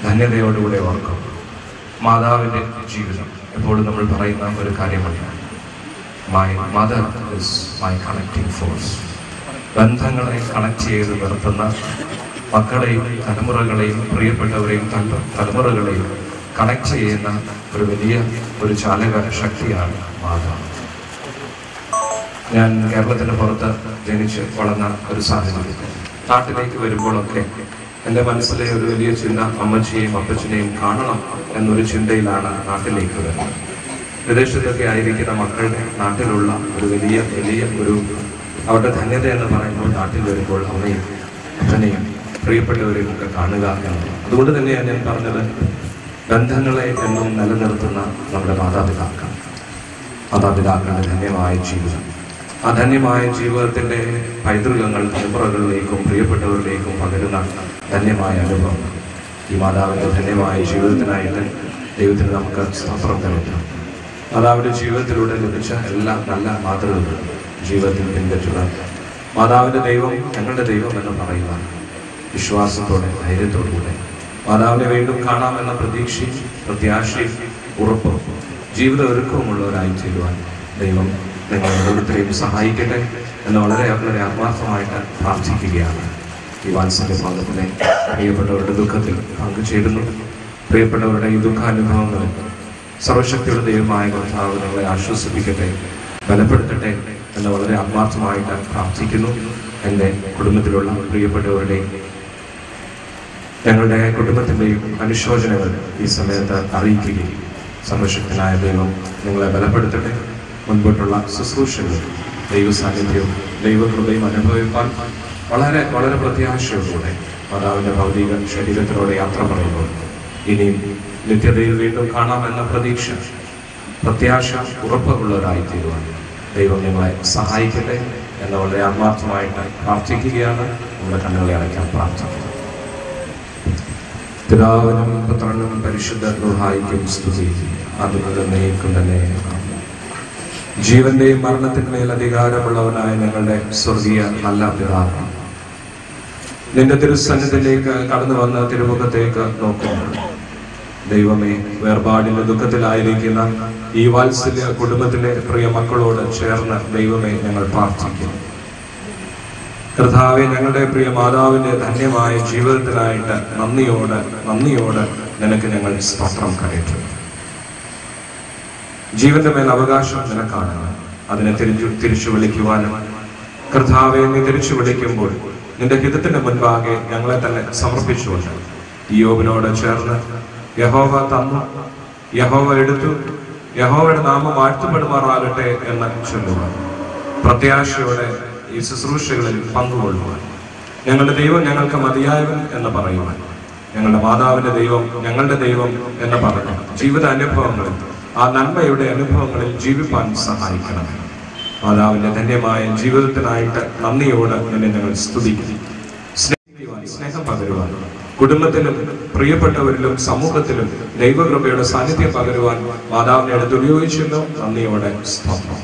ധന്യതയോടുകൂടെ ഓർക്കും. മാതാവിന്റെ ജീവിതം എപ്പോഴും നമ്മൾ പറയുന്ന ഒരു കാര്യമാണ്. My mother is my connecting force ബന്ധങ്ങളെ കണക്ട് ചെയ്ത് നിർത്തുന്ന മക്കളെയും തലമുറകളെയും പ്രിയപ്പെട്ടവരെയും തല തലമുറകളെയും കണക്ട് ചെയ്യുന്ന ഒരു വലിയ ഒരു ചാലക ശക്തിയാണ് മാതാവ് ഞാൻ കേരളത്തിന് പുറത്ത് ജനിച്ച് വളർന്ന ഒരു സാഹചര്യം നാട്ടിലേക്ക് വരുമ്പോഴൊക്കെ എന്റെ മനസ്സിലെ ഒരു വലിയ ചിന്ത അമ്മച്ചിയെയും അപ്പച്ചനെയും കാണണം എന്നൊരു ചിന്തയിലാണ് നാട്ടിലേക്ക് വരുന്നത്. വിദേശത്തൊക്കെ ആയിരിക്കുന്ന മക്കളുടെ നാട്ടിലുള്ള ഒരു വലിയ വലിയ ഒരു അവരുടെ ധന്യത എന്ന് പറയുമ്പോൾ നാട്ടിൽ വരുമ്പോൾ അമ്മയും അച്ഛനെയും പ്രിയപ്പെട്ടവരെയും ഒക്കെ കാണുക എന്നുള്ളത് അതുകൊണ്ട് തന്നെയാണ് ഞാൻ പറഞ്ഞത് ബന്ധങ്ങളെ എന്നും നിലനിർത്തുന്ന നമ്മുടെ മാതാപിതാക്കൾ. മാതാപിതാക്കളുടെ ധന്യമായ ജീവിതം. ആ ധന്യമായ ജീവിതത്തിന്റെ പൈതൃകങ്ങൾ തലമുറകളിലേക്കും പ്രിയപ്പെട്ടവരിലേക്കും പകരുന്ന ധന്യമായ അനുഭവം. ഈ മാതാവിന്റെ ധന്യമായ ജീവിതത്തിനായിട്ട് ദൈവത്തിന് നമുക്ക് സ്തോത്രം നൽകാം മാതാവിന്റെ ജീവിതത്തിലൂടെ ലഭിച്ച എല്ലാ നല്ല മാതൃകകളും ജീവിതത്തിൽ പിൻപറ്റുക മാതാവിന്റെ ദൈവം ഞങ്ങളുടെ ദൈവം എന്ന് പറയുവാൻ. വിശ്വാസത്തോടെ ധൈര്യത്തോടുകൂടെ. മാതാവിനെ വീണ്ടും കാണാമെന്ന പ്രതീക്ഷയും പ്രത്യാശയും ഉറപ്പും ജീവിത ഒരുക്കവുമുള്ളവരായി തീരുവാൻ ദൈവം നിങ്ങൾ ഓരോരുത്തരെയും സഹായിക്കട്ടെ എന്ന് വളരെ വളരെ ആത്മാർത്ഥമായിട്ട് പ്രാർത്ഥിക്കുകയാണ്. ഈ വാത്സല്യ പാദത്തിനെ പ്രിയപ്പെട്ടവരുടെ ദുഃഖത്തിൽ പങ്കുചേരുന്നു പ്രിയപ്പെട്ടവരുടെ ഈ ദുഃഖാനുഭവങ്ങളിൽ സർവശക്തിയുടെ ദൈവമായ കർത്താവ് നിങ്ങളെ ആശ്വസിപ്പിക്കട്ടെ ബലപ്പെടുത്തട്ടെ എന്ന് വളരെ ആത്മാർത്ഥമായിട്ട് പ്രാർത്ഥിക്കുന്നു. എന്റെ കുടുംബത്തിലുള്ള പ്രിയപ്പെട്ടവരുടെയും ഞങ്ങളുടെ കുടുംബത്തിന്റെയും അനുശോചനങ്ങൾ ഈ സമയത്ത് അറിയിക്കുകയും സർവശക്തനായ ദൈവം നിങ്ങളെ ബലപ്പെടുത്തട്ടെ. മുൻപോട്ടുള്ള ശുശ്രൂഷകൾ ദൈവ സാന്നിധ്യവും ദൈവഹൃദയം അനുഭവിപ്പാൻ വളരെ വളരെ പ്രത്യാശയോടുകൂടെ മാതാവിന്റെ ഭൗതിക ശരീരത്തിലൂടെ യാത്ര പറയുമ്പോൾ ഇനിയും നിത്യതയിൽ വീണ്ടും കാണാമെന്ന പ്രതീക്ഷ പ്രത്യാശ ഉറപ്പുള്ളവരായി തീരുവാൻ ദൈവം നിങ്ങളെ സഹായിക്കട്ടെ എന്ന് വളരെ ആത്മാർത്ഥമായിട്ട് പ്രാർത്ഥിക്കുകയാണ്. നമ്മുടെ കണ്ണുകളെ അടയ്ക്കാൻ പ്രാർത്ഥിക്കുന്നത് പിതാവിനും പുത്രനും പരിശുദ്ധ ഗുഹായിക്കും സ്തുതി. അതുപോലെ നീക്കും തന്നെ ജീവന്റെയും മരണത്തിന്മേൽ അധികാരമുള്ളവനായ ഞങ്ങളുടെ സ്വർഗീയ നല്ല പിതാവ്. നിന്റെ തിരുസന്നിധിയിലേക്ക് കടന്നു വന്ന തിരുമുഖത്തേക്ക് നോക്കുന്നു. ദൈവമേ വേർപാടിന്റെ ദുഃഖത്തിലായിരിക്കുന്ന ഈ വാത്സല്യ കുടുംബത്തിലെ പ്രിയ മക്കളോട് ചേർന്ന് ദൈവമേ ഞങ്ങൾ പ്രാർത്ഥിക്കുന്നു. കർത്താവെ ഞങ്ങളുടെ പ്രിയ മാതാവിന്റെ ധന്യമായ ജീവിതത്തിനായിട്ട് നന്ദിയോട് നന്ദിയോട് നിനക്ക് ഞങ്ങൾ സ്തോത്രം കരയിട്ടു ജീവന്റെ മേൽ അവകാശം നിനക്കാണ്. അതിനെ തിരിഞ്ഞു തിരിച്ചു വിളിക്കുവാനും കർത്താവെ നീ തിരിച്ചു വിളിക്കുമ്പോൾ നിന്റെ ഹിതത്തിന്റെ മുൻപാകെ ഞങ്ങളെ തന്നെ സമർപ്പിച്ചുകൊണ്ട് യോബിനോട് ചേർന്ന് യഹോവ തന്ന. യഹോവ എടുത്തു. യഹോവയുടെ നാമം വാഴ്ത്തപ്പെടുമാറാകട്ടെ എന്ന ചൊല്ലുക പ്രത്യാശയോടെ ഈ ശുശ്രൂഷകളിൽ പങ്കുകൊള്ളുവാൻ. ഞങ്ങളുടെ ദൈവം ഞങ്ങൾക്ക് മതിയായവൻ എന്ന് പറയുവാൻ. ഞങ്ങളുടെ മാതാവിന്റെ ദൈവം ഞങ്ങളുടെ ദൈവം എന്ന് പറഞ്ഞു ജീവിത അനുഭവങ്ങളിൽ ആ നന്മയുടെ അനുഭവങ്ങളിൽ ജീവിപ്പാൻ സഹായിക്കണം. മാതാവിന്റെ ധന്യമായ ജീവിതത്തിനായിട്ട് നന്ദിയോട് എന്നെ ഞങ്ങൾ സ്നേഹിക്കുവാൻ സ്നേഹം പകരുവാൻ കുടുംബത്തിലും പ്രിയപ്പെട്ടവരിലും സമൂഹത്തിലും ദൈവകൃപയുടെ സാന്നിധ്യം പകരുവാൻ മാതാവിനെ അടുത്ത് ഉപയോഗിച്ചല്ലോ നന്ദിയോടെ സ്തോത്രം.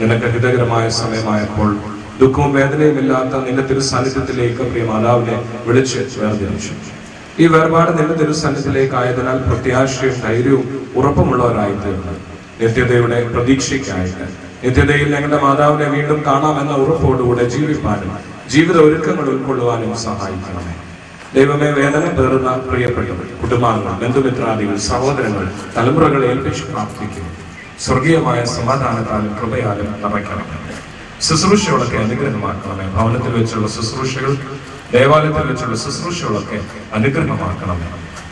നിനക്ക് ഹിതകരമായ സമയമായപ്പോൾ ദുഃഖവും വേദനയും ഇല്ലാത്ത നിന്റെ തിരുസാന്നിധ്യത്തിലേക്ക് പ്രിയ മാതാവിനെ വിളിച്ച് വേർതിരിച്ചു. ഈ വേർപാട് നിന്റെ തിരുസാന്നിധ്യത്തിലേക്ക് ആയതിനാൽ പ്രത്യാശയും ധൈര്യവും ഉറപ്പുമുള്ളവരായി തീർന്നു നിത്യതയുടെ പ്രതീക്ഷയ്ക്കായിട്ട്. നിത്യതയിൽ ഞങ്ങളുടെ മാതാവിനെ വീണ്ടും കാണാമെന്ന ഉറപ്പോടുകൂടെ ജീവിപ്പാനും ജീവിത ഒരുക്കങ്ങൾ ഉൾക്കൊള്ളുവാനും സഹായിക്കണമേ. ദൈവമേ വേദന പേറുന്ന പ്രിയപ്പെട്ടവർ കുടുംബാംഗങ്ങൾ ബന്ധുമിത്രാദികൾ സഹോദരങ്ങൾ തലമുറകളെ ഏൽപ്പിച്ച് പ്രാർത്ഥിക്കുന്നു. സ്വർഗീയമായ സമാധാനത്താലും കൃപയാലും നിറയ്ക്കണമേ ശുശ്രൂഷകളൊക്കെ അനുഗ്രഹമാക്കണമേ. ഭവനത്തിൽ വെച്ചുള്ള ശുശ്രൂഷകൾ ദേവാലയത്തിൽ വെച്ചുള്ള ശുശ്രൂഷകളൊക്കെ അനുഗ്രഹമാക്കണം.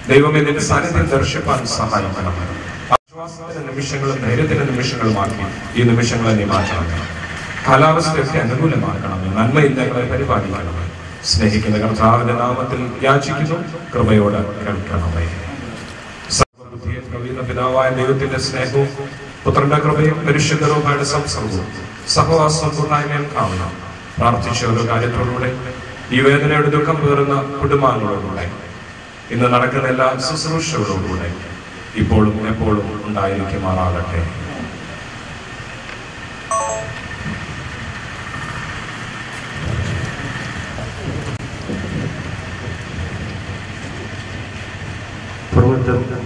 ദൈവമേ നിന്റെ സാന്നിധ്യം ദർശിപ്പാൻ സഹായിക്കണം ആശ്വാസത്തിന്റെ നിമിഷങ്ങളും ധൈര്യത്തിന്റെ നിമിഷങ്ങളുമാക്കി ഈ നിമിഷങ്ങളെ നീ മാറ്റണമേ കാലാവസ്ഥയൊക്കെ അനുകൂലമാക്കണം. നന്മയില്ലങ്ങളെ പരിപാലിക്കണം. സ്നേഹിക്കുന്ന കർത്താവിന്റെ നാമത്തിൽ യാചിക്കുന്നു. കൃപയോട് കേൾക്കണമേ. പ്രവീണ പിതാവായ ദൈവത്തിന്റെ സ്നേഹവും പുത്രന്റെ കൃപയും പരിശുദ്ധ രൂപയുടെ സംസർഗവും സഹവാസവും കൂട്ടായ്മയും കാണണം. പ്രാർത്ഥിച്ച ഓരോ കാര്യത്തോടുകൂടെ ഈ വേദനയുടെ ദുഃഖം പേറുന്ന കുടുംബാംഗങ്ങളോടുകൂടെ. ഇന്ന് നടക്കുന്ന എല്ലാ ശുശ്രൂഷകളോടുകൂടെ ഇപ്പോഴും എപ്പോഴും ഉണ്ടായിരിക്കുമാറാകട്ടെ.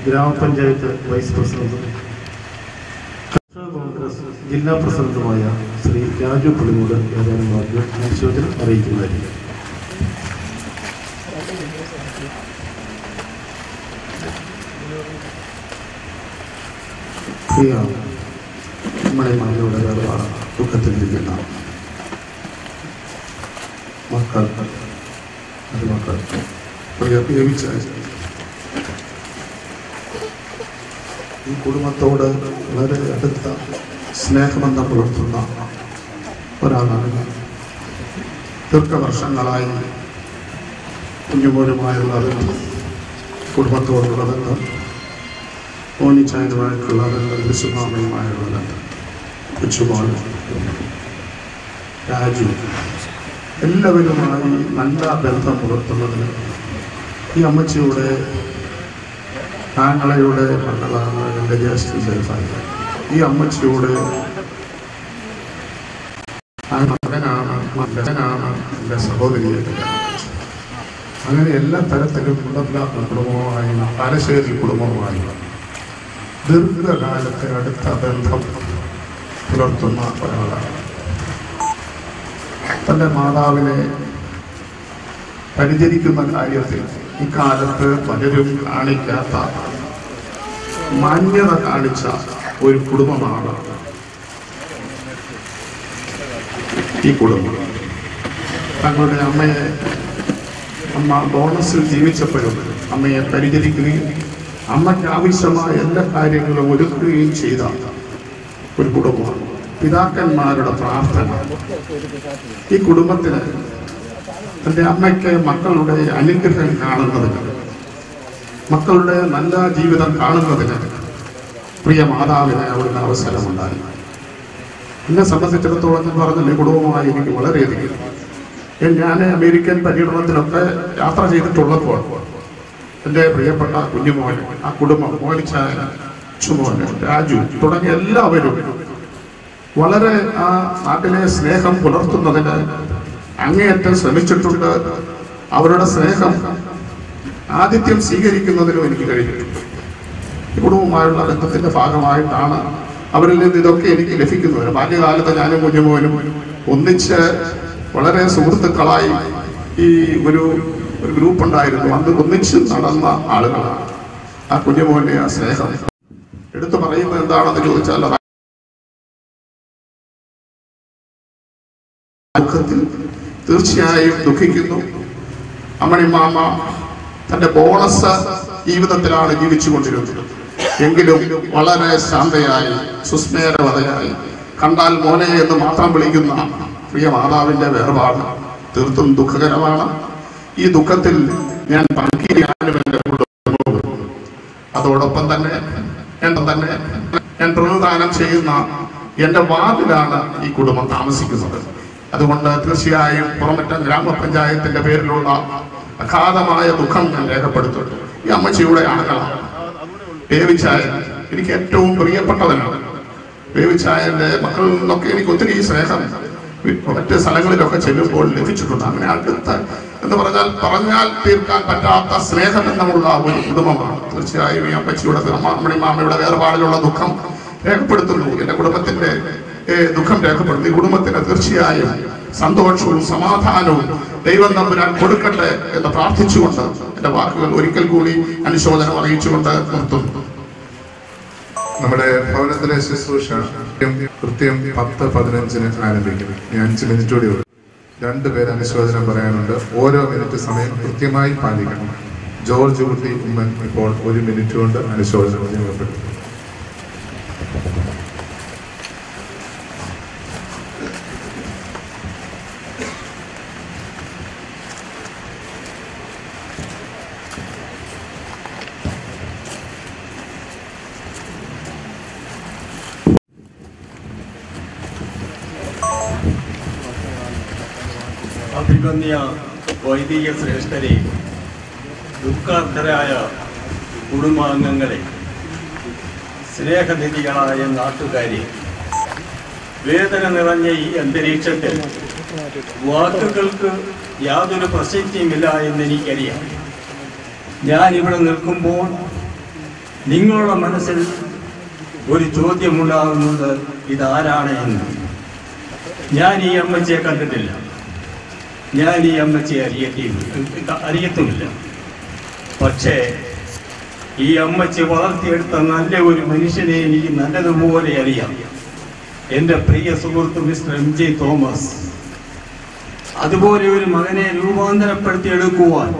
ഗ്രാമപഞ്ചായത്ത് വൈസ് പ്രസിഡന്റ് കർഷക കോൺഗ്രസ് ജില്ലാ പ്രസിഡന്റുമായ ശ്രീ രാജു പുളിമൂട് ഏതാനും വാക്കുകൾ അനുശോചനം അറിയിക്കുന്നതായിരിക്കും. പ്രിയ നമ്മളെ മകളുടെ വേർപാട് ദുഃഖത്തിലിരിക്കുന്ന മക്കൾ അത് മക്കൾ പ്രിയ പ്രേമിച്ച ഈ കുടുംബത്തോട് വളരെ അടുത്ത സ്നേഹബന്ധം പുലർത്തുന്ന ഒരാളാണ് ഞാൻ. ദീർഘവർഷങ്ങളായി കുഞ്ഞുമോനുമായുള്ള ബന്ധം കുടുംബത്തോടുള്ള ബന്ധം മോനിച്ചായനുമായിട്ടുള്ള ബന്ധം വിശുഭാമയുമായുള്ള ബന്ധം കൊച്ചുമോൻ രാജു എല്ലാവരുമായി നല്ല ബന്ധം പുലർത്തുന്നതിന് ഈ അമ്മച്ചിയുടെ ആങ്ങളയുടെ മകളാണ് എന്റെ ജ്യേഷ്ഠന്റെ ഭാര്യ ഈ അമ്മച്ചിയുടെ മകനാണ് മകനാണ് എന്റെ സഹോദരിയെ. അങ്ങനെ എല്ലാ തരത്തിലും കുടുംബ കുടുംബവുമായി പാലശ്ശേരി കുടുംബവുമായി ദീർഘകാലത്തെ അടുത്ത ബന്ധം പുലർത്തുന്ന ഒരാളാണ്. തന്റെ മാതാവിനെ പരിചരിക്കുന്ന കാര്യത്തിൽ ഇക്കാലത്ത് പലരും കാണിക്കാത്ത മാന്യത കാണിച്ച ഒരു കുടുംബമാണ് ഈ കുടുംബം. തങ്ങളുടെ അമ്മയെ അമ്മ ബോണസിൽ ജീവിച്ചപ്പോഴും അമ്മയെ പരിചരിക്കുകയും അമ്മയ്ക്ക് ആവശ്യമായ എല്ലാ കാര്യങ്ങളും ഒരുക്കുകയും ചെയ്ത ഒരു കുടുംബമാണ്. പിതാക്കന്മാരുടെ പ്രാർത്ഥന. ഈ കുടുംബത്തിന് തന്റെ അമ്മയ്ക്ക് മക്കളുടെ അനുഗ്രഹം കാണുന്നതിന് മക്കളുടെ നല്ല ജീവിതം കാണുന്നതിന് പ്രിയ മാതാവിന് അവിടുന്ന് അവസരമുണ്ടായി. എന്നെ സംബന്ധിച്ചിടത്തോളം ഞാൻ പറഞ്ഞില്ല കുടുംബമായി എനിക്ക് വളരെയധികം. ഞാൻ അമേരിക്കൻ പര്യടനത്തിലൊക്കെ യാത്ര ചെയ്തിട്ടുള്ളപ്പോൾ എന്റെ പ്രിയപ്പെട്ട കുഞ്ഞുമോൻ ആ കുടുംബം മോനിച്ചായ ചുമോൻ രാജു തുടങ്ങിയ എല്ലാവരും വളരെ ആ നാട്ടിലെ സ്നേഹം പുലർത്തുന്നതിന് അങ്ങേയറ്റം ശ്രമിച്ചിട്ടുണ്ട്. അവരുടെ സ്നേഹം ആദിത്യം സ്വീകരിക്കുന്നതിനും എനിക്ക് കഴിഞ്ഞിട്ടുണ്ട്. കുടുംബമായുള്ള ബന്ധത്തിന്റെ ഭാഗമായിട്ടാണ് അവരിൽ നിന്ന് ഇതൊക്കെ എനിക്ക് ലഭിക്കുന്നത്. ബാല്യകാലത്ത് ഞാനും കുഞ്ഞുമോനും ഒന്നിച്ച് വളരെ സുഹൃത്തുക്കളായി ഈ ഒരു ഒരു ഗ്രൂപ്പ് ഉണ്ടായിരുന്നു. അന്ന് ഒന്നിച്ച് നടന്ന ആളുകൾ ആ കുഞ്ഞുമോന്റെ ആ സ്നേഹം. എടുത്തു പറയുന്നത് എന്താണെന്ന് ചോദിച്ചാൽ ദുഃഖത്തിൽ തീർച്ചയായും ദുഃഖിക്കുന്നു. അമ്മണി മാമ തന്റെ ബോണസ് ജീവിതത്തിലാണ് ജീവിച്ചുകൊണ്ടിരുന്നത്. എങ്കിലും വളരെ ശാന്തയായി സുസ്മേരവതയായി കണ്ടാൽ മോനെ എന്ന് മാത്രം വിളിക്കുന്ന പ്രിയ മാതാവിന്റെ വേർപാട് തീർത്തും ദുഃഖകരമാണ്. ഈ ദുഃഖത്തിൽ ഞാൻ പങ്കിടാനും എന്റെ കുടുംബവും അതോടൊപ്പം തന്നെ എന്റെ തന്നെ ഞാൻ പ്രണദാനം ചെയ്യുന്ന എന്റെ വാർഡിലാണ് ഈ കുടുംബം താമസിക്കുന്നത്. അതുകൊണ്ട് തീർച്ചയായും പുറമറ്റം ഗ്രാമപഞ്ചായത്തിന്റെ പേരിലുള്ള അഗാധമായ ദുഃഖം ഞാൻ രേഖപ്പെടുത്തുന്നു. ഈ അമ്മച്ചിയുടെ വേവിച്ചായൻ എനിക്ക് ഏറ്റവും പ്രിയപ്പെട്ടവനാണ്. വേവിച്ചായന്റെ മക്കളിൽ നിന്നൊക്കെ എനിക്ക് ഒത്തിരി സ്നേഹം. മറ്റ് സ്ഥലങ്ങളിലൊക്കെ ചെല്ലുമ്പോൾ ലഭിച്ചിട്ടുണ്ട്. അങ്ങനെ അടുത്ത എന്ന് പറഞ്ഞാൽ പറഞ്ഞാൽ തീർക്കാൻ പറ്റാത്ത സ്നേഹബന്ധമുള്ള ഒരു കുടുംബമാണ്. തീർച്ചയായും ഈ അപ്പച്ചിയുടെ അമ്മണി മാമയുടെ വേർപാടിലുള്ള ദുഃഖം രേഖപ്പെടുത്തുന്നു. എന്റെ കുടുംബത്തിന്റെ ദുഃഖം രേഖപ്പെടുന്നു ഈ കുടുംബത്തിന് തീർച്ചയായും സന്തോഷവും സമാധാനവും ദൈവം തമ്പുരാൻ കൊടുക്കട്ടെ എന്ന് പ്രാർത്ഥിച്ചുകൊണ്ട് എന്റെ വാക്കുകൾ ഒരിക്കൽ കൂടി അനുശോചനം അറിയിച്ചുകൊണ്ട് നിർത്തുന്നു. നമ്മുടെ ഭവനത്തിലെ ശുശ്രൂഷ കൃത്യം പത്ത് പതിനഞ്ചിന് ആരംഭിക്കുന്നു. ഞാൻ അഞ്ച് മിനിറ്റ് കൂടി ഉള്ളൂ പേര് അനുശോചനം പറയാനുണ്ട്. ഓരോ മിനിറ്റ് സമയം കൃത്യമായി പാലിക്കണം. ജോർജ് കുട്ടി ഉമ്മൻ ഇപ്പോൾ ഒരു മിനിറ്റ് കൊണ്ട് അനുശോചനം രേഖപ്പെടുത്തും. വൈദിക ശ്രേഷ്ഠരെ ദുഃഖാർദ്ധരായ കുടുംബാംഗങ്ങളെ സ്നേഹനിധികളായ നാട്ടുകാരെ വേദന നിറഞ്ഞ ഈ അന്തരീക്ഷത്തിൽ വാക്കുകൾക്ക് യാതൊരു പ്രസക്തിയുമില്ല എന്ന് എനിക്കറിയാം ഞാൻ ഇവിടെ നിൽക്കുമ്പോൾ നിങ്ങളുടെ മനസ്സിൽ ഒരു ചോദ്യമുണ്ടാകുന്നത് ഇതാരാണ് എന്ന്. ഞാൻ ഈ അമ്മച്ചിയെ കണ്ടിട്ടില്ല. ഞാൻ ഈ അമ്മച്ചിയെ അറിയത്തില്ല. അറിയത്തുമില്ല. പക്ഷേ ഈ അമ്മച്ചി വളർത്തിയെടുത്ത നല്ല ഒരു മനുഷ്യനെ എനിക്ക് നല്ലതുപോലെ അറിയാം. എന്റെ പ്രിയ സുഹൃത്ത് മിസ്റ്റർ എം ജെ തോമസ്. അതുപോലെ ഒരു മകനെ രൂപാന്തരപ്പെടുത്തിയെടുക്കുവാൻ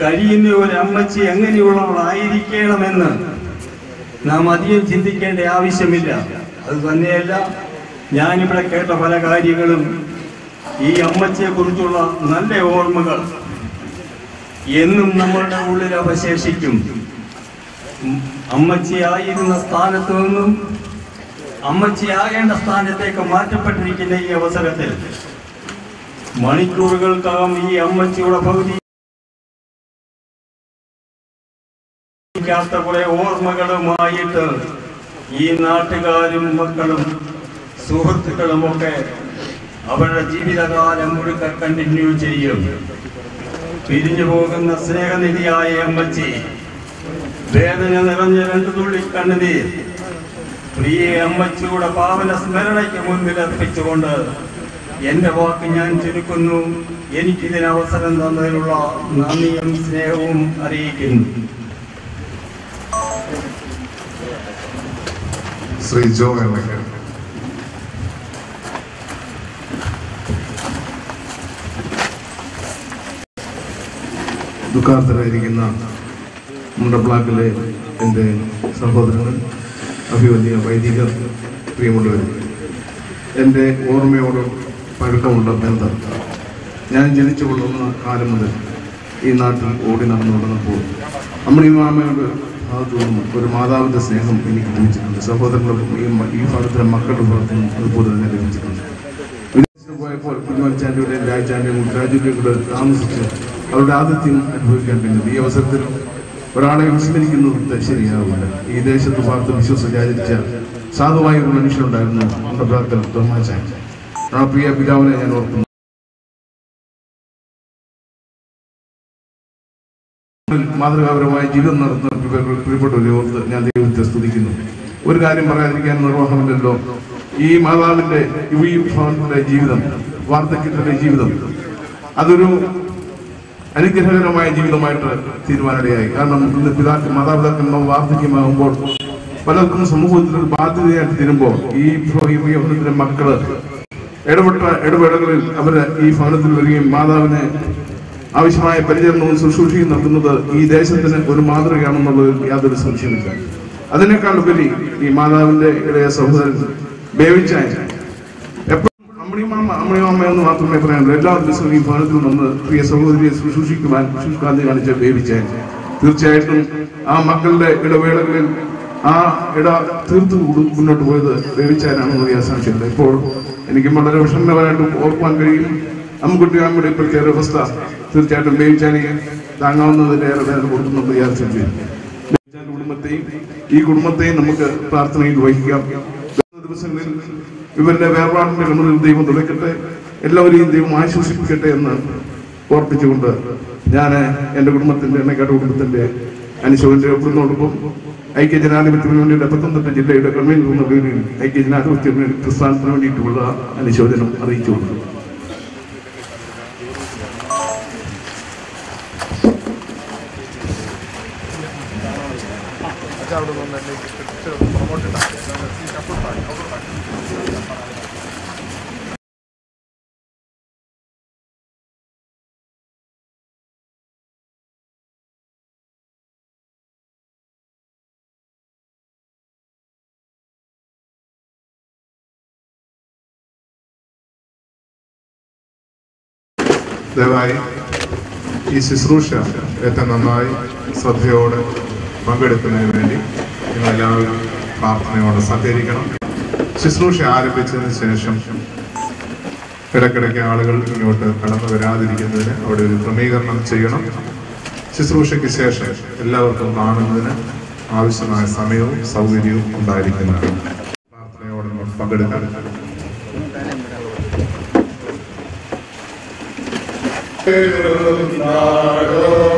കഴിയുന്ന ഒരു അമ്മച്ചി എങ്ങനെയുള്ളവളായിരിക്കണമെന്ന് നാം അധികം ചിന്തിക്കേണ്ട ആവശ്യമില്ല. അത് തന്നെയല്ല ഞാനിവിടെ കേട്ട പല കാര്യങ്ങളും ഈ അമ്മച്ചിയെ കുറിച്ചുള്ള നല്ല ഓർമ്മകൾ എന്നും നമ്മളുടെ ഉള്ളിൽ അവശേഷിക്കും. അമ്മച്ചിയായിരുന്ന സ്ഥാനത്ത് നിന്നും അമ്മച്ചിയാകേണ്ട സ്ഥാനത്തേക്ക് മാറ്റപ്പെട്ടിരിക്കുന്ന ഈ അവസരത്തിൽ മണിക്കൂറുകൾക്കകം ഈ അമ്മച്ചിയുടെ ാത്ത കുറെ ഓർമ്മകളുമായിട്ട് ഈ നാട്ടുകാരും മക്കളും സുഹൃത്തുക്കളുമൊക്കെ അവരുടെ ജീവിതകാലം മുഴുക്ക കണ്ടിന്യൂ ചെയ്യും. പിരിഞ്ഞു പോകുന്ന സ്നേഹനിധിയായ അമ്മച്ചി വേദന നിറഞ്ഞ രണ്ടു തുള്ളി കണ്ണുനീർ പ്രിയ അമ്മച്ചിയുടെ പാവന സ്മരണയ്ക്ക് മുൻപിൽ അർപ്പിച്ചുകൊണ്ട് എന്റെ വാക്ക് ഞാൻ ചുരുക്കുന്നു. എനിക്കിതിന് അവസരം തന്നതിനുള്ള നന്ദിയും സ്നേഹവും അറിയിക്കുന്നു. ശ്രീ ജോ ദുഃഖാർത്ഥരായിരിക്കുന്ന നമ്മുടെ ബ്ലാക്കിലെ എന്റെ സഹോദരങ്ങൾ അഭിവന്യ വൈദികർ പ്രിയമുള്ളവർ എന്റെ ഓർമ്മയോട് പഴക്കമുള്ള ബന്ധം. ഞാൻ ജനിച്ചു കൊള്ളുന്ന കാലം മുതൽ ഈ നാട്ടിൽ ഓടി നടന്നു നടന്നപ്പോൾ നമ്മുടെ ഈ മാമയുടെ ഭാഗത്തു നിന്നും ഒരു മാതാവിന്റെ സ്നേഹം എനിക്ക് ലഭിച്ചിട്ടുണ്ട്. സഹോദരങ്ങളുടെ ഈ ഭാഗത്തിലെ മക്കളുടെ ഭാഗത്തു നിന്നും അതുപോലെ തന്നെ ലഭിച്ചിട്ടുണ്ട്. വിദേശത്ത് പോയപ്പോൾ കുഞ്ഞുമച്ചാന്റെയും രാജാന്റെ രാജുവിന്റെയും കൂടെ താമസിച്ച് അവരുടെ ആദിത്യം അനുഭവിക്കാൻ കഴിഞ്ഞത് ഈ അവസരത്തിൽ ഒരാളെ വിസ്മരിക്കുന്നത് ശരിയാവില്ല ഈ ദേശത്ത് പാർത്ത് വിശ്വസിച്ചാചരിച്ച സാധുവായ ഒരു മനുഷ്യനുണ്ടായിരുന്നു നമ്മുടെ തോമാച്ചാൻ ആ പ്രിയ പിതാവിനെ ഞാൻ ഓർക്കുന്നു മാതൃകാപരമായ ജീവിതം നടത്തുന്ന പ്രിയപ്പെട്ട പ്രിയപ്പെട്ടവരെ ഓർത്ത് ഞാൻ ദൈവത്തെ സ്തുതിക്കുന്നു ഒരു കാര്യം പറയാതിരിക്കാൻ നിർവാഹമില്ലല്ലോ ഈ മാതാവിന്റെ ഈ ഭവനത്തിന്റെ ജീവിതം വാർദ്ധക്യത്തിന്റെ ജീവിതം അതൊരു അനുഗ്രഹകരമായ ജീവിതമായിട്ട് തീരുമാനിടയായി കാരണം ഇന്ന് പിതാക്കൾ മാതാപിതാക്കളുടെ വാർദ്ധക്യമാകുമ്പോൾ പലർക്കും സമൂഹത്തിൽ ബാധ്യതയായിട്ട് തീരുമ്പോൾ ഈ ഭവനത്തിലെ മക്കൾ ഇടപെട്ട ഇടപെടലുകളിൽ അവർ ഈ ഭവനത്തിൽ വരികയും മാതാവിനെ ആവശ്യമായ പരിചരണവും ശുശ്രൂഷയും നൽകുന്നത് ഈ ദേശത്തിന് ഒരു മാതൃകയാണെന്നുള്ളതിൽ യാതൊരു സംശയമില്ല അതിനേക്കാൾ ഉപരി ഈ മാതാവിന്റെ ഇളയ സഹോദരൻ ബേവിച്ചായ അമ്മണിമാമ എന്ന് മാത്രമേ പറയാനുള്ളൂ എല്ലാ ദിവസവും ഭവനത്തിൽ വന്ന് പ്രിയ സഹോദരിയെ ശുശ്രൂഷിക്കുവാൻ ശുഷ്കാന്തി കാണിച്ച ബേവിച്ചായ തീർച്ചയായിട്ടും ആ മക്കളുടെ ഇടവേളകളിൽ ആ ഇട തീർത്തു മുന്നോട്ട് പോയത് ബേവിച്ചായനാണെന്ന് ഞാൻ സംശയമില്ല ഇപ്പോൾ എനിക്ക് വളരെ വിഷമമായിട്ട് ഓർക്കുവാൻ കഴിയും. അമ്മുക്കുട്ടി അമ്മയുടെ ഇപ്പോഴത്തെ അവസ്ഥ. തീർച്ചയായിട്ടും ബേവിച്ചാനെ താങ്ങാവുന്നതിലേറെ വേദന കൊടുക്കുന്നുണ്ട് ഞാൻ സംശയം ബേവിച്ചാന്റെ കുടുംബത്തെയും ഈ കുടുംബത്തെയും നമുക്ക് പ്രാർത്ഥനയിൽ വഹിക്കാം. ദിവസങ്ങളിൽ ഇവരുടെ വേർപാടിന്റെ കണ്ണുകളിൽ ദൈവം തുടക്കട്ടെ എല്ലാവരെയും ദൈവം ആശ്വസിപ്പിക്കട്ടെ എന്ന് ഓർപ്പിച്ചുകൊണ്ട് ഞാൻ എന്റെ കുടുംബത്തിന്റെ എണ്ണക്കാട്ട് കുടുംബത്തിന്റെ അനുശോചനം ഒപ്പിടുന്നതോടൊപ്പം ഐക്യ ജനാധിപത്യ മുന്നണിയുടെ പത്തനംതിട്ട ജില്ലയുടെ കൺവീനർ എന്ന പേരിൽ ഐക്യ ജനാധിപത്യ വേണ്ടി പ്രസ്ഥാനത്തിന് വേണ്ടിയിട്ടുള്ള അനുശോചനം അറിയിച്ചു കൊടുക്കുന്നു ദയവായി ഈ ശുശ്രൂഷ ഏറ്റവും നന്നായി ശ്രദ്ധയോടെ പങ്കെടുക്കുന്നതിന് വേണ്ടി നിങ്ങളെല്ലാവരും പ്രാർത്ഥനയോടെ സഹകരിക്കണം. ശുശ്രൂഷ ആരംഭിച്ചതിന് ശേഷം ഇടയ്ക്കിടയ്ക്ക് ആളുകൾ ഇങ്ങോട്ട് കടന്നു വരാതിരിക്കുന്നതിന് അവിടെ ഒരു ക്രമീകരണം ചെയ്യണം. ശുശ്രൂഷയ്ക്ക് ശേഷം എല്ലാവർക്കും കാണുന്നതിന് ആവശ്യമായ സമയവും സൗകര്യവും ഉണ്ടായിരിക്കുന്നതാണ്. പ്രാർത്ഥനയോടെ നമുക്ക് പങ്കെടുക്കാം നിൽക്കുന്നുണ്ടക്കരെ കാക്കോ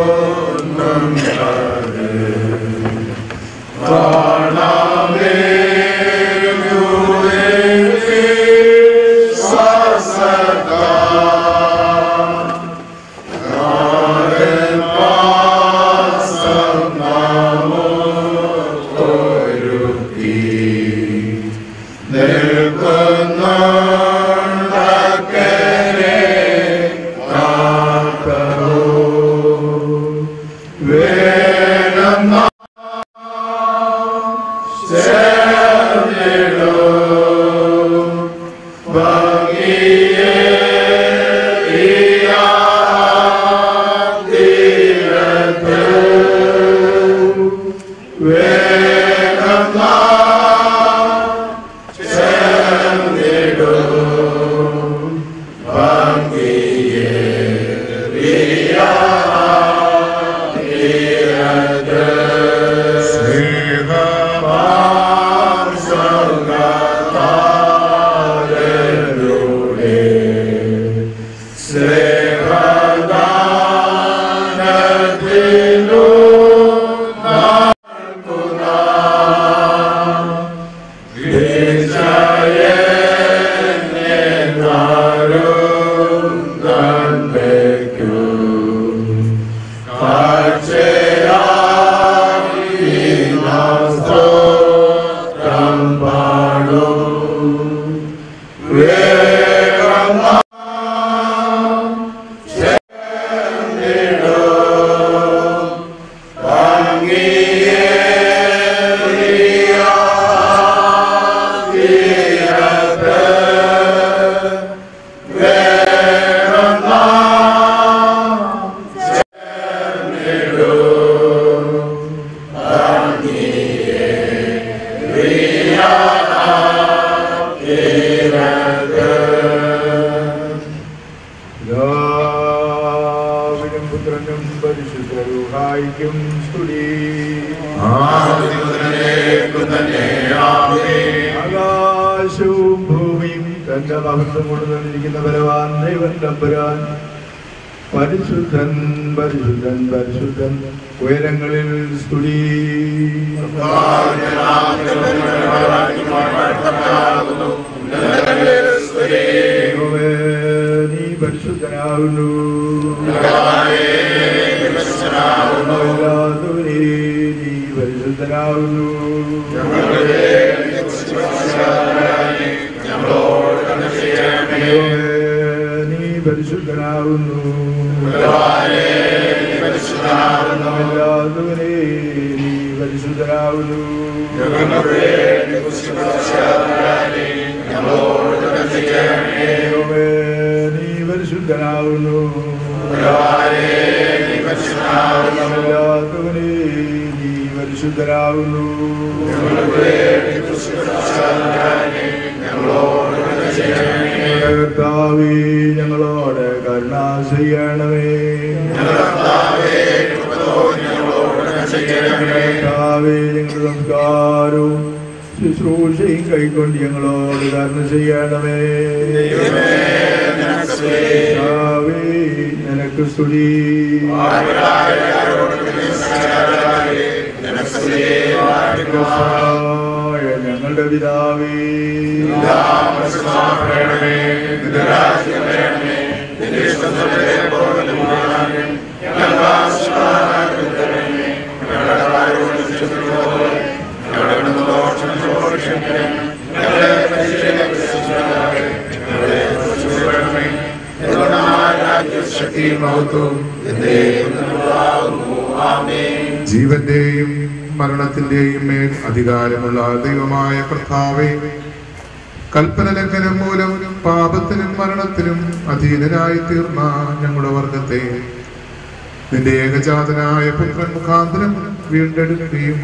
നിന്റെ പുരുഷൻ മുഖാന്തരം വീണ്ടെടുക്കുകയും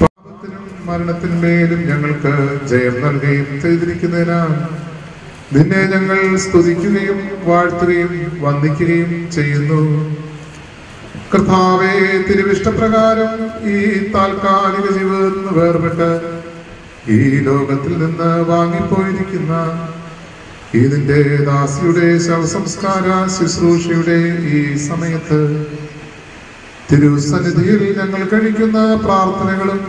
പാപത്തിനും മരണത്തിന്മേലും ഞങ്ങൾക്ക് ജയം നൽകുകയും ചെയ്തിരിക്കുന്നതിനാൽ നിന്നെ ഞങ്ങൾ സ്തുതിക്കുകയും വാഴ്ത്തുകയും വന്ദിക്കുകയും ചെയ്യുന്നു. കർത്താവേ തിരുവിഷ്ടപ്രകാരം ഈ താൽക്കാലിക ജീവിതത്തിൽ നിന്ന് വേർപെട്ട് ഈ ലോകത്തിൽ നിന്ന് വാങ്ങിപ്പോയിരിക്കുന്ന ഈ നിന്റെ ദാസിയുടെ ശവസംസ്കാര ശുശ്രൂഷയുടെ ഈ സമയത്ത് തിരുസന്നിധിയിൽ ഞങ്ങൾ കഴിക്കുന്ന പ്രാർത്ഥനകളും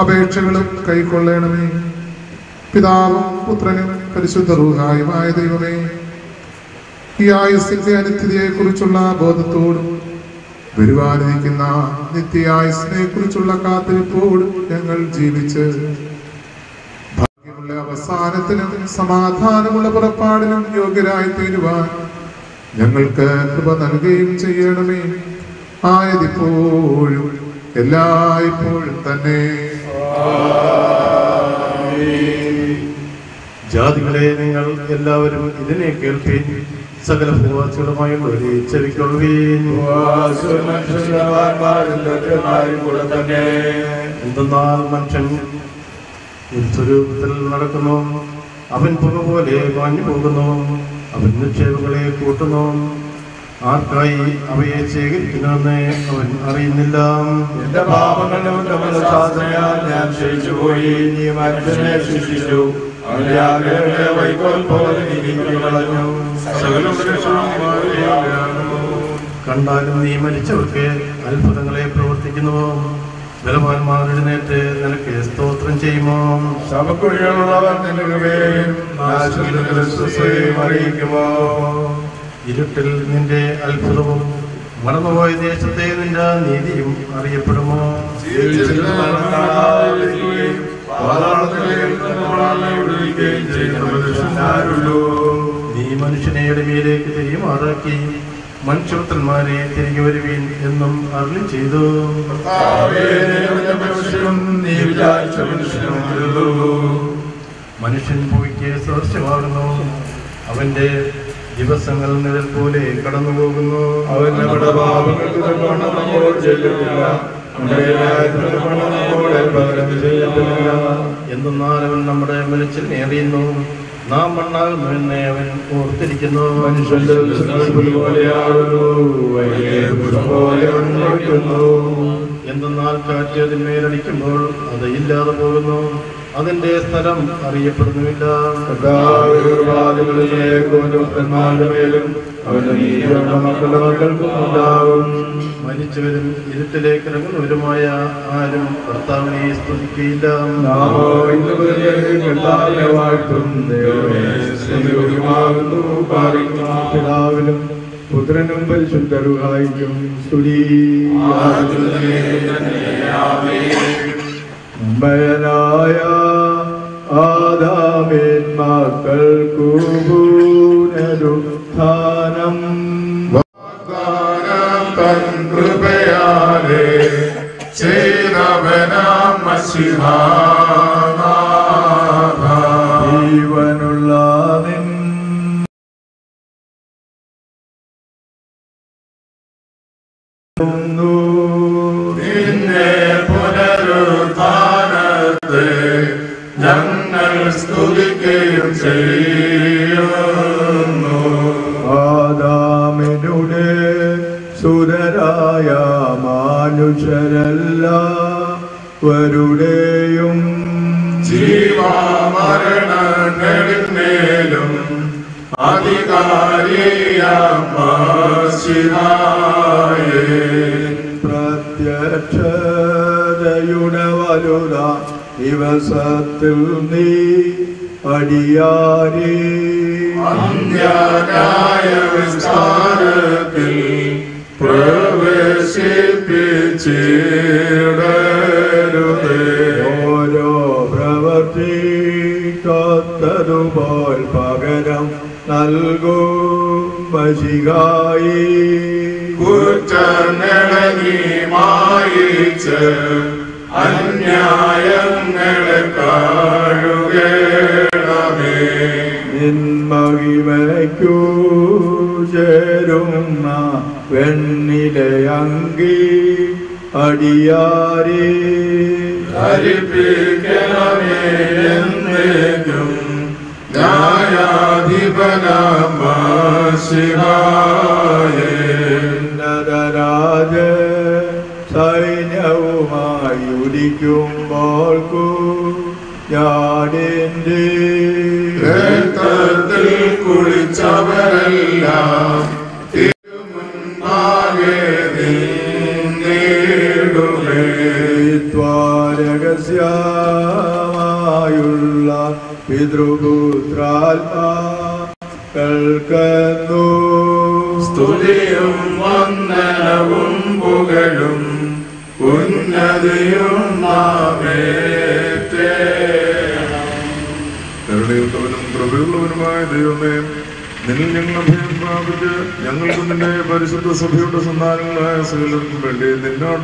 അപേക്ഷകളും കൈക്കൊള്ളണമേ. പിതാവും പുത്രനും പരിശുദ്ധ റൂഹായുമായ ദൈവമേ ഈ ആയുസ്സിന്റെ അനിത്യതയെ കുറിച്ചുള്ള ബോധത്തോടും വരുവാനിരിക്കുന്ന നിത്യായുസിനെ കുറിച്ചുള്ള കാത്തിരിപ്പോടും ഞങ്ങൾ ജീവിച്ച് അവസാനത്തിനും സമാധാനമുള്ള പുറപ്പാടിനും യോഗ്യരായി തീരുവാൻ ഞങ്ങൾക്ക് കൃപ നൽകുകയും ചെയ്യണമേ. ആയതിപ്പോഴും എല്ലായ്പ്പോഴും തന്നെ. ജാതികളെ നിങ്ങൾ എല്ലാവരും ഇതിനെ കേൾപ്പീൻ. സകല ഭൂവാസികളുമായുള്ളവരെ ചെവിക്കൊള്ളുവീൻ എന്തെന്നാൽ മനുഷ്യൻ സ്വരൂപത്തിൽ നടക്കുന്നു. അവൻ പുക പോലെ മാഞ്ഞു പോകുന്നു അവൻ നിക്ഷേപങ്ങളെ കൂട്ടുന്നു. ആർക്കായി അവയെ ശേഖരിക്കണമെന്ന് അവൻ അറിയുന്നില്ല. എന്റെ നീ മനുഷ്യനെ സൃഷ്ടിച്ചു. അവന്റെ ആഗ്രഹങ്ങളെ വൈക്കോൽ പോലെ നീക്കി കളഞ്ഞു കണ്ടാലും നീ മരിച്ചവർക്ക് അത്ഭുതങ്ങളെ പ്രവർത്തിക്കുന്നുവോ? ബലവാന്മാർ നേരത്തെ നിനക്ക് സ്തോത്രം ചെയ്യുമോ? ശവക്കുഴികളുള്ളവർ അറിയിക്കുമോ? ഇരുട്ടിൽ നിന്റെ അത്ഭുതവും മറന്നുപോയ ദേശത്തെ നിന്റെ നീതിയും അറിയപ്പെടുമോ? നീ മനുഷ്യനെ ഇടമയിലേക്ക് തിരിയുമാറാക്കി. മനുഷ്യപുത്രന്മാരെ തിരികെ വരുവീൻ എന്നും അരുളി ചെയ്തു. മനുഷ്യൻ ഭൂമിക്ക് സദൃശ്യമാകുന്നു അവന്റെ ദിവസങ്ങൾ നിഴൽ പോലെ കടന്നുപോകുന്നു. പോകുന്നു പണം നമ്മോട് എന്തെന്നാൽ അവൻ നമ്മുടെ മനസ്സിൽ അറിയുന്നു നാം മണ്ണാകുന്നു എന്നെ അവൻ ഓർത്തിരിക്കുന്നു. മനുഷ്യന്റെ എന്തെന്നാൽ കാറ്റ് അതിന്മേലടിക്കുമ്പോൾ അത് ഇല്ലാതെ പോകുന്നു. അതിന്റെ സ്ഥലം അറിയപ്പെടുന്നുമില്ല മരിച്ചവരും ഇരുട്ടിലേക്ക് ഇറങ്ങുന്നവരുമായ ആരും കർത്താവിനെ സ്തുതിക്കില്ല. പിതാവിനും പുത്രനും പരിശുദ്ധ റുഹായിക്കും സ്തുതി य राया आदा मे मा कर्कुपूनरुत्थानं वा कालपया रे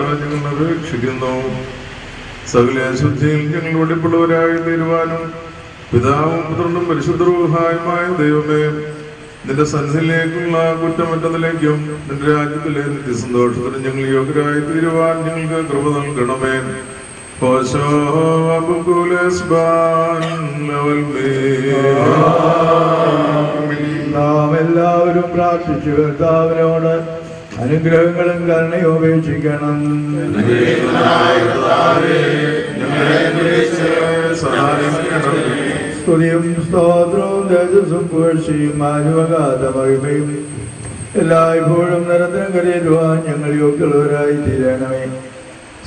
നിന്നോട് ഞങ്ങൾ അപേക്ഷിക്കുന്നു സകല അശുദ്ധിയിൽ ഞങ്ങൾ വെളിപ്പുള്ളവരായി തീരുവാനും പിതാവും പുത്രനും പരിശുദ്ധരൂഹായുമായ ദൈവമേ നിന്റെ സന്നിധിയിലേക്കുള്ള കുറ്റമറ്റതിലേക്കും നിന്റെ രാജ്യത്തിലെ നിത്യസന്തോഷത്തിന് ഞങ്ങൾ യോഗ്യരായി തീരുവാൻ ഞങ്ങൾക്ക് കൃപ നൽകണമേ. എല്ലാവരും പ്രാർത്ഥിച്ചു കർത്താവിനോട് അനുഗ്രഹങ്ങളും കരുണയും ഉപേക്ഷിക്കണം. സ്തുതിയും സ്തോത്രവും തേജസ്സും പുകഴ്ചയും മാനുവകാത മഹിമയും എല്ലായ്പ്പോഴും നിരന്തരം കരയരുവാൻ ഞങ്ങൾ യോഗ്യമുള്ളവരായി തീരണമേ.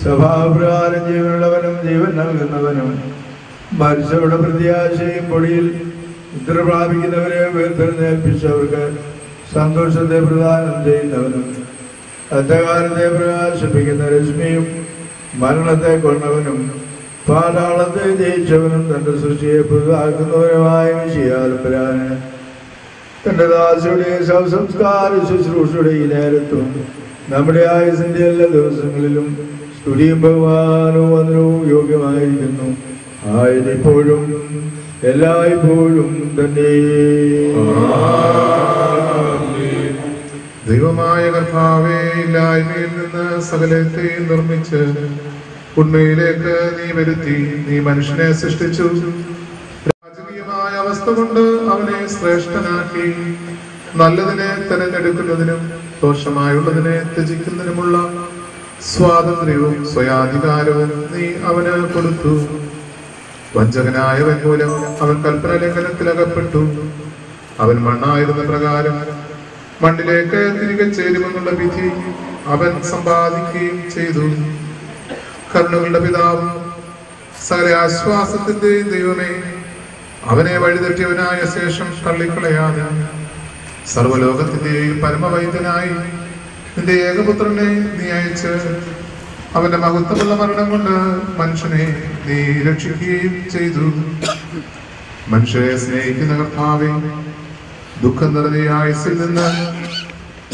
സ്വഭാവപ്രകാരം ജീവനുള്ളവനും ജീവൻ നൽകുന്നവനും മരിച്ചവരുടെ പ്രത്യാശയും പൊടിയിൽ ഇത്ര പ്രാപിക്കുന്നവരെ ഏൽപ്പിച്ചവർക്ക് സന്തോഷത്തെ പ്രദാനം ചെയ്യുന്നവനും അന്ധകാരത്തെ പ്രകാശിപ്പിക്കുന്ന രശ്മിയും മരണത്തെ കൊണ്ടവനും പാതാളത്തെ ജയിച്ചവനും തന്റെ സൃഷ്ടിയെ പുതുതാക്കുന്നവനുമായ വിഷയാൽപരാന് തന്റെ ദാസിയുടെ ശവസംസ്കാര ശുശ്രൂഷയുടെ ഈ നേരത്തും നമ്മുടെ ആയുസിന്റെ എല്ലാ ദിവസങ്ങളിലും സ്തുതിയും ബഹുമാനവും വന്ദനവും യോഗ്യമായിരിക്കുന്നു. ആയതിപ്പോഴും എല്ലായ്പ്പോഴും തന്നെ. ദൈവമായ കർത്താവേ ഇല്ലായ്മയിൽ നിന്ന് സകലത്തെയും നിർമ്മിച്ച് ഉണ്മയിലേക്ക് നീ വരുത്തി. നീ മനുഷ്യനെ സൃഷ്ടിച്ചു. രാജകീയമായ അവസ്ഥ കൊണ്ട് അവനെ ശ്രേഷ്ഠനാക്കി. നല്ലതിനെ തെരഞ്ഞെടുക്കുന്നതിനും ദോഷമായുള്ളതിനെ ത്യജിക്കുന്നതിനുമുള്ള സ്വാതന്ത്ര്യവും സ്വയാധികാരവും നീ അവന് കൊടുത്തു. വഞ്ചകനായവൻ മൂലം അവൻ കൽപ്പന ലംഘനത്തിൽ അകപ്പെട്ടു അവൻ മണ്ണായിരുന്ന പ്രകാരം മണ്ണിലേക്ക് തിരികെ ചേരുമെന്നുള്ള വിധി അവൻ സമ്പാദിക്കുകയും ചെയ്തു. കർണുകളുടെ പിതാവ് സകല ആശ്വാസത്തിന്റെ ദൈവമേ അവനെ വഴിതെറ്റിയവനായ ശേഷം തള്ളിക്കളയാതെ സർവലോകത്തിന്റെയും പരമവൈദ്യനായി നിന്റെ ഏകപുത്രനെ നീ അയച്ച് അവന്റെ മഹത്വമുള്ള മരണം കൊണ്ട് മനുഷ്യനെ നീ രക്ഷിക്കുകയും ചെയ്തു. മനുഷ്യരെ സ്നേഹിക്കുന്ന കർത്താവെ ദുഃഖം നിറഞ്ഞ ആയുസിൽ നിന്ന്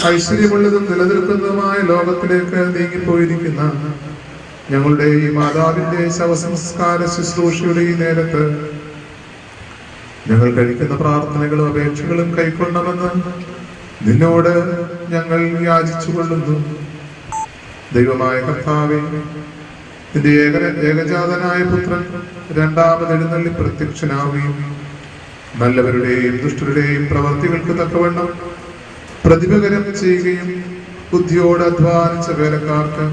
ഐശ്വര്യമുള്ളതും നിലനിൽക്കുന്നതുമായ ലോകത്തിലേക്ക് നീങ്ങിപ്പോയിരിക്കുന്ന ഞങ്ങളുടെ ഈ മാതാവിന്റെ ശവസംസ്കാര ശുശ്രൂഷയുടെ ഈ നേരത്ത് ഞങ്ങൾ കഴിക്കുന്ന പ്രാർത്ഥനകളും അപേക്ഷകളും കൈക്കൊള്ളണമെന്ന് നിന്നോട് ഞങ്ങൾ യാചിച്ചുകൊള്ളുന്നു. ദൈവമായ കർത്താവെ നിന്റെ ഏക ഏകജാതനായ പുത്രൻ രണ്ടാമത് എഴുന്നള്ളി പ്രത്യക്ഷനാവുകയും നല്ലവരുടെയും ദുഷ്ടരുടെയും പ്രവൃത്തികൾക്ക് തക്കവണ്ണം പ്രതിഭകരം ചെയ്യുകയും ബുദ്ധിയോട് അധ്വാനിച്ച വേലക്കാർക്ക്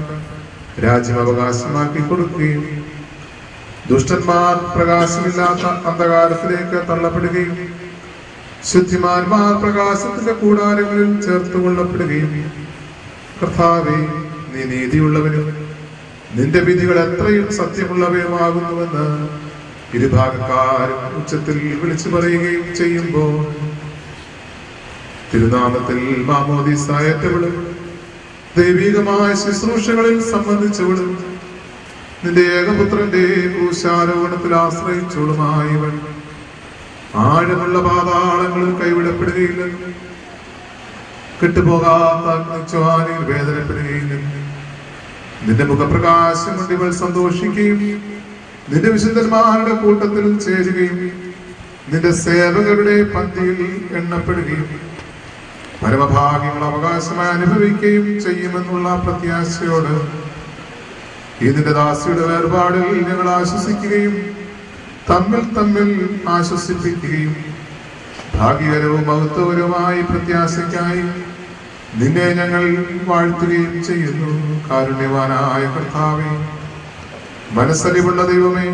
രാജ്യം അവകാശമാക്കി കൊടുക്കുകയും ദുഷ്ടന്മാർ പ്രകാശമില്ലാത്ത അന്ധകാരത്തിലേക്ക് തള്ളപ്പെടുകയും ശുദ്ധിമാന്മാർ പ്രകാശത്തിന്റെ കൂടാരങ്ങളിൽ ചേർത്ത് കൊള്ളപ്പെടുകയും കർത്താവെ നീ നീതിയുള്ളവനും നിന്റെ വിധികൾ എത്രയും സത്യമുള്ളവയുമാകുന്നുവെന്ന് ഇരുഭാഗക്കാരും ഉച്ചത്തിൽ വിളിച്ചു പറയുകയും ചെയ്യുമ്പോൾ തിരുനാമത്തിൽ മാമോദിസായറ്റവളും ദൈവികമായ ശുശ്രൂഷകളിൽ സംബന്ധിച്ചവളും നിന്റെ ഏകപുത്രന്റെ ക്രൂശാരോഹണത്തിൽ ആശ്രയിച്ചവളുമായവൻ ആഴമുള്ള പാതാളങ്ങളിൽ കൈവിടപ്പെടുകയില്ല. കിട്ടുപോകാത്ത അഗ്നിച്വാനിൽ വേദനപ്പെടുകയില്ല നിന്റെ മുഖപ്രകാശം കൊണ്ട് ഇവൾ സന്തോഷിക്കുകയും നിന്റെ വിശുദ്ധന്മാരുടെ കൂട്ടത്തിൽ ചേരുകയും നിന്റെ സേവകരുടെ പന്തിയിൽ എണ്ണപ്പെടുകയും പരമഭാഗ്യങ്ങൾ അവകാശമായി അനുഭവിക്കുകയും ചെയ്യുമെന്നുള്ള പ്രത്യാശയോട് ഈ നിന്റെ ദാസിയുടെ വേർപാടിൽ ഞങ്ങൾ ആശ്വസിക്കുകയും തമ്മിൽ തമ്മിൽ ആശ്വസിപ്പിക്കുകയും ഭാഗ്യകരവും മഹത്വകരവുമായി പ്രത്യാശയ്ക്കായി നിന്നെ ഞങ്ങൾ വാഴ്ത്തുകയും ചെയ്യുന്നു. കാരുണ്യവാനായ കർത്താവേ മനസ്സലിവുള്ള ദൈവമേ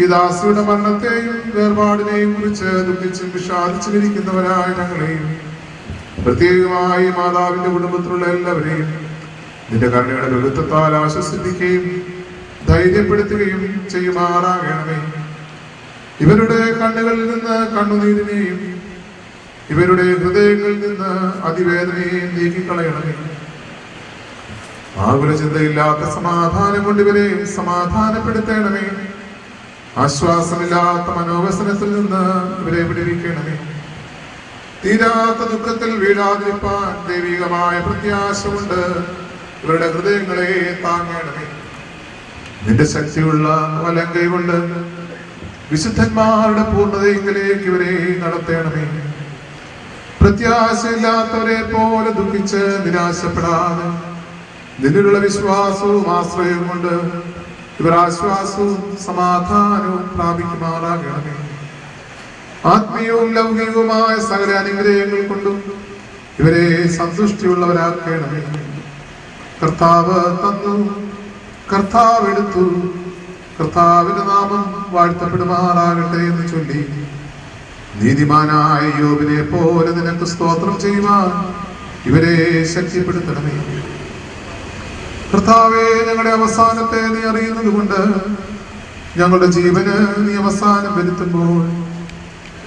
ഈ ദാസിയുടെ മരണത്തെയും വേർപാടിനെയും കുറിച്ച് ദുഃഖിച്ചും വിഷാദിച്ചിരിക്കുന്നവരായ ഞങ്ങളെയും പ്രത്യേകമായി മാതാവിന്റെ കുടുംബത്തിലുള്ള എല്ലാവരെയും നിന്റെ കരുണയുടെ ബഹുത്വത്താൽ ആശ്വസിപ്പിക്കുകയും ധൈര്യപ്പെടുത്തുകയും ചെയ്യുമാറാകണമേ. ഇവരുടെ കണ്ണുകളിൽ നിന്ന് കണ്ണുനീരിനെയും ഇവരുടെ ഹൃദയങ്ങളിൽ നിന്ന് അതിവേദനയെയും നീക്കിക്കളയണമേ. ആകുല ചിന്തയില്ലാത്ത സമാധാനം കൊണ്ട് സമാധാനപ്പെടുത്തേണമേ. ആശ്വാസമില്ലാത്ത മനോവസനത്തിൽ നിന്ന് ഇവരെ വിടിവിക്കണമേ. തീരാത്ത ദുഃഖത്തിൽ വീഴാതിരിപ്പാൻ ദൈവികമായ പ്രത്യാശ കൊണ്ട് ഇവരുടെ ഹൃദയങ്ങളെ താങ്ങണമേ. നിന്റെ ശക്തിയുള്ള വലങ്കൈ കൊണ്ട് വിശുദ്ധന്മാരുടെ പൂർണതയെങ്കിലേക്ക് ഇവരെ നടത്തണമേ. പ്രത്യാശയില്ലാത്തവരെ പോലെ ദുഃഖിച്ച് നിരാശപ്പെടാതെ നിന്നിലുള്ള വിശ്വാസവും ആശ്രയവും കൊണ്ട് ഇവർ ആശ്വാസവും സമാധാനവും പ്രാപിക്കുമാറാകണമേ. ആത്മീയവും ലൗകികവുമായ സകല അനുഗ്രഹങ്ങൾ കൊണ്ടും ഇവരെ സന്തുഷ്ടിയുള്ളവരാക്കണമേ. കർത്താവ് തന്നു കർത്താവ് എടുത്തു കർത്താവിന്റെ നാമം വാഴ്ത്തപ്പെടുമാറാകട്ടെ എന്ന് ചൊല്ലി. നീതിമാനായ യോബിനെ പോലെ നിനക്ക് സ്തോത്രം ചെയ്യുവാൻ ഇവരെ ശക്തിപ്പെടുത്തണമേ. കർത്താവെ ഞങ്ങളുടെ അവസാനത്തെ നീ അറിയുന്നത് കൊണ്ട് ഞങ്ങളുടെ ജീവന് നീ അവസാനം വരുത്തുമ്പോൾ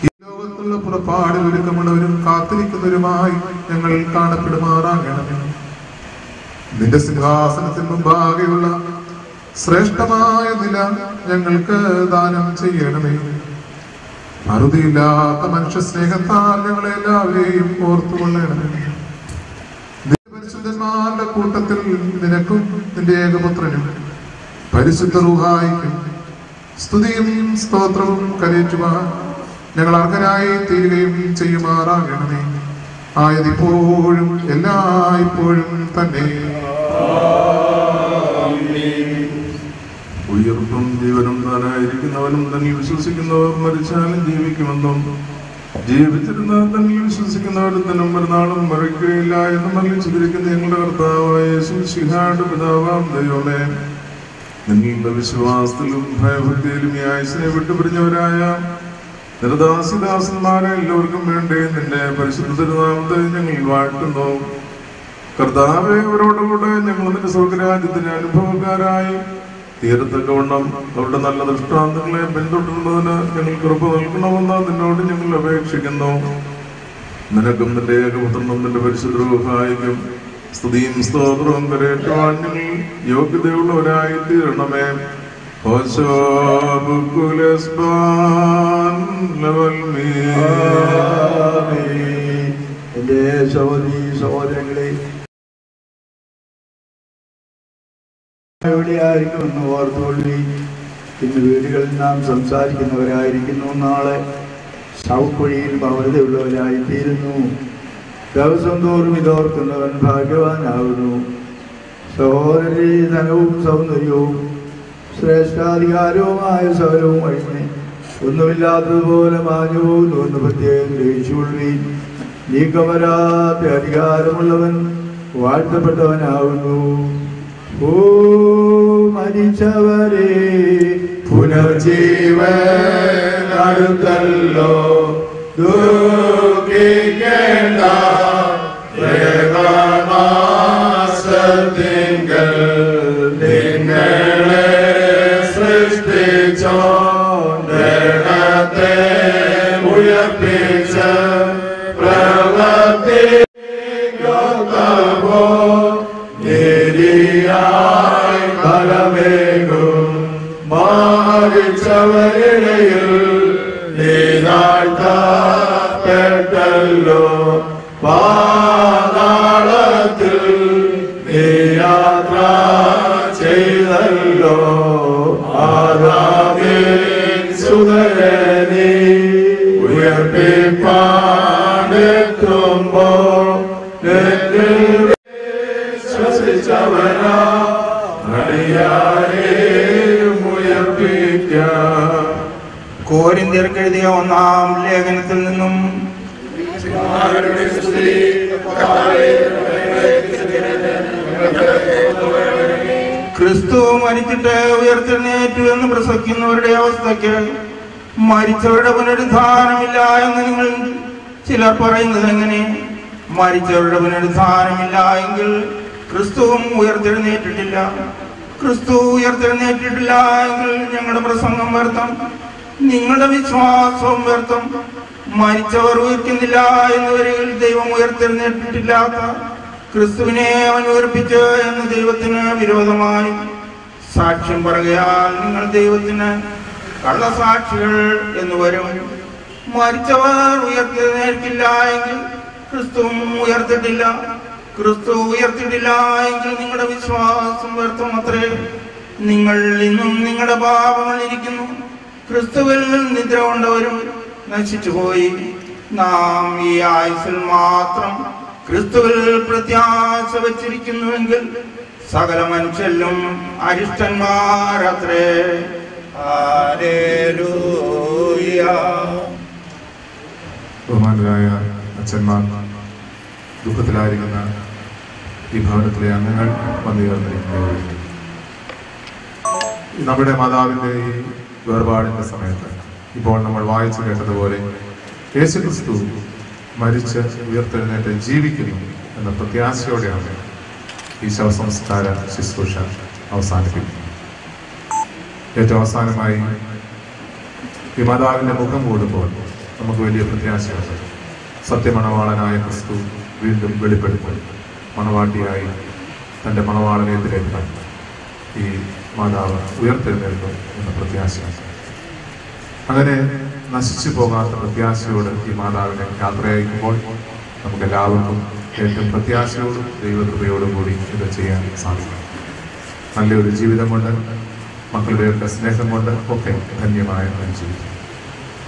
ഈ ലോകത്തുള്ള പുറപ്പാട് ഒരുക്കമുള്ളവരും കാത്തിരിക്കുന്നവരുമായി ഞങ്ങൾ കാണപ്പെടുമാറാകണമേ നിന്റെ സിംഹാസനത്തിന് മുമ്പാകെയുള്ള ശ്രേഷ്ഠമായ നില ഞങ്ങൾക്ക് ദാനം ചെയ്യണമേ. അറുതിയില്ലാത്ത മനുഷ്യ സ്നേഹത്താൽ ഞങ്ങളെല്ലാവരെയും ഓർത്തുകൊള്ളണമേ. പരിശുദ്ധന്മാരുടെ കൂട്ടത്തിൽ നിനക്കും നിന്റെ ഏകപുത്രനും. പരിശുദ്ധ റൂഹായിക്കും സ്തുതിയും സ്തോത്രവും കരയറ്റുവാൻ ഞങ്ങൾ അർഹരായി തീരുകയും ചെയ്യുമാറാകണമേ. ആയതിപ്പോഴും എല്ലായ്പ്പോഴും തന്നെ. ഉയർപ്പും ജീവനും താനായിരിക്കുന്നവനും തന്നെ. വിശ്വസിക്കുന്നവർ മരിച്ചാലും ജീവിക്കുമെന്നും ജീവിച്ചിരുന്നാൽ തന്നിൽ വിശ്വസിക്കുന്നവരും തന്നെ മറിക്കുകയില്ല എന്ന് മരണിച്ചിരിക്കുന്ന ഞങ്ങളുടെ കർത്താവായ യേശുശിഹായുടെ പിതാവാം ദൈവമേ. നിങ്ങളുടെ വിശ്വാസത്തിലും ഭയഭക്തിയിലും ഈ ആയുസിനെ വിട്ടുപിരിഞ്ഞവരായ നിരദാസിദാസന്മാരെ എല്ലാവർക്കും വേണ്ടി നിന്റെ പരിശുദ്ധ തിരുനാമത്തെ ഞങ്ങൾ വാഴ്ത്തുന്നു. കർത്താവെ അവരോടുകൂടെ ഞങ്ങൾ നിന്റെ സ്വർഗരാജ്യത്തിന് അനുഭവക്കാരായി തീരത്തക്കവണ്ണം അവരുടെ നല്ല ദൃഷ്ടാന്തങ്ങളെ പിന്തുടരുന്നതിന് ഞങ്ങൾ കൃപ നൽകണമെന്ന് നിന്നോട് ഞങ്ങൾ അപേക്ഷിക്കുന്നു. നിനക്കും നിന്റെ ഏകപുത്രനും നിന്റെ പരിശുദ്ധ സഹായിക്കും സ്തുതിയും സ്തോത്രവും കരേറ്റുവാൻ യോഗ്യതയുള്ളവരായി തീരണമേ. സഹോദരങ്ങളെ എവിടെയായിരിക്കുമെന്ന് ഓർത്തുകൊള്ളി. ഇന്ന് വീടുകളിൽ നാം സംസാരിക്കുന്നവരായിരിക്കുന്നു. നാളെ ശവക്കുഴിയിൽ ഭവനതയുള്ളവരായി തീരുന്നു ദിവസം തോറും ഇതോർക്കുന്നവൻ ഭാഗ്യവാനാകുന്നു സഹോദരി ധനവും സൗന്ദര്യവും ശ്രേഷ്ഠാധികാരവുമായ സകലവും അഴിഞ്ഞ് ഒന്നുമില്ലാത്തതുപോലെ മാഞ്ഞു പോകുന്നു എന്ന് പ്രത്യേകം ഗ്രഹിച്ചുകൊള്ളുകയും നീക്കമരാത്ത അധികാരമുള്ളവൻ വാഴ്ത്തപ്പെട്ടവനാകുന്നു ஓம் அரிச்சவரே புனர்ஜீவன் அடுத்தல்லோ தூக்கி கேட்டார் சாகிச்சவரையில் കോരിന്ത്യർക്ക് എഴുതിയ ഒന്നാം ലേഖനത്തിൽ നിന്നും ക്രിസ്തു മരിച്ചിട്ട് ഉയർത്തെഴുന്നേറ്റു എന്ന് പ്രസംഗിക്കുന്നവരുടെ അവസ്ഥയ്ക്ക് മരിച്ചവരുടെ പുനരുദ്ധാനമില്ല എന്ന് നിങ്ങൾ ചിലർ പറയുന്നത് എങ്ങനെ? മരിച്ചവരുടെ പുനരുദ്ധാനമില്ല എങ്കിൽ ക്രിസ്തുവും ഉയർത്തെഴുന്നേറ്റിട്ടില്ല. ക്രിസ്തു ഉയർത്തെഴുന്നേറ്റിട്ടില്ല എങ്കിൽ ഞങ്ങളുടെ പ്രസംഗം വ്യർത്ഥം. നിങ്ങളുടെ വിശ്വാസവും വ്യർത്ഥം മരിച്ചവർ ഉയർത്തുന്നില്ല എന്നവരിൽ ദൈവം ഉയർത്തെഴുന്നേറ്റിട്ടില്ലാത്ത ക്രിസ്തുവിനെ അവൻ ഉയർപ്പിച്ച് എന്ന് ദൈവത്തിന് വിരോധമായി സാക്ഷ്യം പറയുകയാൽ നിങ്ങൾ ദൈവത്തിന് കള്ളസാക്ഷികൾ എന്ന് വരും. മരിച്ചവർ ഉയർത്തിനേൽക്കില്ല എങ്കിൽ ക്രിസ്തുവും ഉയർത്തിട്ടില്ല. ക്രിസ്തു ഉയർത്തിട്ടില്ല എങ്കിൽ നിങ്ങളുടെ വിശ്വാസം വ്യർത്ഥം അത്രേ. നിങ്ങൾ ഇന്നും നിങ്ങളുടെ പാപങ്ങൾ ഇരിക്കുന്നു. ക്രിസ്തുവിൽ നിദ്ര കൊണ്ടവരും നശിച്ചുപോയി നാം ഈ ആയുസിൽ മാത്രം ക്രിസ്തുവിൽ പ്രത്യാശ വച്ചിരിക്കുന്നുവെങ്കിൽ സകല മനുഷ്യരിലും അരിഷ്ടന്മാരത്രേ ബഹുമാനരായ അച്ഛന്മാർ ദുഃഖത്തിലായിരിക്കുന്ന ഈ ഭവനത്തിലെ അംഗങ്ങൾ വന്നുചേർന്നിരിക്കുന്നത് നമ്മുടെ മാതാവിന്റെ ഈ വേർപാടിന്റെ സമയത്ത് ഇപ്പോൾ നമ്മൾ വായിച്ചു കേട്ടതുപോലെ യേശു ക്രിസ്തു മരിച്ച് ഉയർത്തെഴുന്നേറ്റ് ജീവിക്കുന്നു എന്ന പ്രത്യാശയോടെയാണ് ഈ ശവസംസ്കാര ശുശ്രൂഷ അവസാനിപ്പിക്കുന്നത്. ഏറ്റവും അവസാനമായി ഈ മാതാവിന്റെ മുഖം കൂടുമ്പോൾ നമുക്ക് വലിയ പ്രത്യാശയുണ്ട്. സത്യമണവാളനായ ക്രിസ്തു വീണ്ടും വെളിപ്പെടുത്തും. മണവാട്ടിയായി തന്റെ മണവാളനെ ഈ മാതാവ് ഉയർത്തെഴുന്നേൽക്കും എന്ന പ്രത്യാശ അങ്ങനെ നശിച്ചു പോകാത്ത പ്രത്യാശയോട് ഈ മാതാവിനെ യാത്രയയക്കുമ്പോൾ നമുക്ക് എല്ലാവർക്കും ഏറ്റവും പ്രത്യാശയോടും ദൈവകൃപയോടും കൂടി ഇത് ചെയ്യാൻ സാധിക്കും. നല്ലൊരു ജീവിതം കൊണ്ട് മക്കളുടെയൊക്കെ സ്നേഹം കൊണ്ട് ഒക്കെ ധന്യമായ ഒരു ജീവിതം.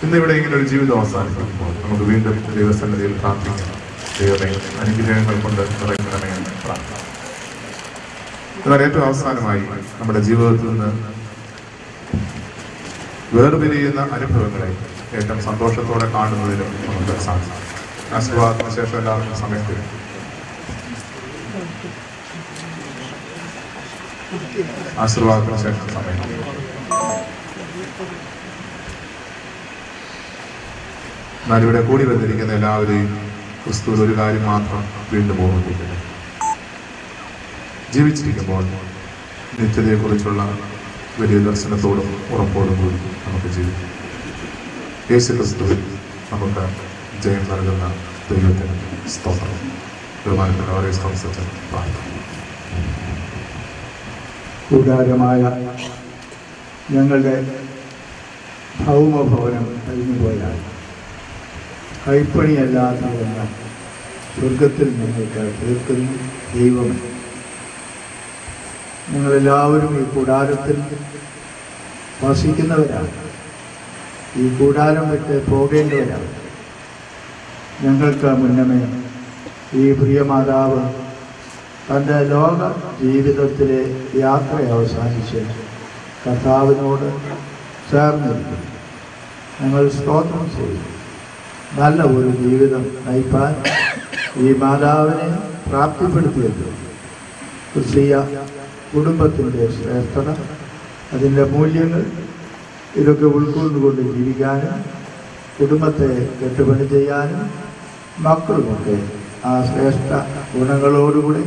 ഇന്ന് ഇവിടെ ഇങ്ങനെ ഒരു ജീവിതം അവസാനിപ്പിക്കുമ്പോൾ നമുക്ക് വീണ്ടും ദൈവസന്നിധിയിൽ പ്രാർത്ഥിക്കാം. ദൈവമേ അനുഗ്രഹങ്ങൾ കൊണ്ട് നിറയ്ക്കണമേ എന്ന് പ്രാർത്ഥിക്കാം. എന്നാൽ ഏറ്റവും അവസാനമായി നമ്മുടെ ജീവിതത്തിൽ നിന്ന് വേർപിരിയുന്ന അനുഭവങ്ങളെ ഏറ്റവും സന്തോഷത്തോടെ കാണുന്നതിലും നമുക്ക് സാധിക്കും. ആശീർവാദത്തിന് ശേഷം എല്ലാവർക്കും സമയത്ത് ആശീർവാദത്തിന് ശേഷം സമയം എന്നാൽ ഇവിടെ കൂടി വന്നിരിക്കുന്ന എല്ലാവരെയും ക്രിസ്തുവിൽ ഒരു കാര്യം മാത്രം വീണ്ടും ഓർമ്മിപ്പിക്കുന്നു. ജീവിച്ചിരിക്കുമ്പോൾ നിത്യതയെക്കുറിച്ചുള്ള വലിയ ദർശനത്തോടും ഉറപ്പോടും കൂടി നമുക്ക് ജീവിക്കാം. യേശു ക്രിസ്തു നമുക്ക് ജയം നൽകുന്ന ദൈവത്തിന് സ്തോത്രം. ബഹുമാനപ്പെട്ടവരെ സ്തോത്രം പ്രാർത്ഥന കൂടാരമായ ഞങ്ങളുടെ ഭൗമഭവനം കഴിഞ്ഞുപോയാൽ കൈപ്പണിയല്ലാത്തതെന്ന് സ്വർഗത്തിൽ ഞങ്ങൾക്ക് തീർക്കുന്നു ദൈവം ഞങ്ങളെല്ലാവരും ഈ കൂടാരത്തിൽ വസിക്കുന്നവരാണ്. ഈ കൂടാരം വിട്ട് പോകേണ്ടവരാണ്. ഞങ്ങൾക്ക് മുന്നമേ ഈ പ്രിയ പ്രിയമാതാവ് തന്റെ ലോക ജീവിതത്തിലെ യാത്ര അവസാനിച്ച് കർത്താവിനോട് ചേർന്നിരിക്കും ഞങ്ങൾ സ്തോത്രം ചെയ്യും. നല്ല ഒരു ജീവിതം നയിപ്പാൻ ഈ മാതാവിനെ പ്രാപ്തിപ്പെടുത്തിയത് ക്രിസ്തീയ കുടുംബത്തിന്റെ ശ്രേഷ്ഠത അതിന്റെ മൂല്യങ്ങൾ ഇതൊക്കെ ഉൾക്കൊണ്ടുകൊണ്ട് ജീവിക്കാനും കുടുംബത്തെ കെട്ടുപണി ചെയ്യാനും മക്കളുമൊക്കെ ആ ശ്രേഷ്ഠ ഗുണങ്ങളോടുകൂടി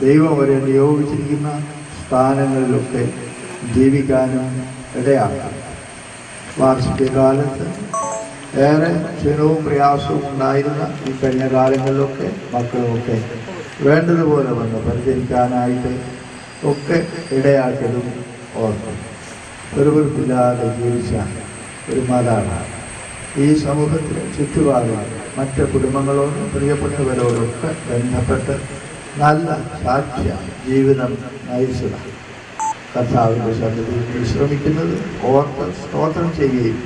ദൈവം അവരെ നിയോഗിച്ചിരിക്കുന്ന സ്ഥാനങ്ങളിലൊക്കെ ജീവിക്കാനും ഇടയാക്കാം. വാർഷികകാലത്ത് ഏറെ ക്ഷീണവും പ്രയാസവും ഉണ്ടായിരുന്ന ഈ കഴിഞ്ഞ കാലങ്ങളിലൊക്കെ മക്കളുമൊക്കെ വേണ്ടതുപോലെ വന്ന് പരിചരിക്കാനായിട്ട് ഒക്കെ ഇടയാക്കലും ഓർക്കും. വെറുതെടുപ്പില്ലാതെ ജീവിച്ച ഒരു മാതാവാണ് ഈ സമൂഹത്തിലെ ചുറ്റുപാടും മറ്റ് കുടുംബങ്ങളോടും പ്രിയപ്പെട്ടവരോടൊക്കെ ബന്ധപ്പെട്ട് നല്ല സാക്ഷ്യ ജീവിതം നയിച്ചതാണ്. കർത്താവിന്റെ സന്നിധിയിൽ വിശ്രമിക്കുന്നത് ഓർത്ത് സ്തോത്രം ചെയ്യുകയും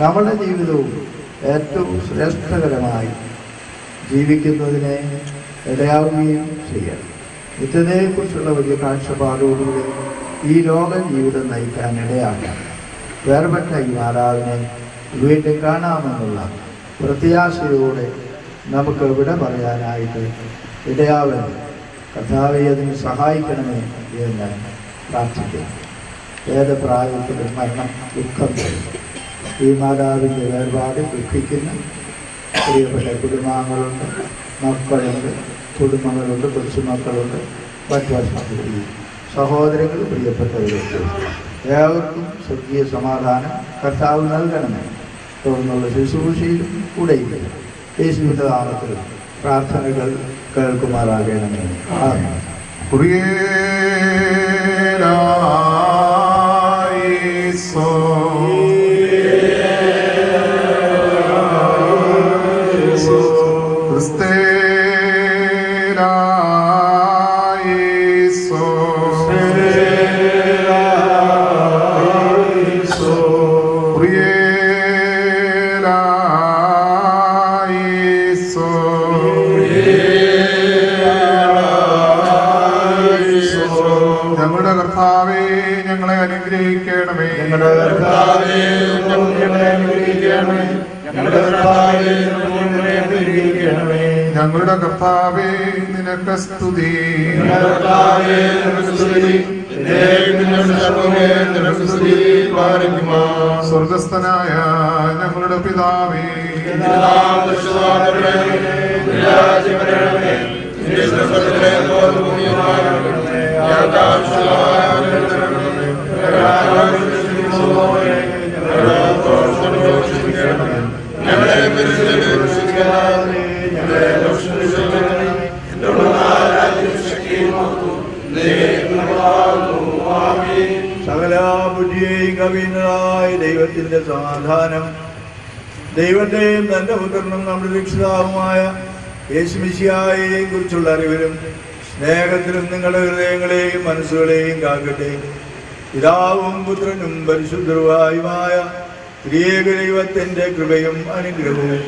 നമ്മുടെ ജീവിതവും ഏറ്റവും ശ്രേഷ്ഠകരമായി ജീവിക്കുന്നതിനെ ഇടയാവുകയും ചെയ്യണം. നിത്യതയെക്കുറിച്ചുള്ള വലിയ കാഴ്ചപ്പാടോടുകൂടി ഈ ലോക ജീവിതം നയിക്കാൻ ഇടയാക്കാം. വേർപെട്ട ഈ മാതാവിനെ വീണ്ടും കാണാമെന്നുള്ള പ്രത്യാശയോടെ നമുക്ക് ഇവിടെ പറയാനായിട്ട് ഇടയാവണം കർത്താവെ അതിന് സഹായിക്കണമേ എന്ന് പ്രാർത്ഥിക്കാം ഏത് പ്രായത്തിലും മരണം ദുഃഖം ഈ മാതാവിന്റെ വേർപാട് ദുഃഖിക്കുന്ന. പ്രിയപ്പെട്ട കുടുംബാംഗങ്ങളുണ്ട് മക്കളുണ്ട്. കുടുംബങ്ങളുണ്ട് കൊച്ചുമക്കളുണ്ട് മറ്റു സഹോദരങ്ങൾ പ്രിയപ്പെട്ടവരുണ്ട് ഏവർക്കും സ്വർഗീയ സമാധാനം കർത്താവ് നൽകണമേ. തുടർന്നുള്ള ശുശ്രൂഷയിലും കൂടെയില്ല യേശുവിന്റെ നാമത്തിൽ പ്രാർത്ഥനകൾ കേൾക്കുമാറാകണമേ. ആമേൻ. ക്രിസ്തേരായിസോ ഞങ്ങളുടെ കർത്താവേ നിനക്ക് സ്തുതി. ഞങ്ങളുടെ പിതാവേ. ഞങ്ങളെ. എന്നേക്കും നിന്റെ സർവമേ നിനക്ക് സ്തുതി. പാലിക്കുമാ. സ്വർഗസ്ഥനായ ഞങ്ങളുടെ പിതാവേ നാം പരിശുദ്ധമാക്കണമേ. നിന്റെ രാജ്യം വരണമേ. നിന്റെ സ്വർഗത്തിലെ പോലെ ഭൂമിയിലുമാകണമേ. ഞങ്ങൾക്ക് ആവശ്യമായ ആഹാരം തരണമേ. ഞങ്ങളുടെ ആരോഗ്യത്തെ പോലെ ഞങ്ങളുടെ ദോഷങ്ങളോട് ക്ഷമിക്കണമേ. ഞങ്ങളെ പരിശുദ്ധരെ രക്ഷിക്കാതെ ഞങ്ങളെ ദോഷങ്ങളിൽ ക്ഷമിക്കണമേ. എന്തുകൊണ്ടെന്നാൽ രാജ്യവും ശക്തിയും മഹത്വവും ദൈവത്തിനുള്ളതാകുന്നു. ആമേൻ. സകല കവിയുന്നതായ ദൈവത്തിന്റെ സമാധാനം ദൈവത്തെയും തന്റെ പുത്രനും നമ്മുടെ രക്ഷിതാവുമായ യേശുമിശിയായെയും കുറിച്ചുള്ള അറിവിലും സ്നേഹത്തിലും നിങ്ങളുടെ ഹൃദയങ്ങളെയും മനസ്സുകളെയും കാക്കട്ടെ പിതാവും പുത്രനും പരിശുദ്ധരുവായുമായ ത്രിയേക ദൈവത്തിന്റെ കൃപയും അനുഗ്രഹവും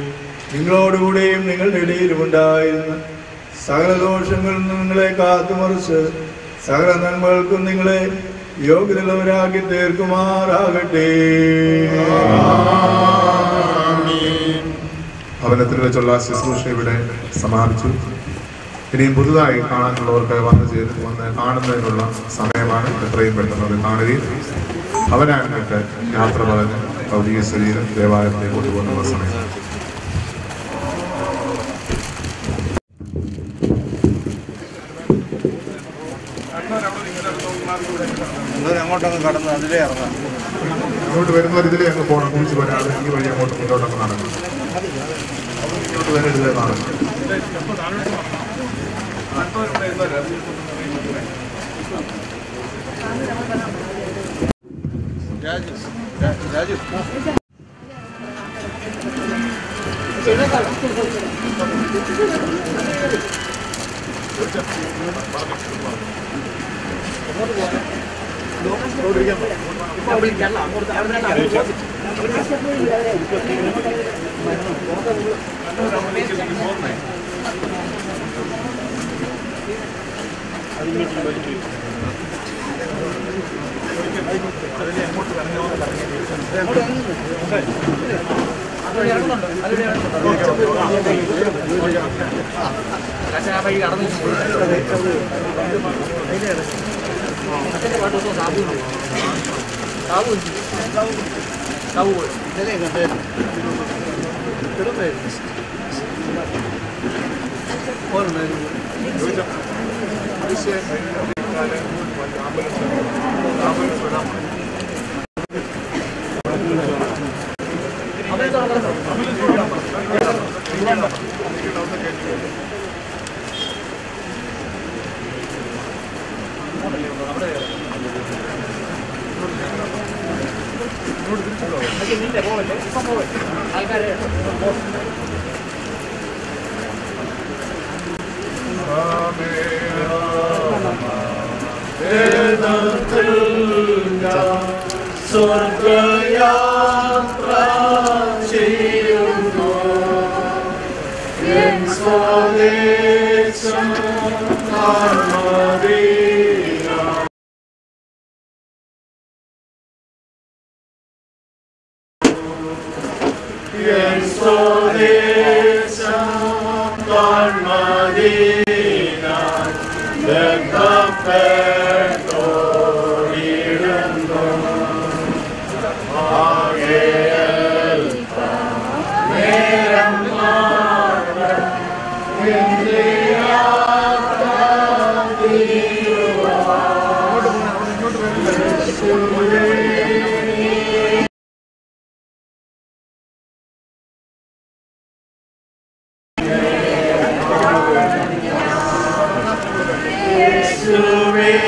നിങ്ങളോടുകൂടെയും നിങ്ങളുടെ ഇടയിലും ഉണ്ടായിരുന്ന സകല ദോഷങ്ങളിൽ നിങ്ങളെ കാത്തുമറിച്ച് സകല നന്മകൾക്കും നിങ്ങളെ യോഗ്യതയുള്ളവരാക്കി തീർക്കുമാറാകട്ടെ. ഭവനത്തിൽ വെച്ചുള്ള ശുശ്രൂഷ ഇവിടെ സമാപിച്ചു. ഇനിയും പുതുതായി കാണാനുള്ളവർക്ക് വന്നു ചേരും വന്ന് കാണുന്നതിനുള്ള സമയമാണ് എത്രയും പെട്ടെന്ന് അത് കാണുകയും അവനായിട്ട് യാത്ര പറഞ്ഞ് ഭൗതിക ശരീരം ദേവാലയത്തിലേക്ക് കൊണ്ടുപോകുന്ന സമയം. അങ്ങോട്ടങ്ങ് കടന്ന് അതിലേ ഇറങ്ങാം. അങ്ങോട്ട് വരുന്നവർ ഇതിലേ അങ്ങ് പോകണം കുളിച്ച് വരാതെ ഈ വഴി അങ്ങോട്ട് മുന്നോട്ടൊക്കെ നടക്കണം ഇങ്ങോട്ട് വരരുത് അതിനെ അങ്ങോട്ട് കറങ്ങി കറങ്ങി കടന്നു Amrita que mil de móvete, ¿cómo ves? Al carrer, Vedantulya Surgaya Prachiyuno യേശുവേ നിനക്ക്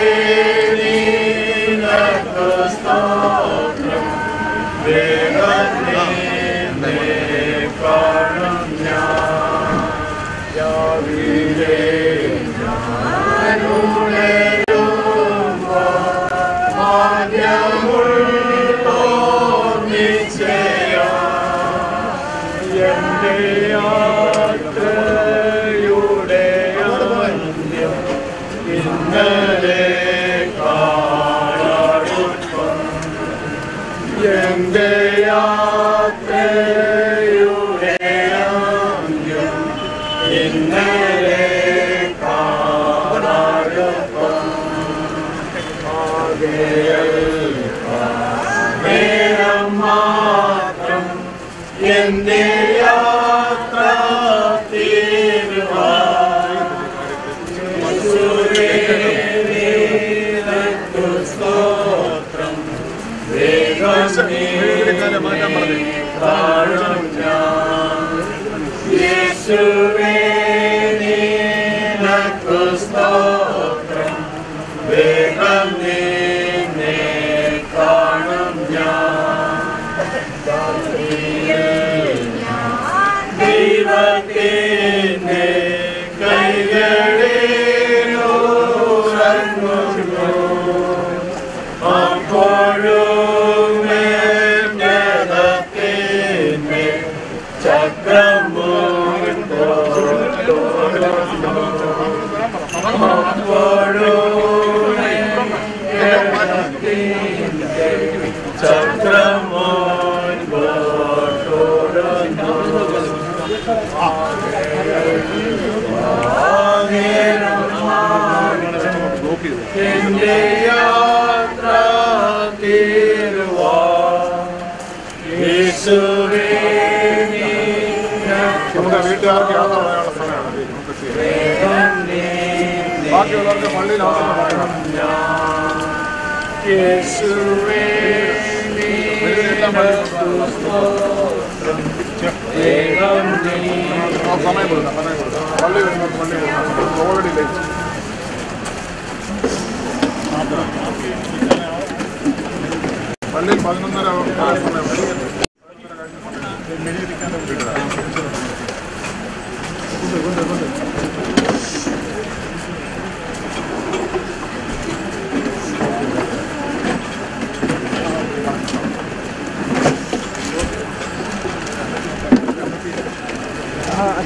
പള്ളിയിൽ അവസരം പറയണം യേശുവേ ആ, സമയം കൊടുക്കാം സമയം കൊടുക്കാം. പള്ളി വരുന്നവർക്ക് പള്ളി കൊടുക്കാം. ഓൾറെഡി ലേറ്റ് പള്ളിയിൽ പതിനൊന്നര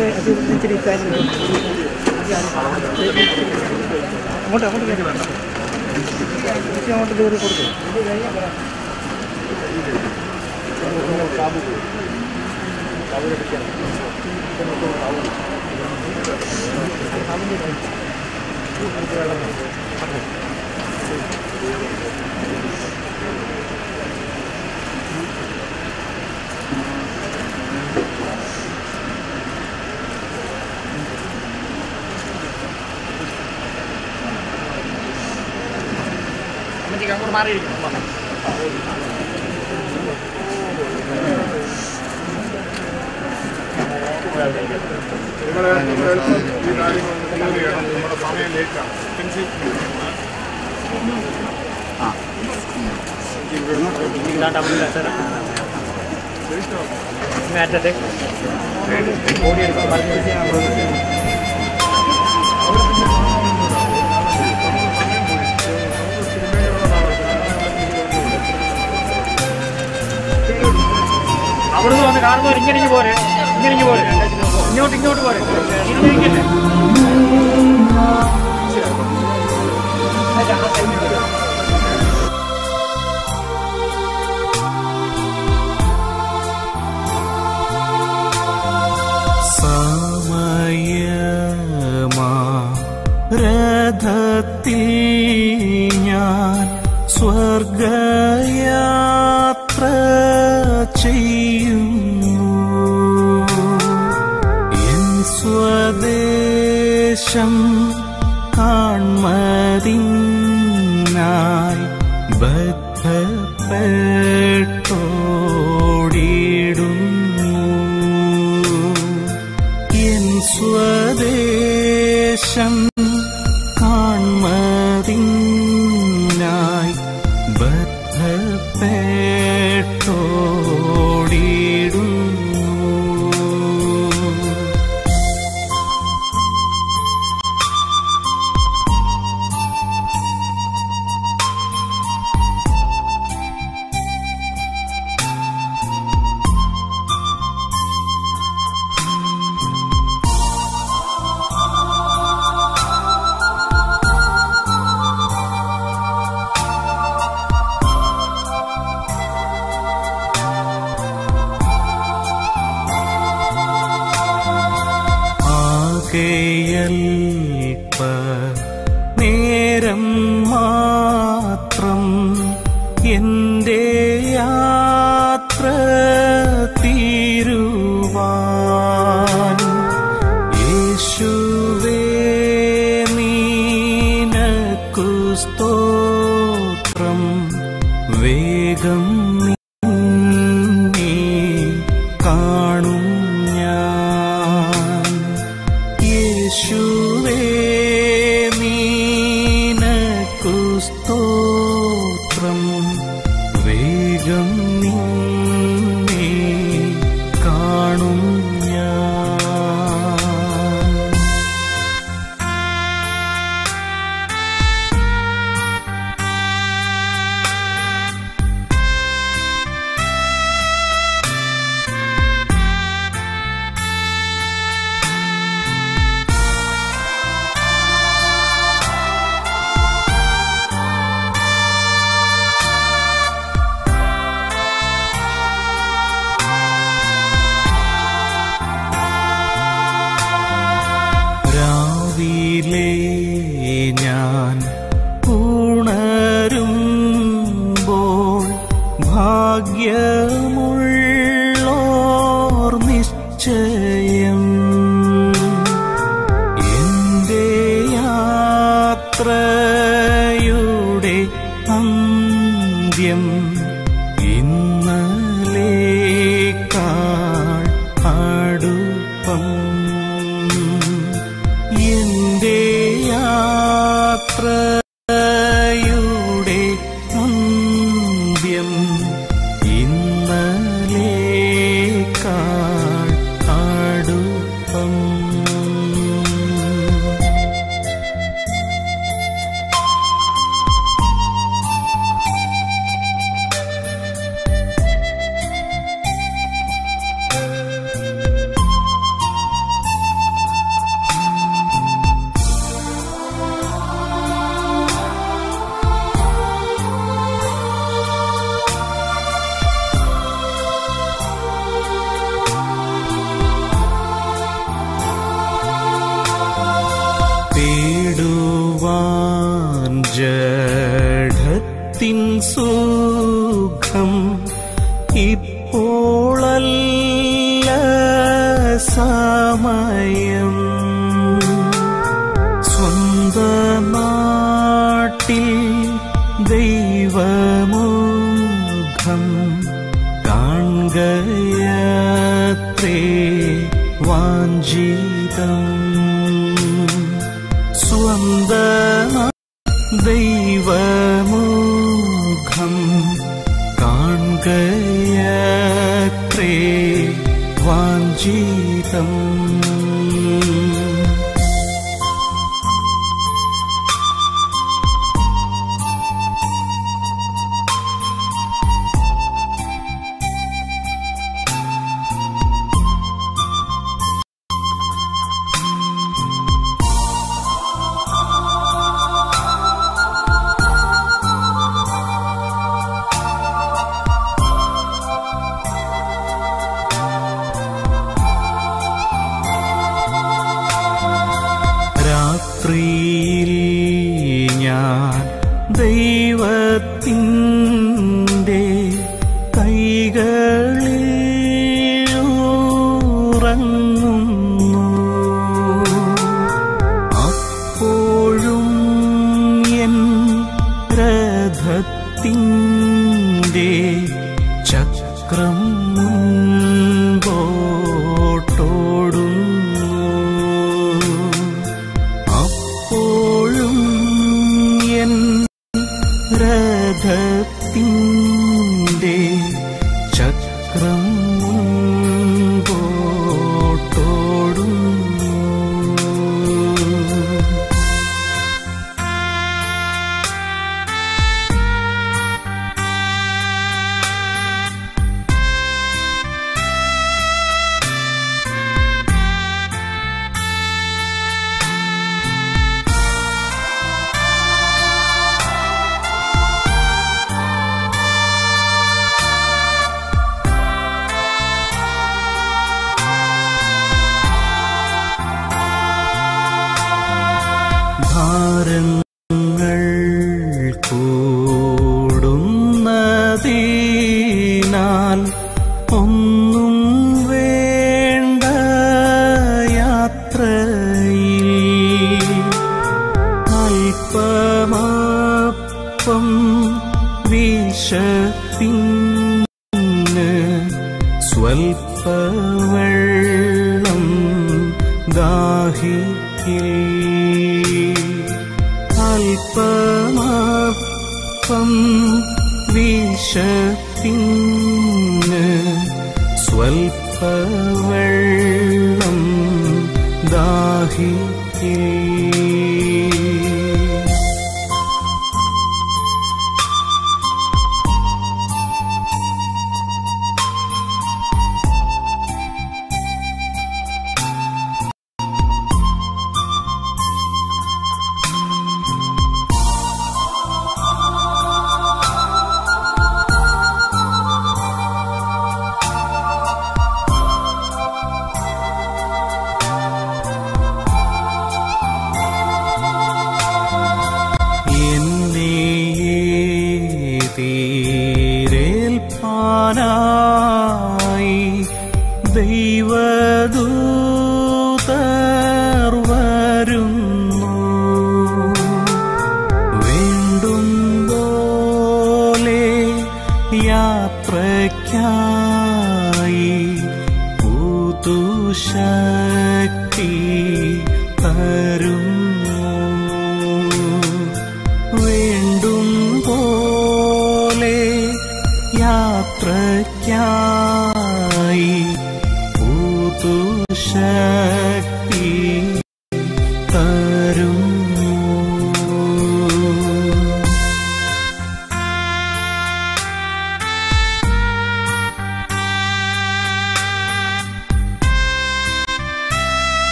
വരെ സമയം അങ്ങോട്ട് അങ്ങോട്ട് കയറി. വേണ്ട അങ്ങോട്ട് കയറി കൊടുത്തു അങ്ങോട്ട് മാറിയിരിക്കും നിങ്ങളെ നിങ്ങളെല്ലാം ഈ കാര്യങ്ങൾ ക്ലിയർ ചെയ്യണം നമ്മുടെ സമയം ലേറ്റാണ് മാറ്റത്തെ അവിടുന്ന് വന്ന് കാണുന്നവർ ഇങ്ങനെ പോരെ ഇങ്ങനെ പോരെ. ഇങ്ങോട്ട് ഇങ്ങോട്ട് പോരെ. ഇരിക്കട്ടെ ഞാൻ സ്വർഗയാത്ര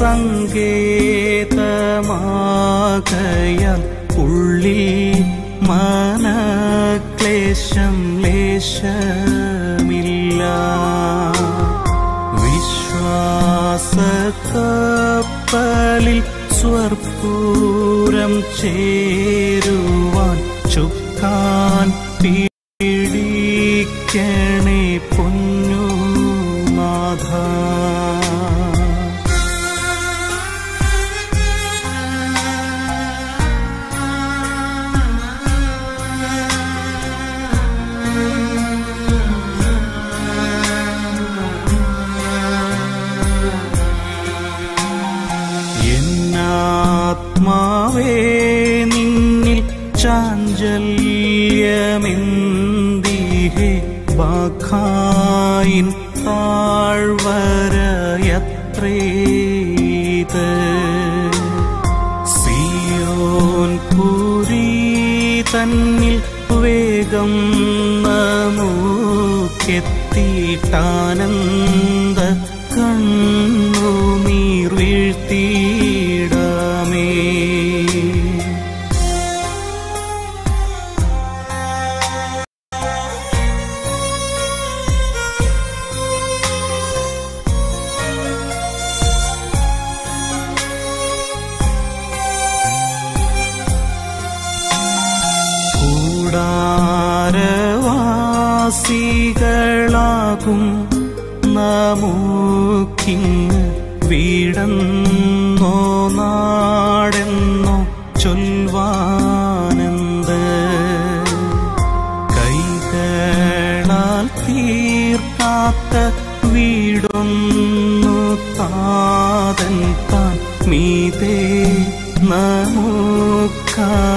കർത്താവേ നീ എന്റെ സങ്കേതമാ ആകയാൽ ഉള്ളിൽ മനക്ലേശം ലേശമില്ല. വിശ്വാസക്കപ്പലിൽ സ്വർപ്പൂരം ചേരുവാൻ come.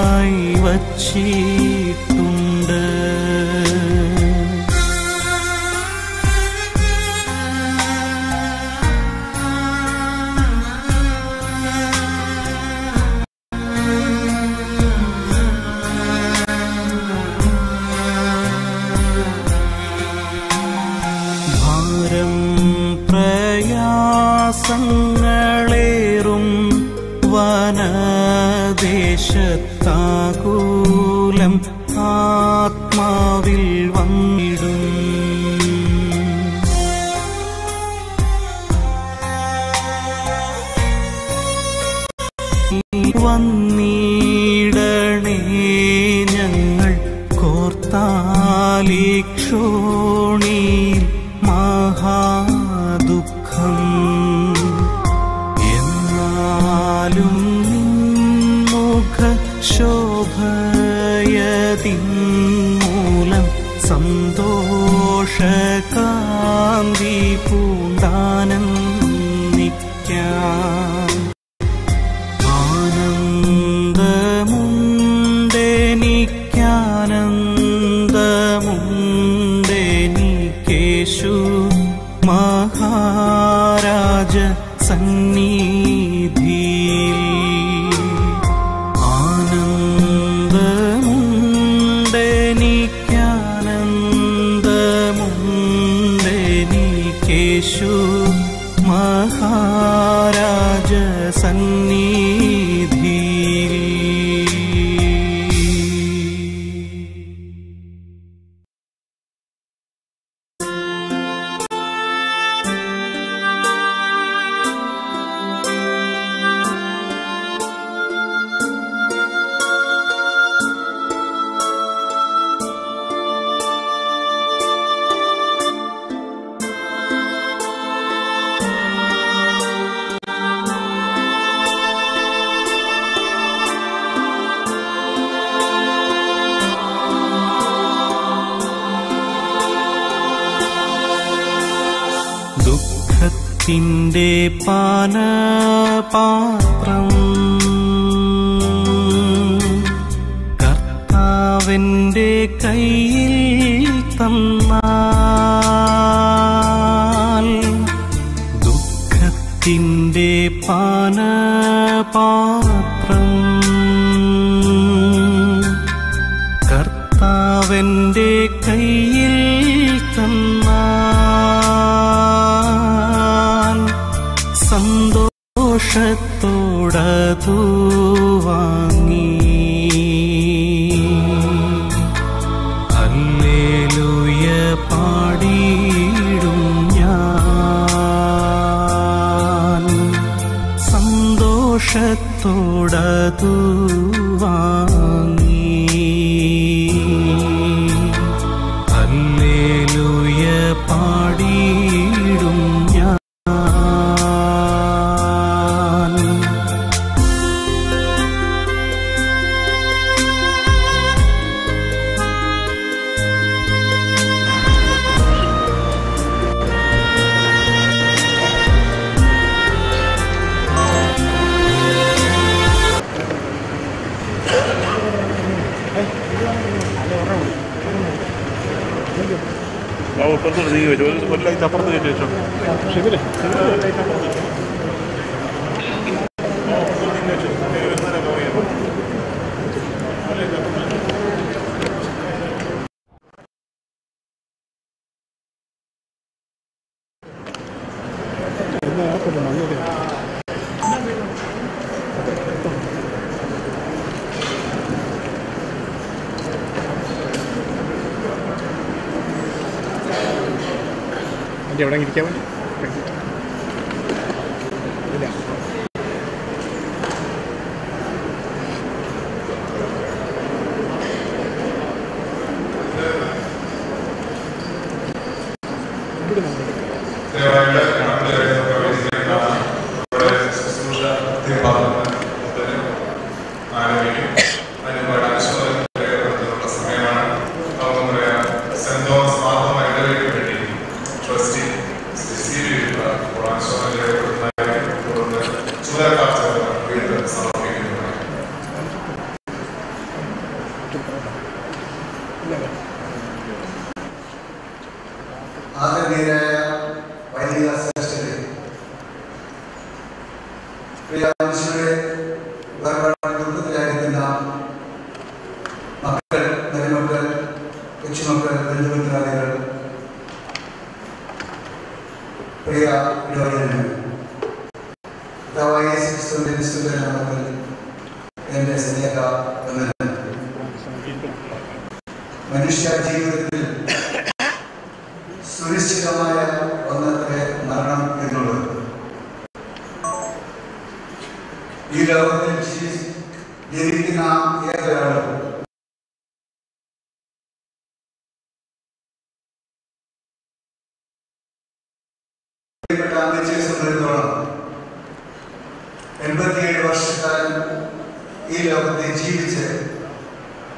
സംബന്ധിച്ചിടത്തോളം എൺപത്തിയേഴ് വർഷക്കാലം ഈ ലോകത്തെ ജീവിച്ച്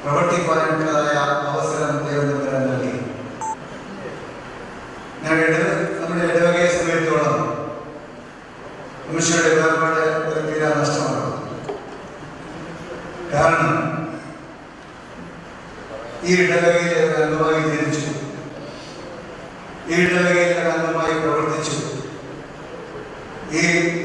പ്രവർത്തിക്കുവാനുള്ളതായ അവസരം ദൈവം തരാൻ നൽകി. ഞങ്ങളുടെ നമ്മുടെ ഇടവകയെ സമയത്തോളം മനുഷ്യരുടെ വേർപാട് തീരാ നഷ്ടമാണ് കാരണം ഈ ഇടവകയിൽ അംഗമായി ജനിച്ചു ഈ He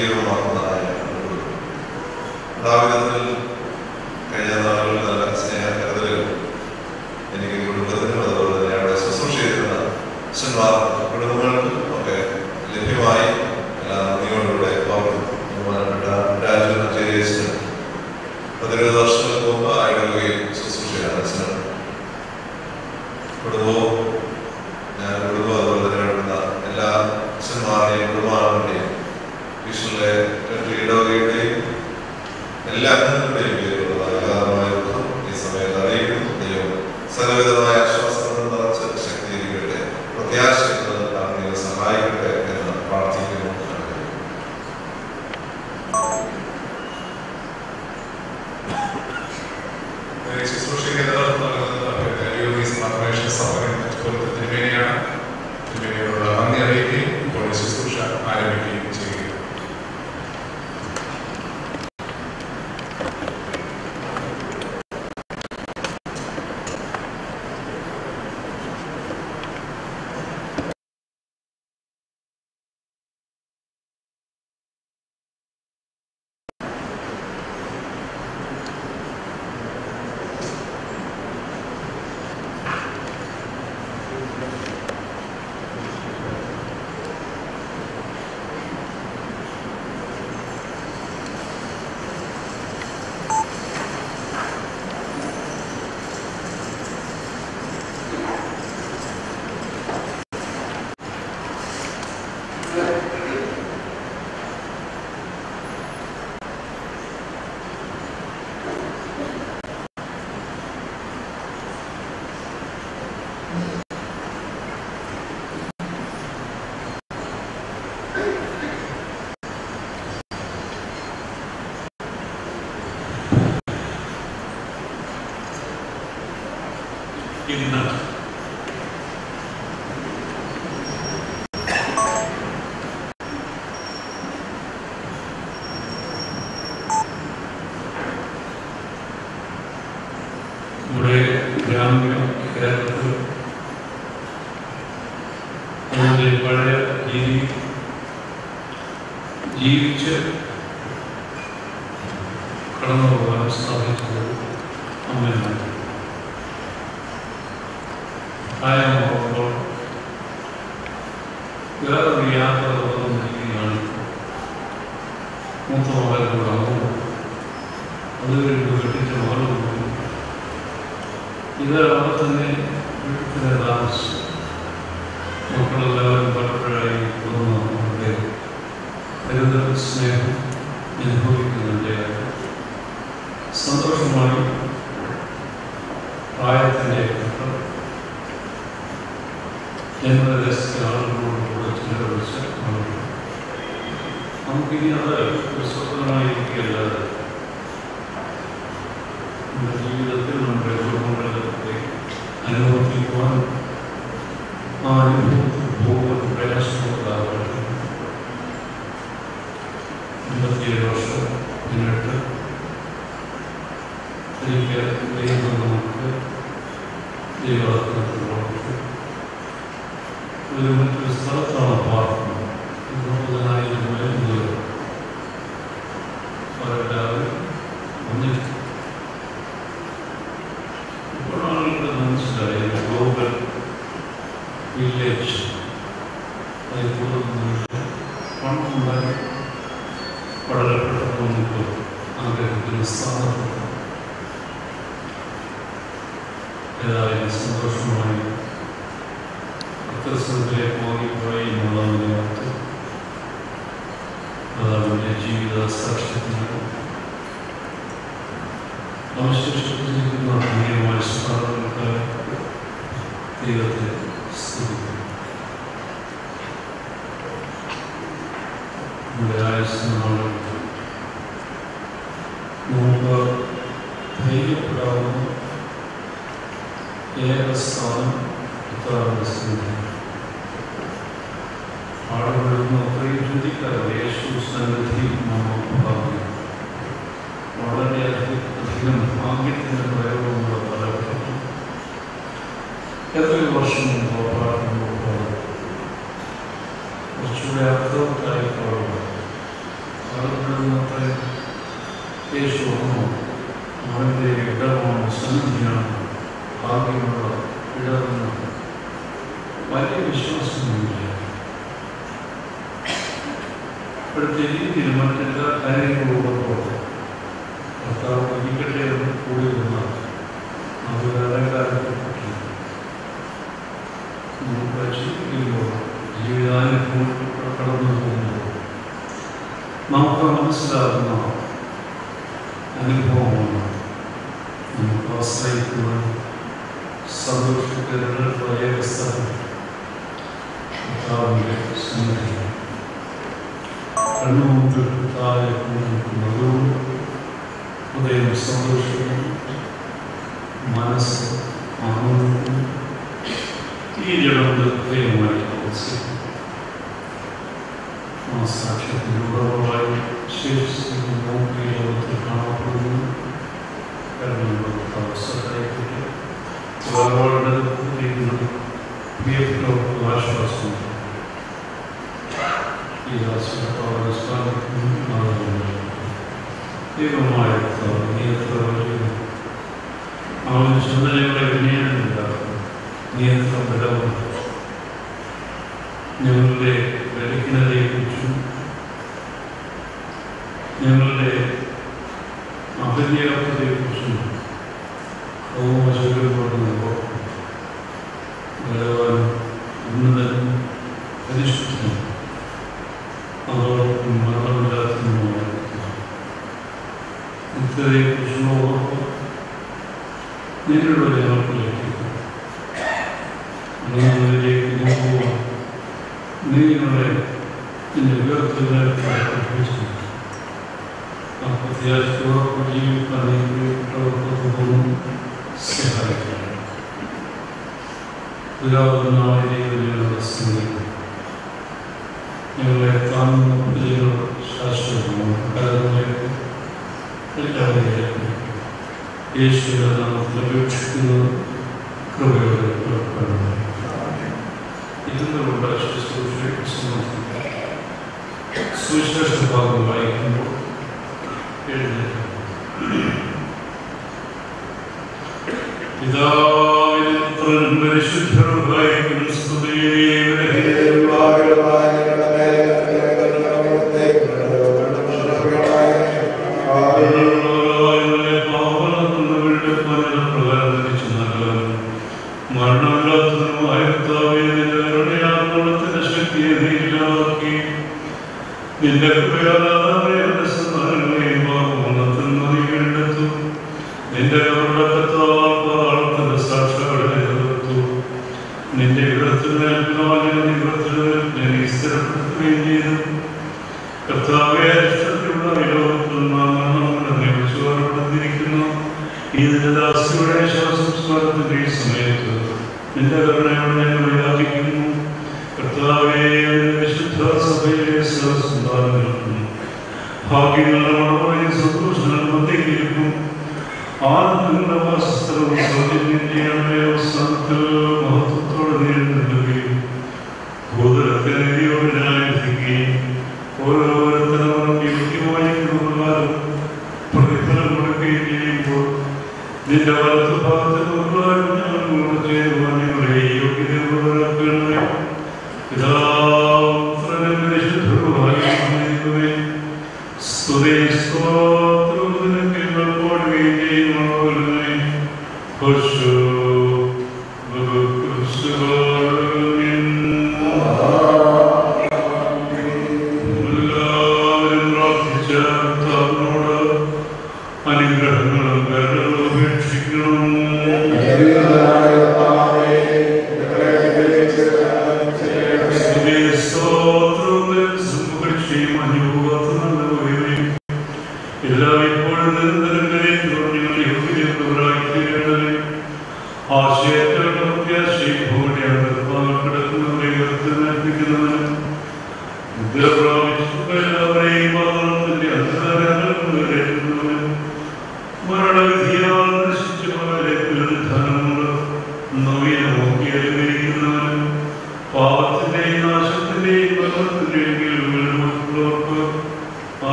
സജീവമാക്കുന്നതായ കുടുംബം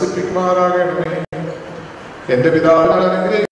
ആശ്വസിപ്പിക്കുമാറാകണമേ എന്റെ പിതാവിനാൽ അനുഗ്രഹിക്കപ്പെട്ടവരെ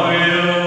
Maya.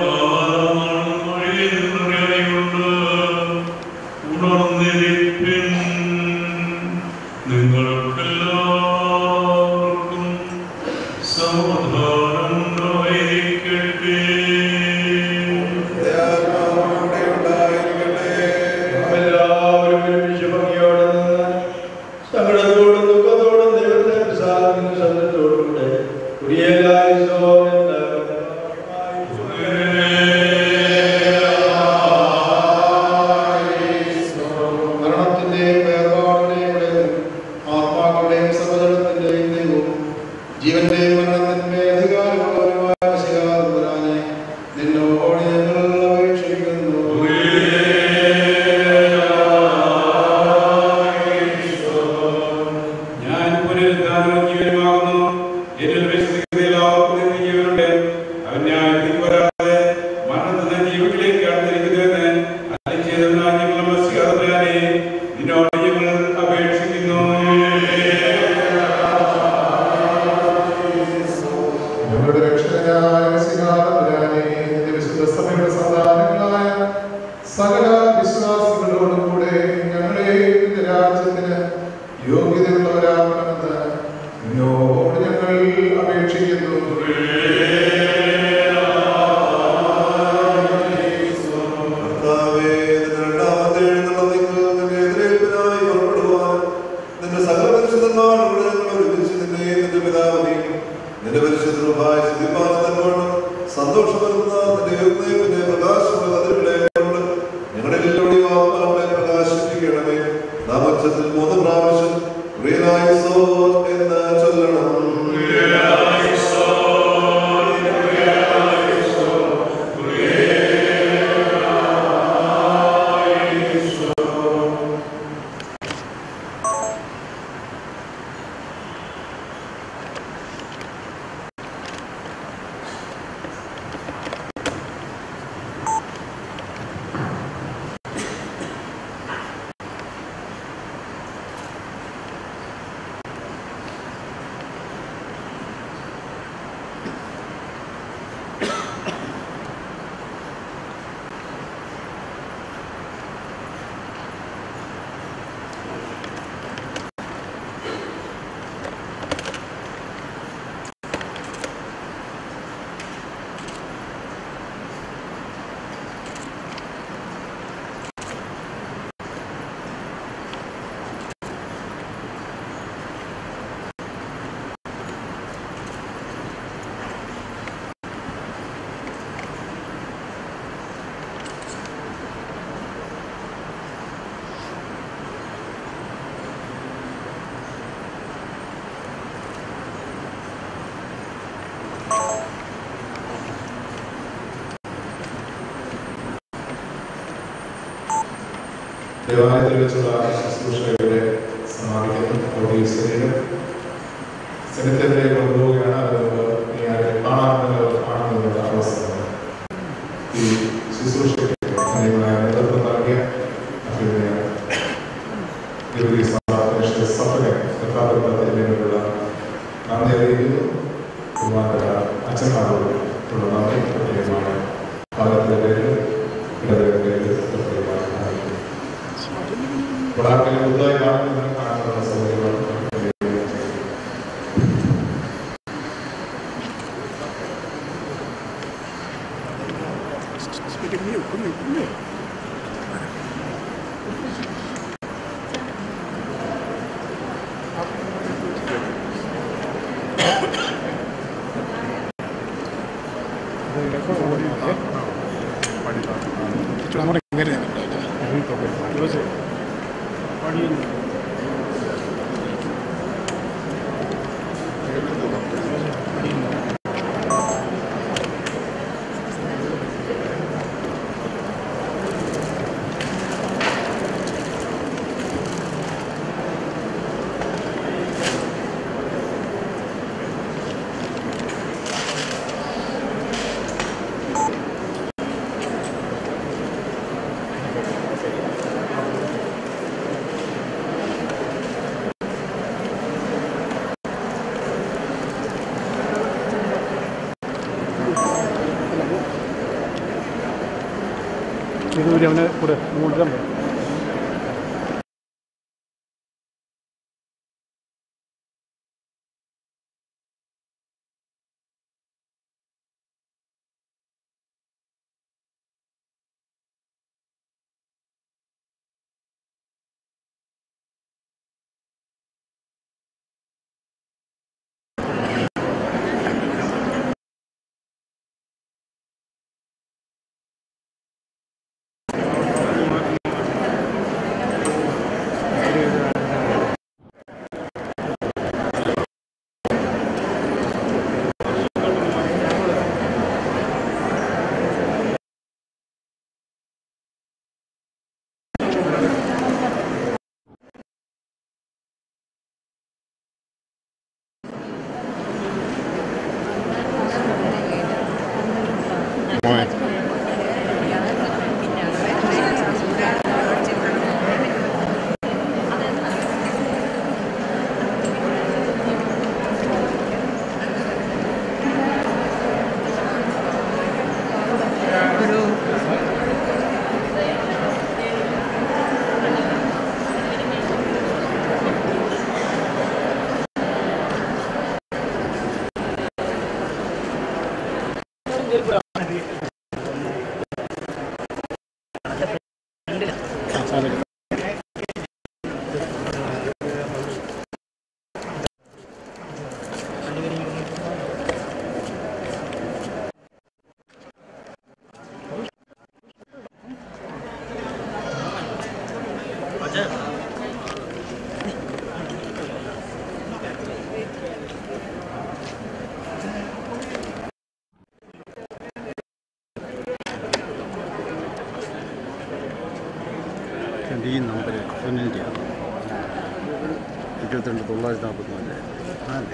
இருபத்தி ரெண்டு தொள்ளாயிரத்தி நாற்பத்தி நாலு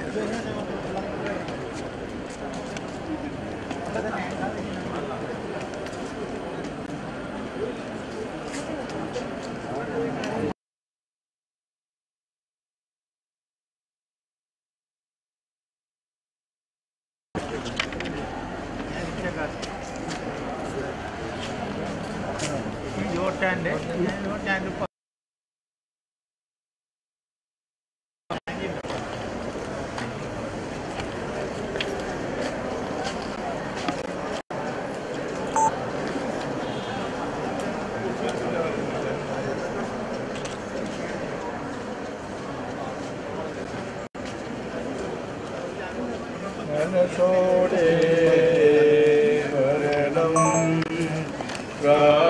Your stand, your stand. God.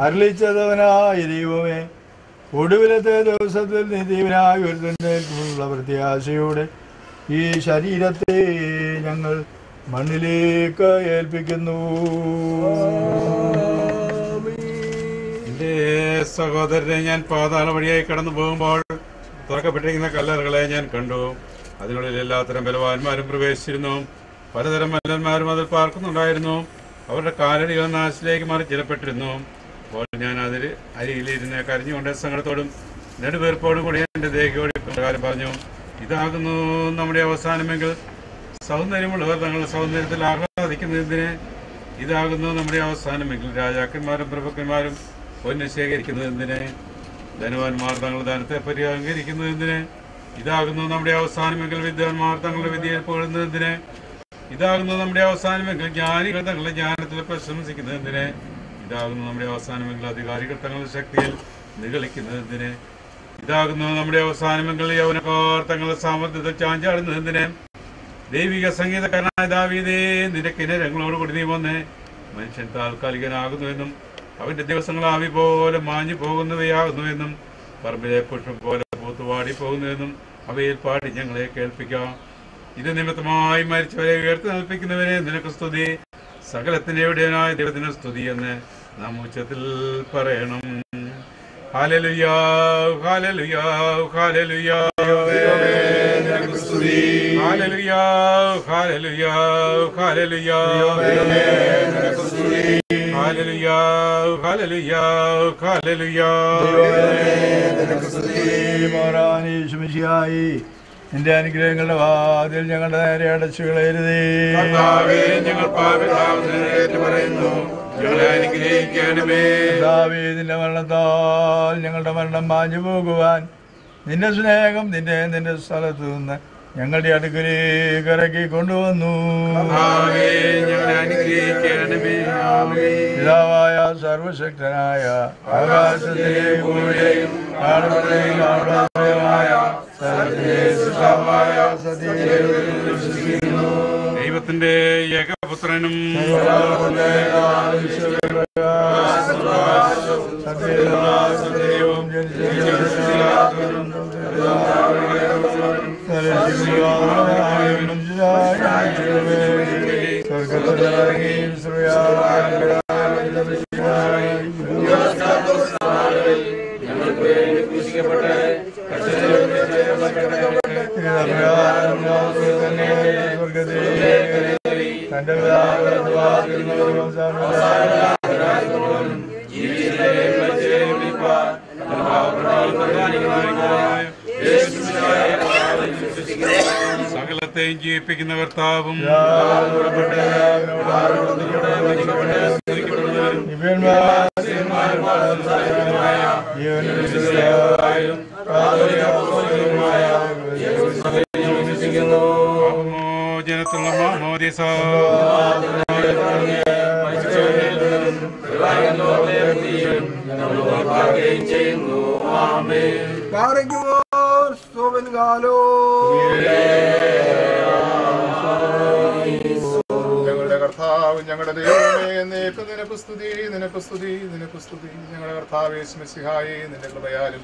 അരളിച്ചതവനായ ദൈവമേ ഒടുവിലത്തെ ദിവസത്തിൽ നീ ഒരു തന്നേൽക്കുമുള്ള പ്രത്യാശയോടെ ഈ ശരീരത്തെ ഞങ്ങൾ മണ്ണിലേക്ക് ഏൽപ്പിക്കുന്നു. എന്റെ സഹോദരനെ ഞാൻ പാതാള വഴിയായി കടന്നു പോകുമ്പോൾ തുറക്കപ്പെട്ടിരിക്കുന്ന കല്ലറുകളെ ഞാൻ കണ്ടു. അതിനുള്ളിൽ എല്ലാത്തരം ബലവാന്മാരും പ്രവേശിച്ചിരുന്നു. പലതരം മല്ലന്മാരും അതിൽ പാർക്കുന്നുണ്ടായിരുന്നു. അവരുടെ കാലടികൾ നാശത്തിലേക്ക് മറിച്ചിടപ്പെട്ടിരുന്നു. അപ്പോൾ ഞാൻ അതിൽ അരിയിലിരുന്ന് കരഞ്ഞുകൊണ്ട് സങ്കടത്തോടും നെടുവീർപ്പോടും കൂടി എന്റെ ദേഹിയോട് പ്രകാരം പറഞ്ഞു ഇതാകുന്നു നമ്മുടെ അവസാനമെങ്കിൽ സൗന്ദര്യമുള്ളവർ തങ്ങളുടെ സൗന്ദര്യത്തിൽ ആഹ്ലാദിക്കുന്നതിന് ഇതാകുന്നു നമ്മുടെ അവസാനമെങ്കിൽ രാജാക്കന്മാരും പ്രഭുക്കന്മാരും പൊന്ന് ശേഖരിക്കുന്നതിന് ധനവാന്മാർ തങ്ങളുടെ ധനത്തെ അഹങ്കരിക്കുന്നതിന് ഇതാകുന്നു നമ്മുടെ അവസാനമെങ്കിൽ വിദ്വാൻമാർ തങ്ങളുടെ വിദ്യയിൽ പുകഴുന്നതിന് ഇതാകുന്നു നമ്മുടെ അവസാനമെങ്കിൽ ജ്ഞാനികൾ തങ്ങളുടെ ജ്ഞാനത്തിൽ പ്രശംസിക്കുന്നതിന് ഇതാകുന്നു നമ്മുടെ അവസാനമെങ്കിൽ അധികാരികൾ തങ്ങളുടെ ശക്തിയിൽ നിഗളിക്കുന്നതിനെ ഇതാകുന്നു നമ്മുടെ അവസാനമെങ്കിൽ യൗവനക്കാർ തങ്ങളുടെ സാമ്പത്തിക ചാഞ്ചാടുന്നതിനെ ദൈവിക സംഗീതക്കാരനായ ദാവീദേ നിന്റെ കിണരങ്ങളോട് കൂടി നീ വന്ന് മനുഷ്യൻ താൽക്കാലികനാകുന്നുവെന്നും അവന്റെ ദിവസങ്ങൾ ആവി പോലെ മാഞ്ഞു പോകുന്നവയാകുന്നുവെന്നും പറമ്പിലെ പുഷ്പം പോലെ പൂത്തുപാടി പോകുന്നുവെന്നും അവയിൽ പാടി ഞങ്ങളെ കേൾപ്പിക്കാം. ഇത് നിമിത്തമായി മരിച്ചവരെ ഉയർത്തി നൽപ്പിക്കുന്നവരെ നിനക്ക് സ്തുതി. സകലത്തിന്റെ എവിടെയായ ദൈവത്തിന് സ്തുതി എന്ന് നാം ഉച്ചത്തിൽ പറയണം. Hallelujah hallelujah hallelujah hallelujah hallelujah hallelujah. Hallelujah hallelujah hallelujah. ായി നിന്റെ അനുഗ്രഹങ്ങളുടെ വാതിൽ ഞങ്ങളുടെ നേരെ അടച്ചു കളയരുതേ. ഞങ്ങൾ കർത്താവേ, നിന്റെ മരണത്താൽ ഞങ്ങളുടെ മരണം മാഞ്ഞു പോകുവാൻ നിന്റെ സ്നേഹം നിന്റെ നിന്റെ സ്ഥലത്ത് നിന്ന് ഞങ്ങളുടെ അടുക്കലേക്ക് ഇറക്കി കൊണ്ടുവന്നു. പിതാവായ സർവശക്തനായ. ദൈവത്തിന്റെ ഏകപുത്രനും തന്റെ സകലത്തെയും ജീവിപ്പിക്കുന്ന കർത്താവും. നിനക്ക് സ്തുതി ഞങ്ങളുടെ കർത്താവേ സ്മിസിഹായി നിന്റെ കൃപയാലും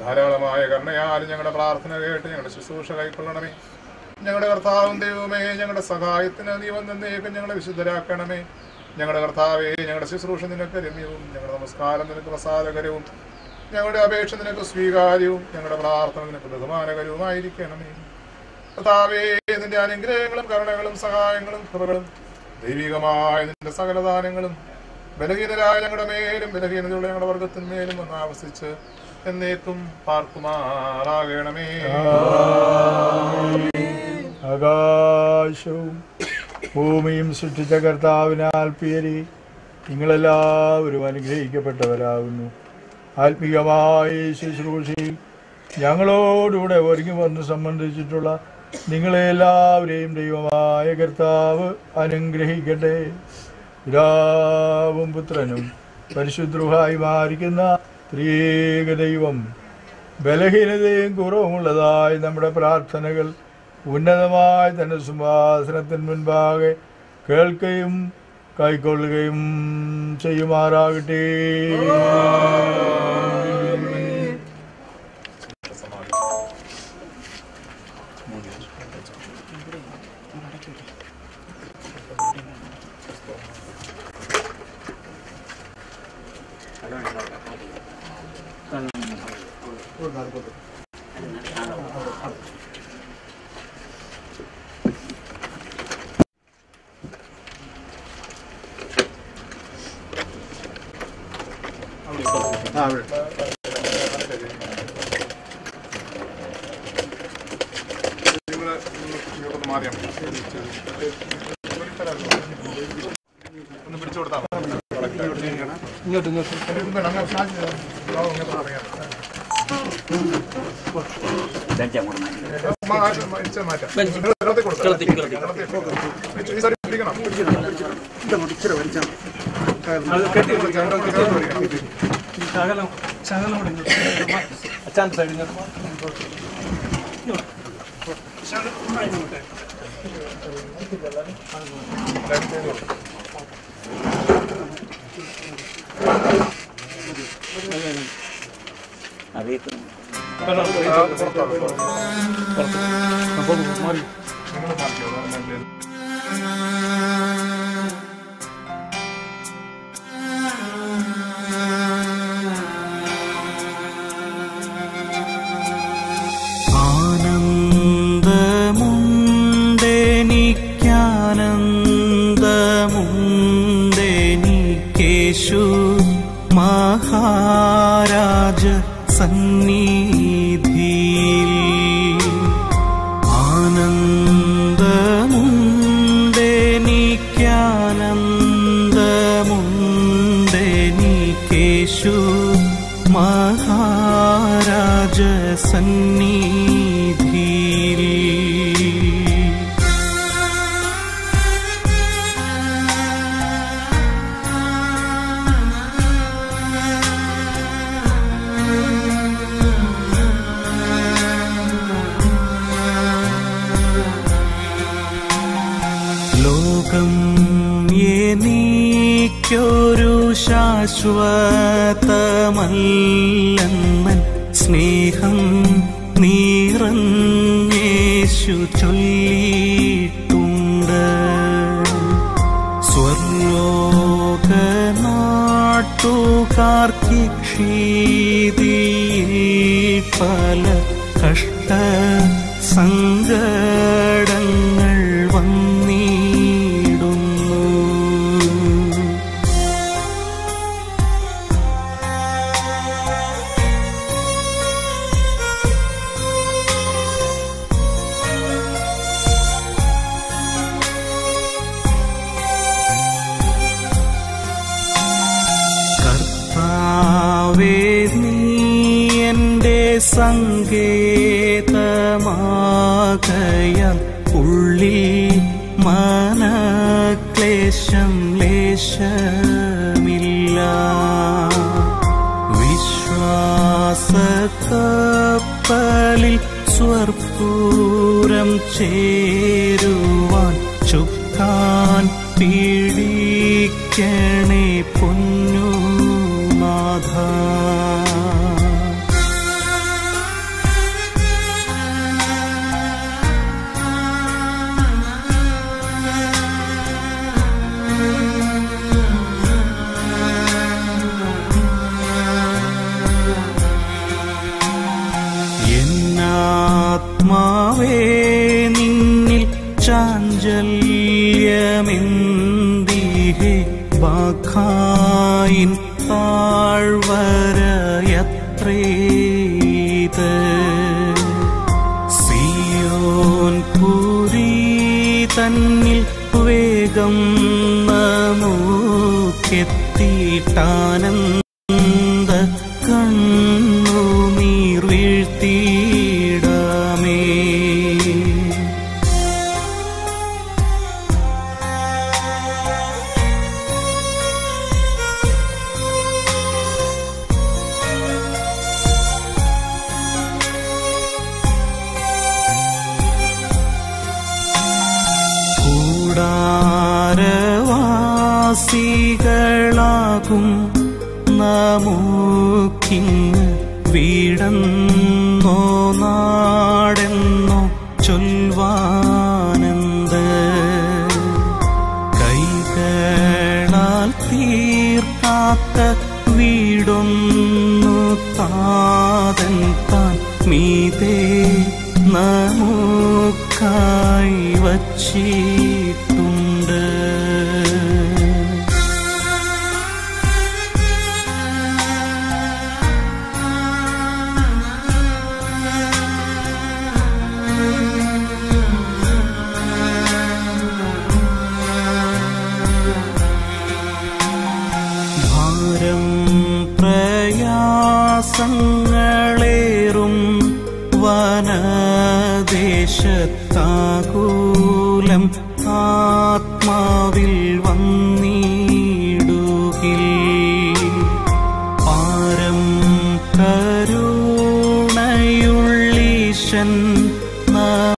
ധാരാളമായ കരുണയാലും ഞങ്ങളുടെ പ്രാർത്ഥന കേട്ട് ഞങ്ങളുടെ ശുശ്രൂഷ കൈക്കൊള്ളണമേ. ഞങ്ങളുടെ കർത്താവും ദൈവമേ ഞങ്ങളുടെ സഹായത്തിന് നീ വന്നേക്കും ഞങ്ങളെ വിശുദ്ധരാക്കണമേ. ഞങ്ങളുടെ കർത്താവേ ഞങ്ങളുടെ ശുശ്രൂഷ നിനക്ക് രമ്യവും ഞങ്ങളുടെ നമസ്കാരം നിനക്ക് പ്രസാദകരവും ഞങ്ങളുടെ അപേക്ഷ നിനക്ക് സ്വീകാര്യവും ഞങ്ങളുടെ പ്രാർത്ഥന നിനക്ക് ബഹുമാനകരവുമായിരിക്കണമേ. കർത്താവേ നിന്റെ അനുഗ്രഹങ്ങളും കരുണകളും സഹായങ്ങളും കൃപകളും ദൈവികമായ നിന്റെ സകലദാനങ്ങളും ബലഹീനരായ ഞങ്ങളുടെ മേലും ബലഹീനതയുള്ള ഞങ്ങളുടെ വർഗത്തിന്മേലും വന്ന് ആവസിച്ച് എന്നേക്കും പാർക്കുമാറാകണമേ. ആകാശവും ഭൂമിയും സൃഷ്ടിച്ച കർത്താവിനാൽ പേരി നിങ്ങളെല്ലാവരും അനുഗ്രഹിക്കപ്പെട്ടവരാകുന്നു. ആത്മീയമായ ശുശ്രൂഷയിൽ ഞങ്ങളോടുകൂടെ ഒരുങ്ങി വന്ന് സംബന്ധിച്ചിട്ടുള്ള നിങ്ങളെല്ലാവരെയും ദൈവമായ കർത്താവ് അനുഗ്രഹിക്കട്ടെ. പിതാവും പുത്രനും പരിശുദ്രുഹായി മാറിക്കുന്ന ദൈവം ബലഹീനതയും കുറവുമുള്ളതായി നമ്മുടെ പ്രാർത്ഥനകൾ ഉന്നതമായി തന്നെ സിംഹാസനത്തിന് മുൻപാകെ കേൾക്കുകയും കൈക്കൊള്ളുകയും ചെയ്യുമാറാകട്ടെ നിങ്ങൾ ഇങ്ങോട്ടൊന്ന് മാറിയാ മതി. ഒന്ന് പിടിച്ചു കൊടുത്താൽ മതി. ഇങ്ങോട്ട് ഇങ്ങോട്ട് വേണം, അങ്ങ് ഫ്ലാഷ് ചെയ്തോ. ഓ, ഇങ്ങോട്ട് മാറിയാ മതി. മാറ്റാം, മാറ്റാം, മാറ്റാം. നിങ്ങൾ വെള്ളത്തിൽ കൊടുത്തോ. വെള്ളത്തിൽ കൊടുത്തോ. ഈ സൈഡിൽ പിടിക്കണം. അത് കെട്ടി കൊടുക്കാം. ശകലം ശകലം കൂടെ. അച്ഛാന്റെ സൈഡിൽ. ശകലം